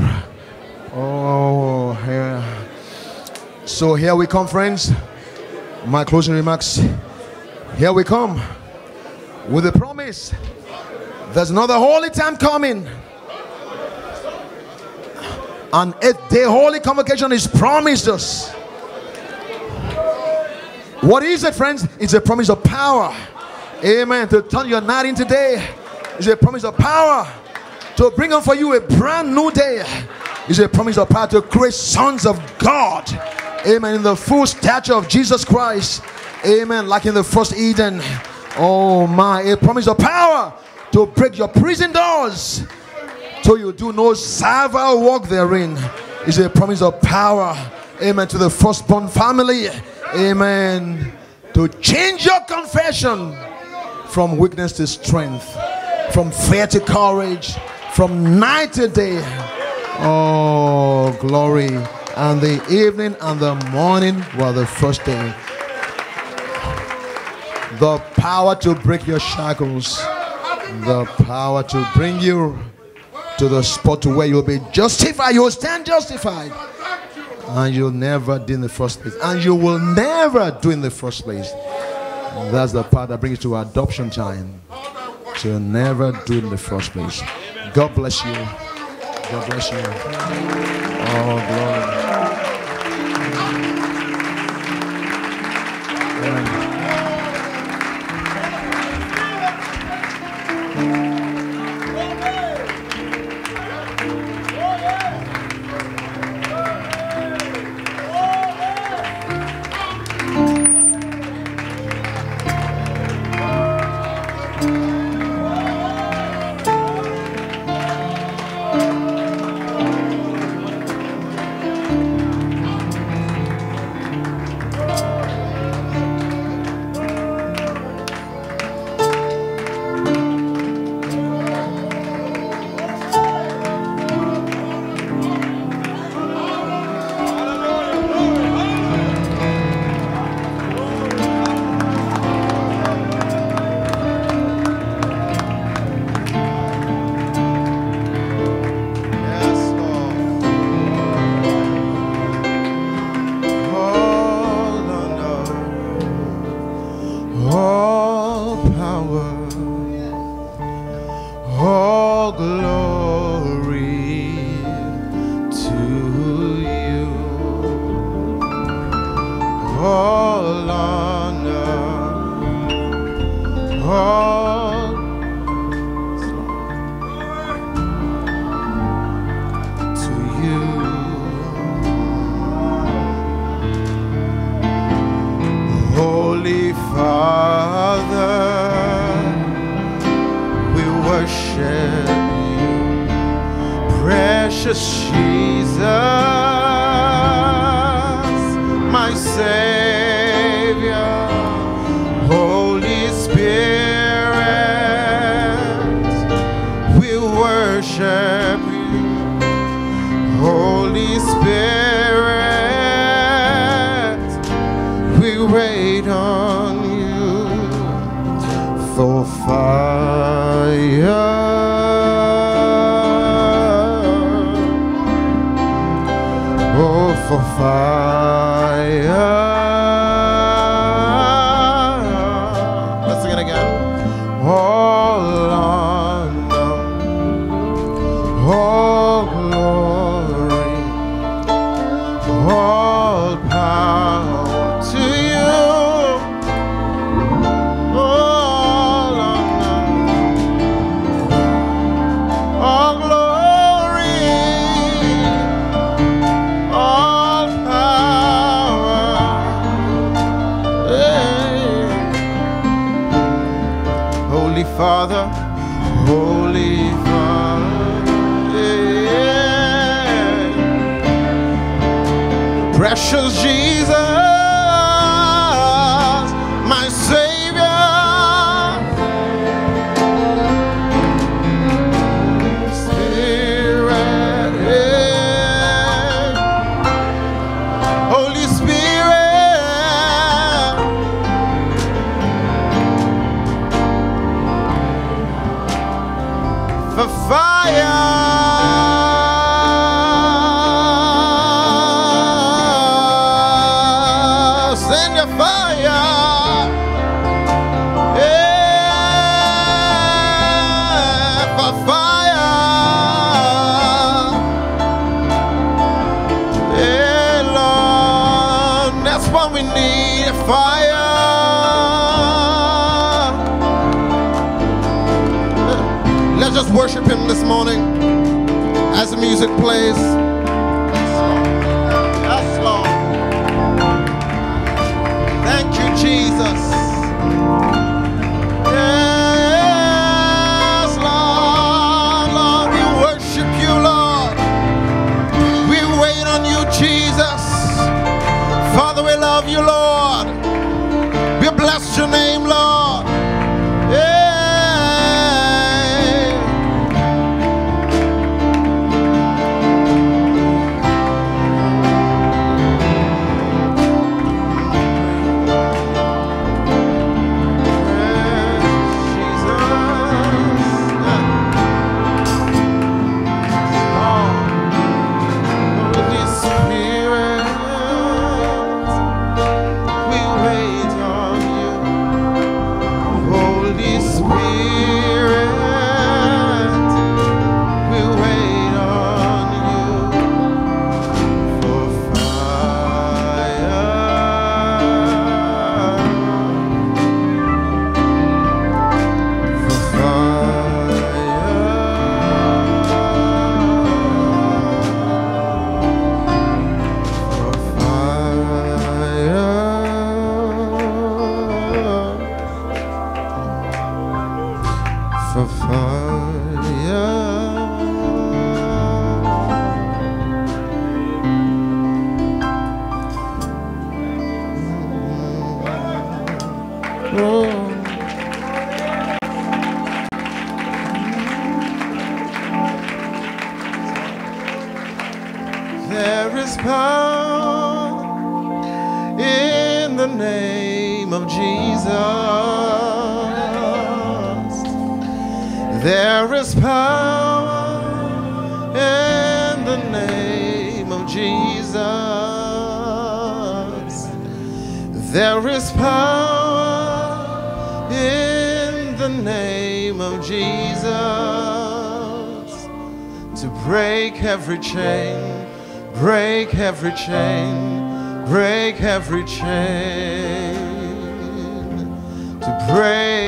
Oh, yeah. So here we come, friends. My closing remarks. Here we come with a promise. There's another holy time coming. An eighth day holy convocation is promised us. What is it, friends? It's a promise of power. Amen. To turn your night in today is a promise of power. To bring on for you a brand new day is a promise of power to create sons of God. Amen. In the full stature of Jesus Christ. Amen. Like in the first Eden. Oh my, a promise of power to break your prison doors. So you do no servile work therein. Is a promise of power. Amen. To the firstborn family. Amen. To change your confession from weakness to strength, from fear to courage, from night to day. Oh, glory. And the evening and the morning were the first day. The power to break your shackles, the power to bring you to the spot to where you'll be justified. You'll stand justified. And you'll never do in the first place. And you will never do in the first place. That's the part that brings you to adoption time. So you'll never do in the first place. God bless you. God bless you. Oh, glory.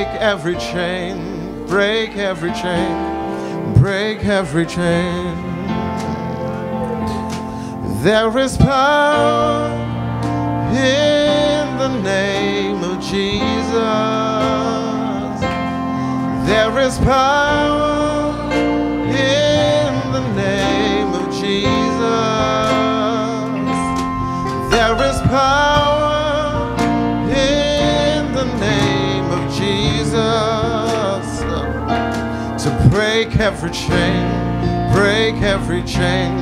break every chain, break every chain, break every chain. There is power in the name of Jesus. There is power break every chain, break every chain,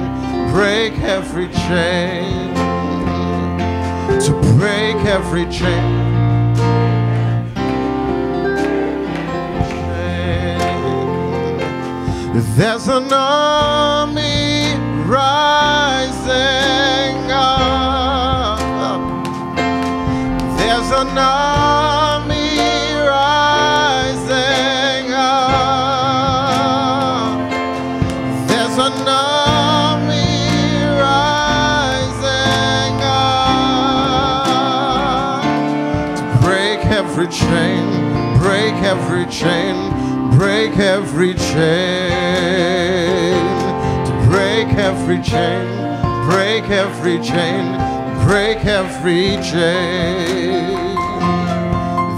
break every chain, to break every chain. There's an army rising up. There's an army. Every chain, break every chain, to break every chain, break every chain, break every chain.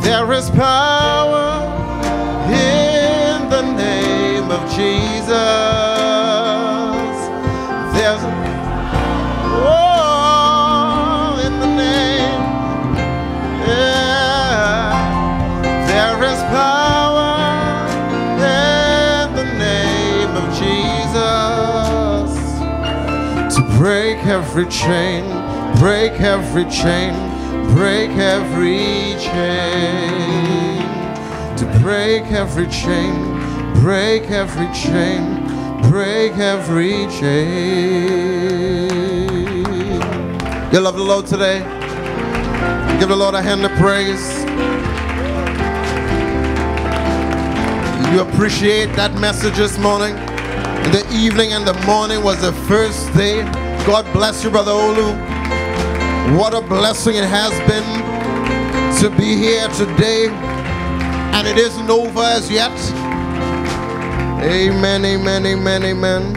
There is power in the name of Jesus. Every chain, break every chain, break every chain, to break every chain, break every chain, break every chain. You love the Lord today? Give the Lord a hand of praise. You appreciate that message this morning? The evening and the morning was the first day. God bless you, Brother Olu. What a blessing it has been to be here today. And it isn't over as yet. Amen, amen, amen, amen.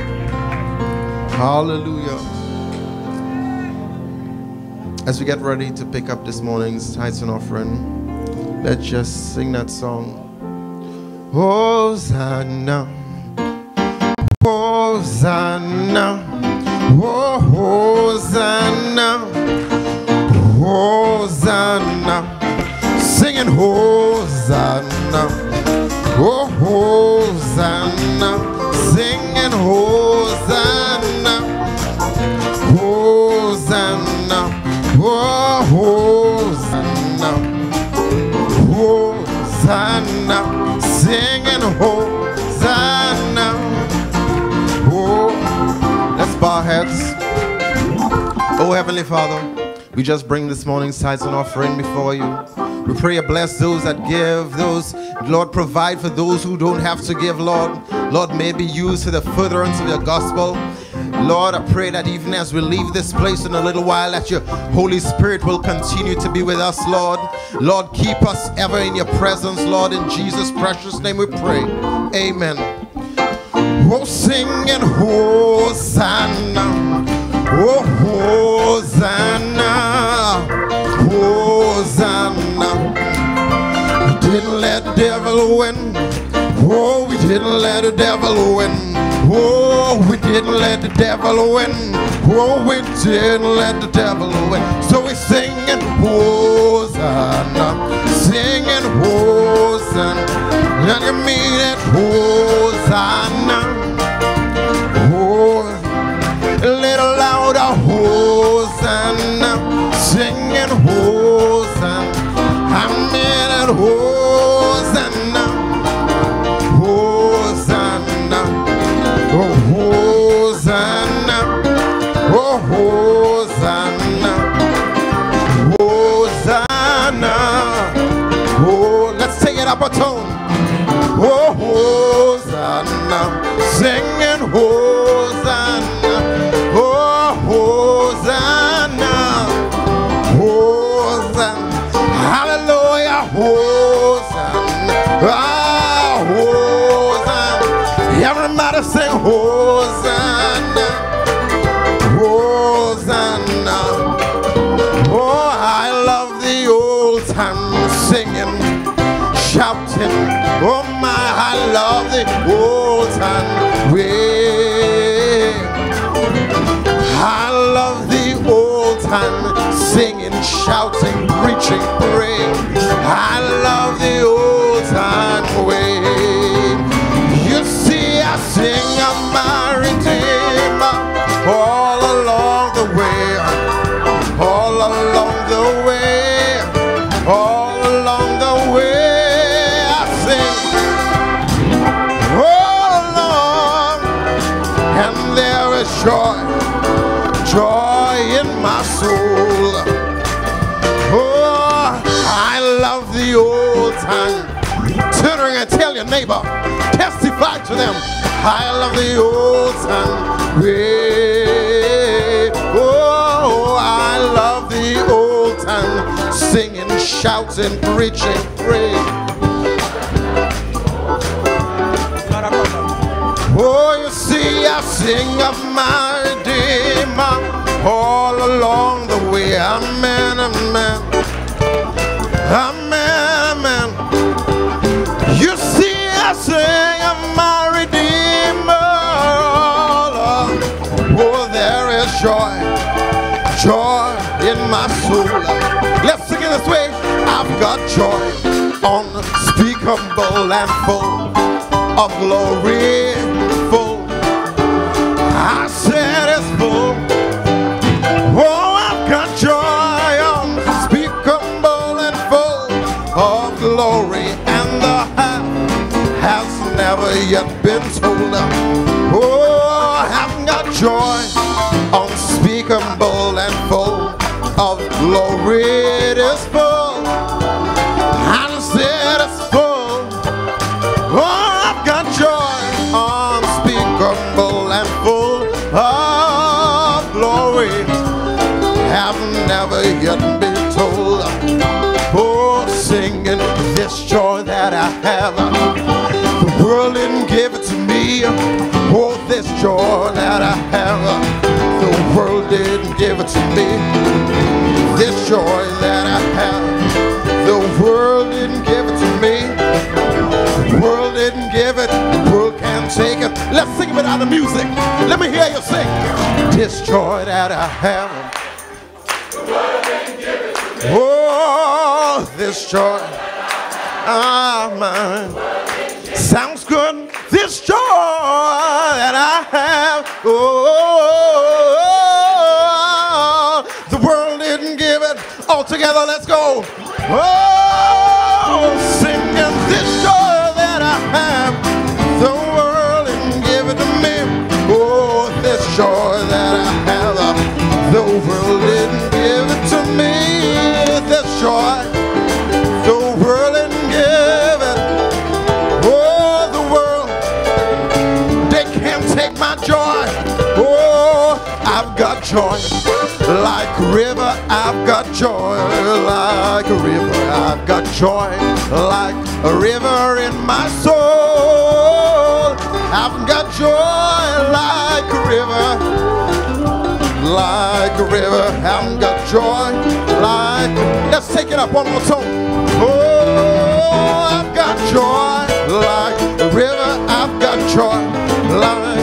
Hallelujah. As we get ready to pick up this morning's tithes and offering, let's just sing that song. Hosanna. Hosanna, Hosanna, Hosanna, singing Hosanna, Father, we just bring this morning's tithes and offering before you. We pray you bless those that give, those, Lord, provide for those who don't have to give, Lord. Lord, may be used for the furtherance of your gospel. Lord, I pray that even as we leave this place in a little while, that your Holy Spirit will continue to be with us, Lord. Lord, keep us ever in your presence, Lord. In Jesus' precious name we pray. Amen. Oh, singing Hosanna, oh, Hosanna, Hosanna. We didn't let the devil win. Oh, we didn't let the devil win. Oh, we didn't let the devil win. Oh, we didn't let the devil win. So we singing Hosanna, singing Hosanna. And you mean it, Hosanna. I love the old time way. Oh, I love the old time singing, shouting, preaching, praying. Oh, you see, I sing of my demon all along the way. I'm man, I'm man. My soul. Let's sing it this way. I've got joy unspeakable and full of glory. Have. The world didn't give it to me. Oh, this joy that I have. The world didn't give it to me. This joy that I have. The world didn't give it to me. The world didn't give it. The world can't take it. Let's sing it without the music. Let me hear you sing. This joy that I have. Oh, this joy. Ah, mine. Sounds good. This joy that I have. Oh, the world didn't give it. All together, let's go. Oh, joy. Like a river, I've got joy. Like a river, I've got joy. Like a river in my soul. I've got joy like a river like a river. I've got joy like. Let's take it up one more time. Oh, I've got joy like a river. I've got joy like.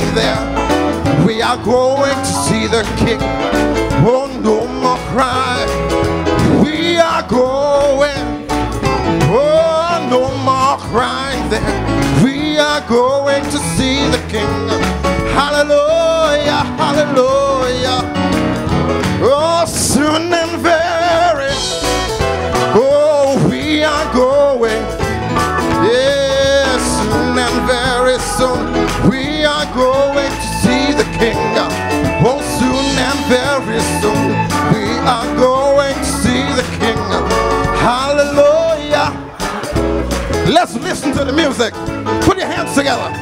Crying there. We are going to see the King. Oh, no more crying. To the music. Put your hands together.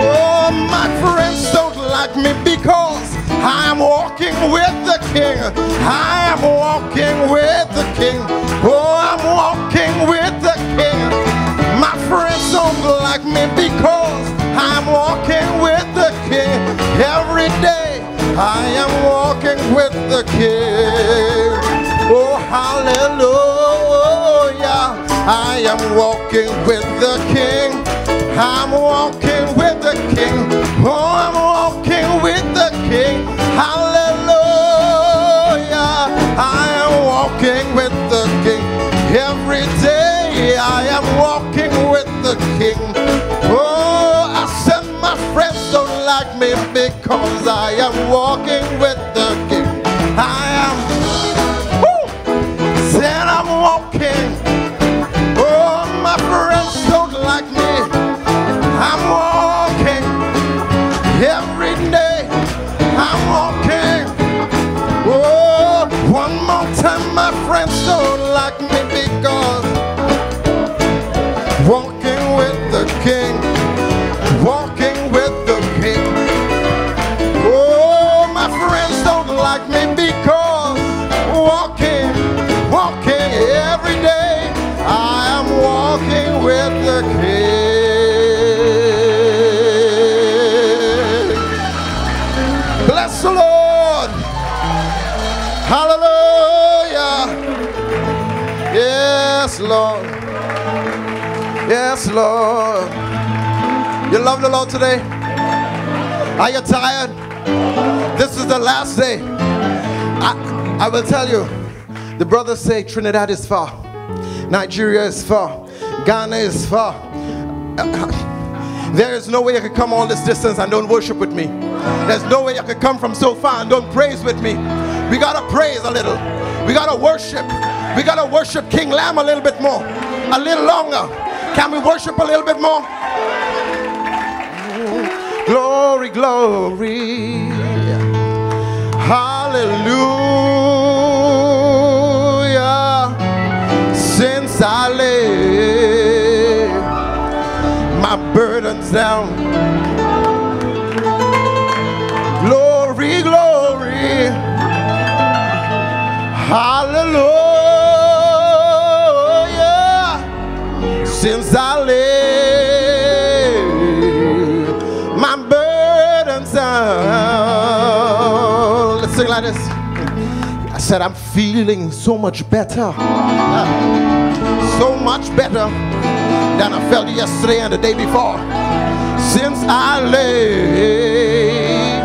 Oh, because I'm walking with the King. I am walking with the King. Oh, I'm walking with the King. My friends don't like me because I'm walking with the King. Every day I am walking with the King. Oh, hallelujah. I am walking with the King. I'm walking with the King. Oh, I'm King. Hallelujah. I am walking with the King. Every day I am walking with the King. Oh, I said my friends don't like me because I am walking with Lord. You love the Lord today? Are you tired? This is the last day. I, I will tell you, the brothers say Trinidad is far, Nigeria is far, Ghana is far. There is no way you can come all this distance and don't worship with me. There's no way you can come from so far and don't praise with me. We gotta praise a little. We gotta worship. We gotta worship King Lamb a little bit more, a little longer. Can we worship a little bit more? Glory, glory. Hallelujah. Since I lay my burdens down. Glory, glory. Hallelujah. Said, I'm feeling so much better. So much better than I felt yesterday and the day before. Since I lay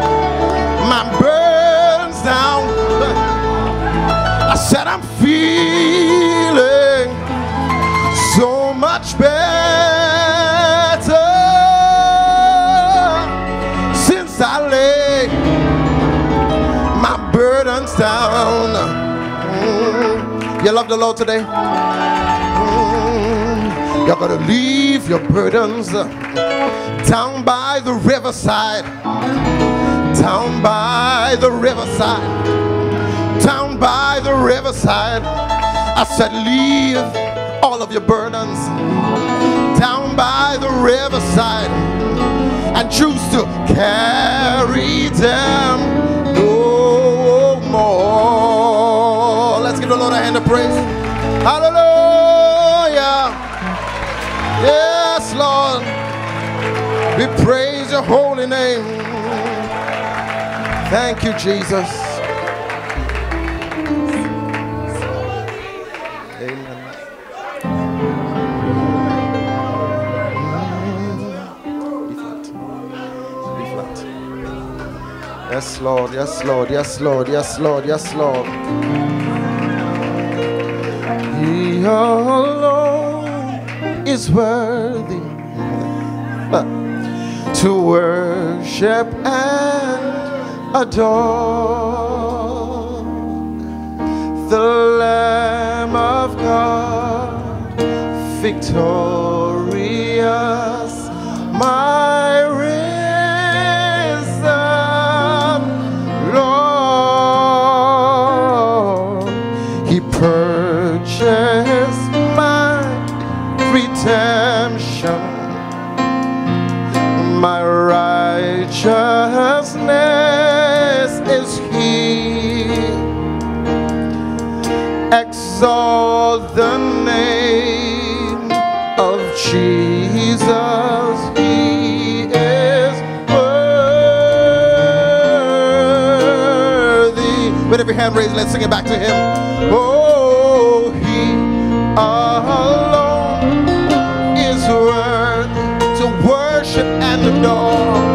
my burdens down, I said, I'm feeling love the Lord today? Mm. You're gonna leave your burdens down by the riverside, down by the riverside, down by the riverside. I said, leave all of your burdens down by the riverside and choose to carry them give the Lord a hand of praise. Hallelujah. Yes, Lord. We praise your holy name. Thank you, Jesus. Yes, Lord. Yes, Lord. Yes, Lord. Yes, Lord. Yes, Lord. He alone is worthy uh, to worship and adore the Lamb of God, victorious, my Exalt the name of Jesus. He is worthy. With every hand raised, let's sing it back to Him. Oh, He alone is worthy to door. The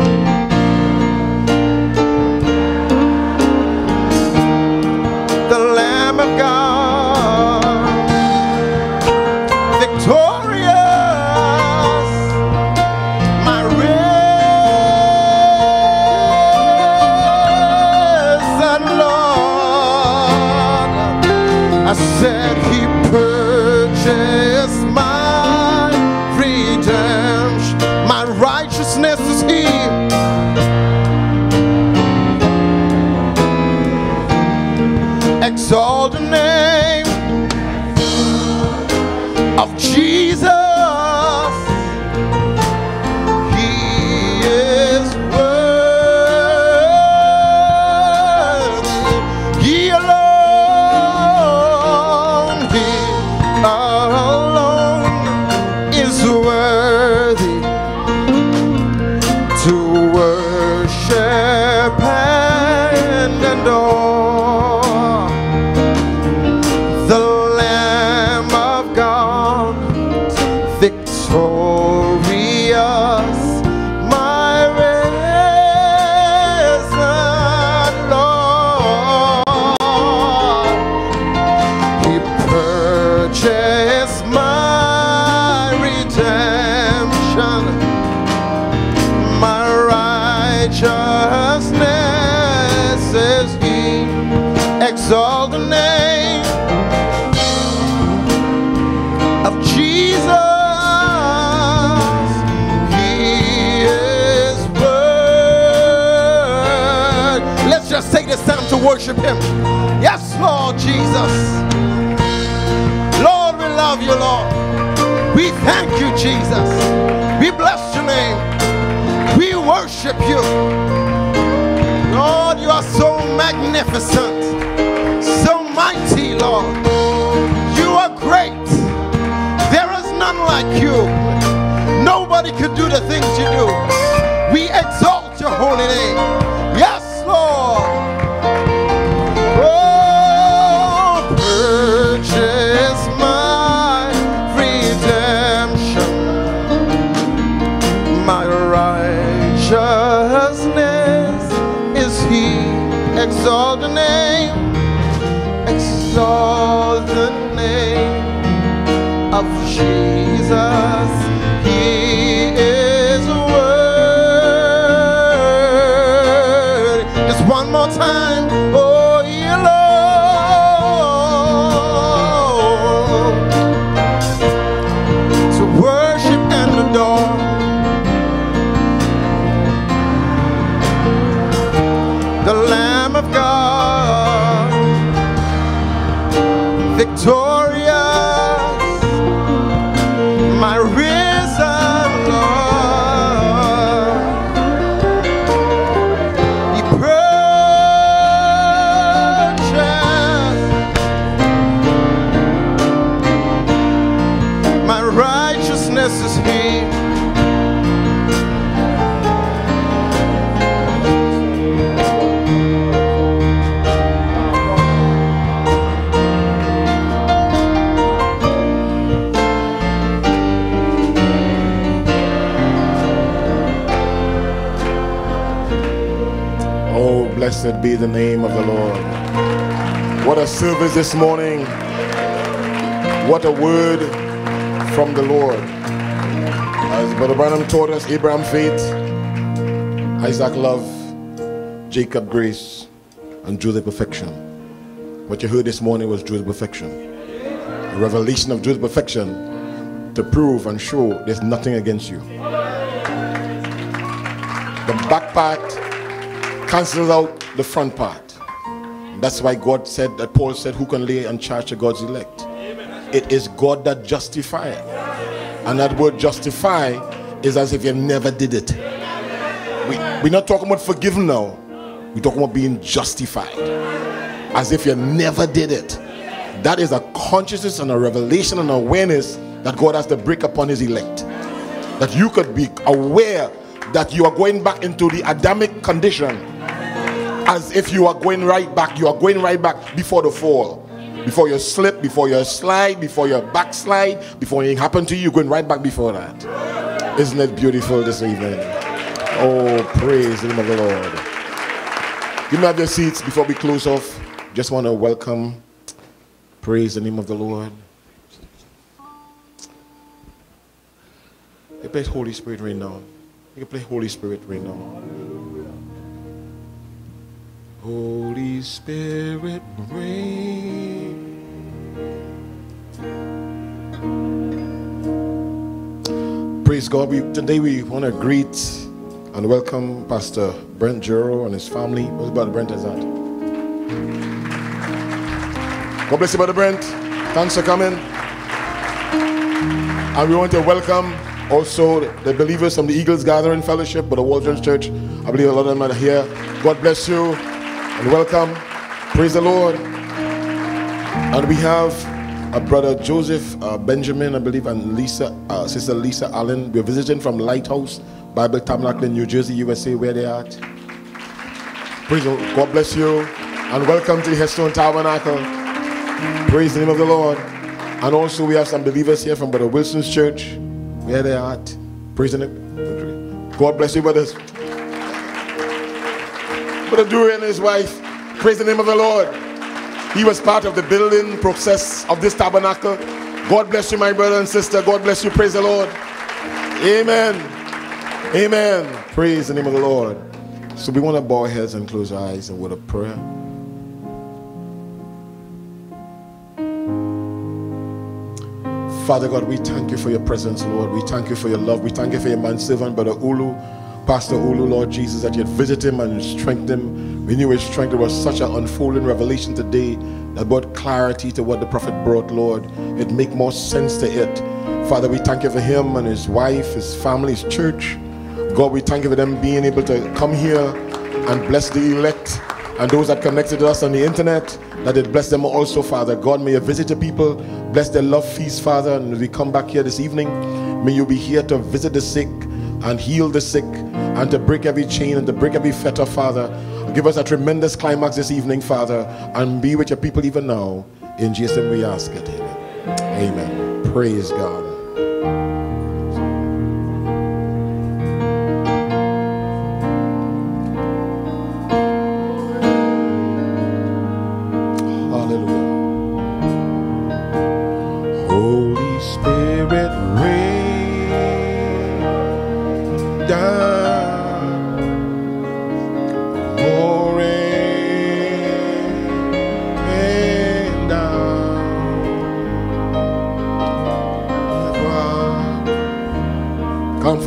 Jacob grace, and Joseph perfection. What you heard this morning was Joseph perfection. A revelation of Joseph perfection to prove and show there's nothing against you. The back part cancels out the front part. That's why God said that Paul said, Who can lay and charge to God's elect? It is God that justifies. And that word justify is as if you never did it. We, we're not talking about forgiven now. We're talking about being justified. As if you never did it. That is a consciousness and a revelation and awareness that God has to break upon his elect. That you could be aware that you are going back into the Adamic condition as if you are going right back. You are going right back before the fall. Before you slip, before you slide, before you backslide, before anything happened to you, you're going right back before that. Isn't it beautiful this evening? Oh, praise the name of the Lord. You may have your seats before we close off. Just want to welcome, praise the name of the Lord. You play Holy Spirit right now. You can play Holy Spirit right now. Holy Spirit, reign. Praise God. We, today we want to greet and welcome Pastor Brent Jero and his family. What's Brother Brent is that? God bless you, Brother Brent. Thanks for coming. And we want to welcome also the believers from the Eagles Gathering Fellowship, but the Waldron Church. I believe a lot of them are here. God bless you and welcome. Praise the Lord. And we have uh, brother Joseph uh, Benjamin, I believe, and Lisa, uh, sister Lisa Allen. We're visiting from Lighthouse Bible Tabernacle in New Jersey, USA, where they are. Praise the Lord. God bless you and welcome to the Headstone Tabernacle. Praise the name of the Lord. And also, we have some believers here from Brother Wilson's Church, where they are. Praise the name. God bless you, brothers. Brother Dewey and his wife. Praise the name of the Lord. He was part of the building process of this tabernacle. God bless you, my brother and sister. God bless you. Praise the Lord. Amen. Amen. Praise the name of the Lord. So we want to bow our heads and close our eyes and with a prayer. Father God, we thank you for your presence, Lord. We thank you for your love. We thank you for your man servant, Brother Olu, Pastor Olu, Lord Jesus, that you had visited him and strengthened him. We knew his strength. There was such an unfolding revelation today that brought clarity to what the prophet brought, Lord. It make more sense to it. Father, we thank you for him and his wife, his family, his church. God, we thank you for them being able to come here and bless the elect and those that connected us on the internet, that it bless them also, Father. God, may you visit the people, bless their love feast, Father. And we come back here this evening, may you be here to visit the sick and heal the sick and to break every chain and to break every fetter, Father. Give us a tremendous climax this evening, Father, and be with your people even now. In Jesus' name we ask it. Amen. Amen. Praise God.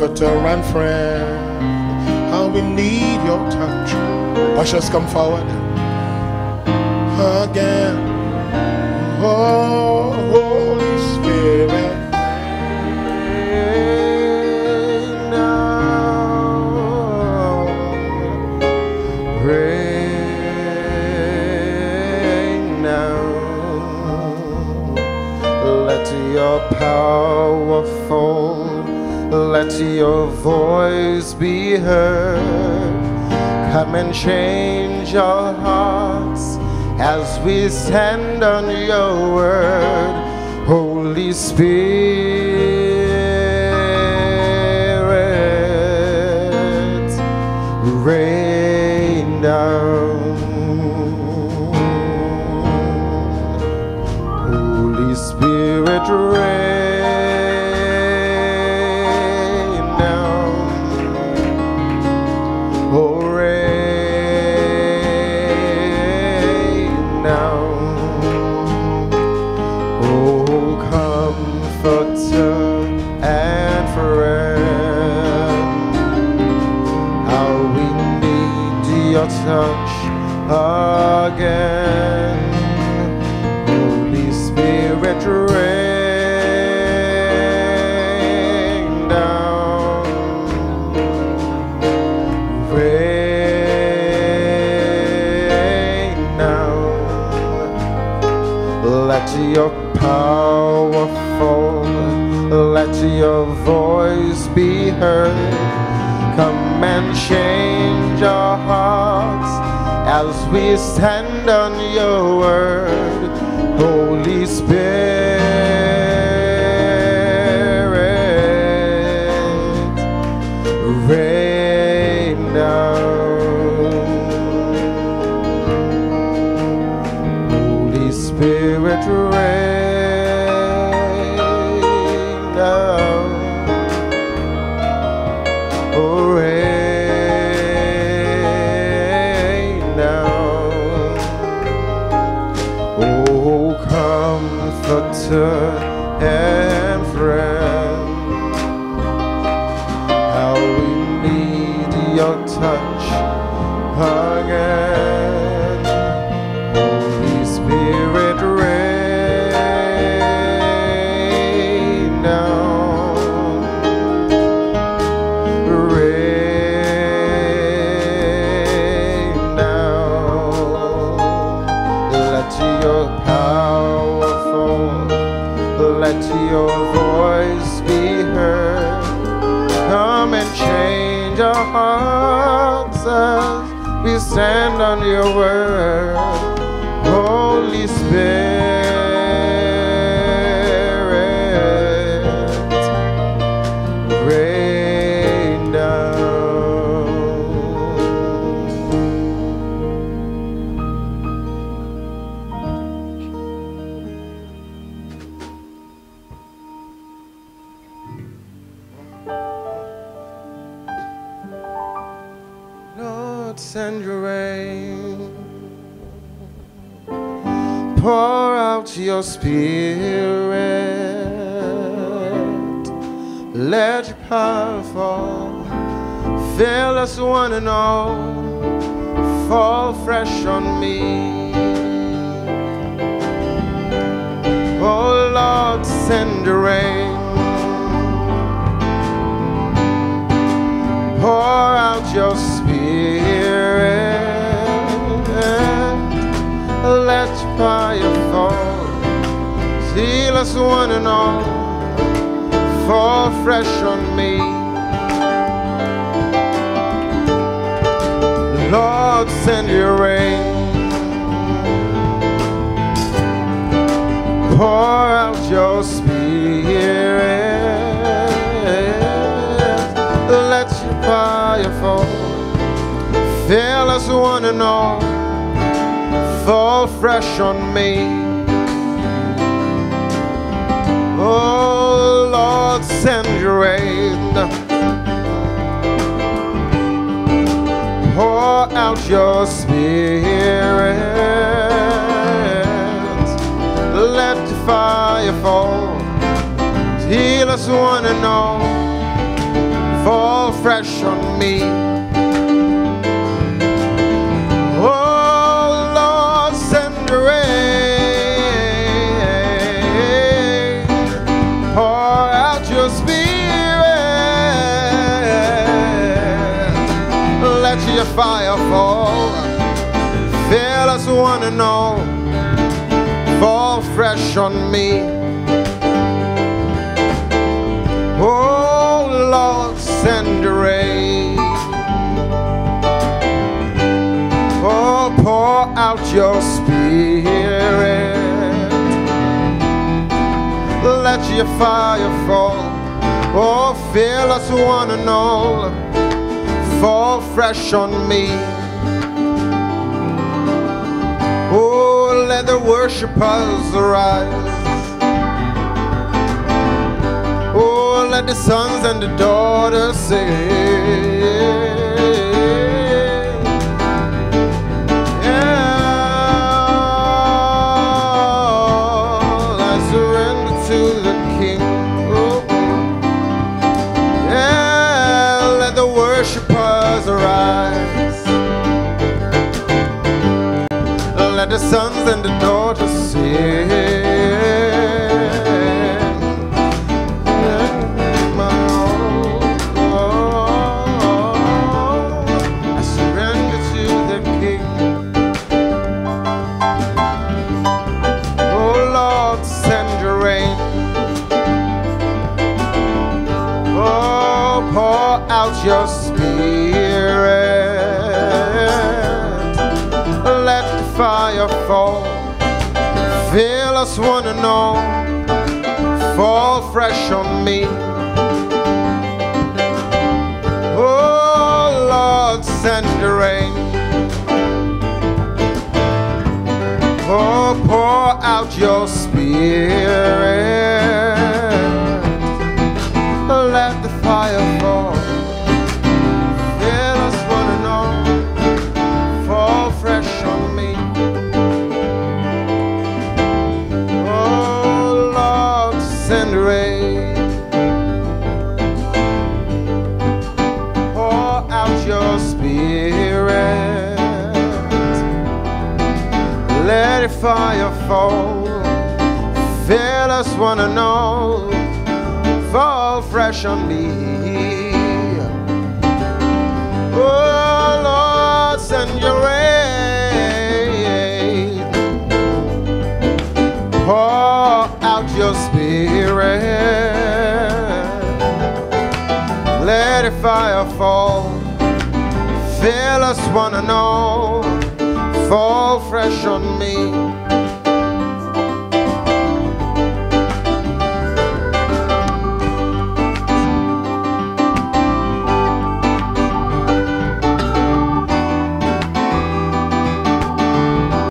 Comforter and friend, how we need your touch. Ushers, come forward again. Oh, Holy Spirit. your power. Let your voice be heard. Come and change our hearts as we stand on your word. Holy Spirit, Come and change our hearts as we stand on your word. Let your voice be heard. Come and change our hearts as we stand on your word. Holy Spirit, spirit. Let your power fall. Fill us one and all. Fall fresh on me. Oh Lord, send your rain. pour out your spirit. Let your fire. Seal us one and all. Fall fresh on me. Lord, send your rain. Pour out your spirit. Let your fire fall. Fill us one and all. Fall fresh on me. Oh Lord, send your rain. Pour out your spirit. Let the fire fall. Heal us one and all. Fall fresh on me. Your fire fall. Fill us one and all. Fall fresh on me. Oh Lord, send your rain. Oh, pour out your spirit. Let your fire fall. Oh, fill us one and all. Fall fresh on me. Oh, let the worshipers arise. Oh, let the sons and the daughters sing. And the sing. My One and all. Fall fresh on me. Oh Lord, send your rain. Oh, pour out your spirit. Fall fresh on me. Oh Lord, send your. Pour out your spirit. Let it fire fall. Fill us, wanna know. Fall fresh on me.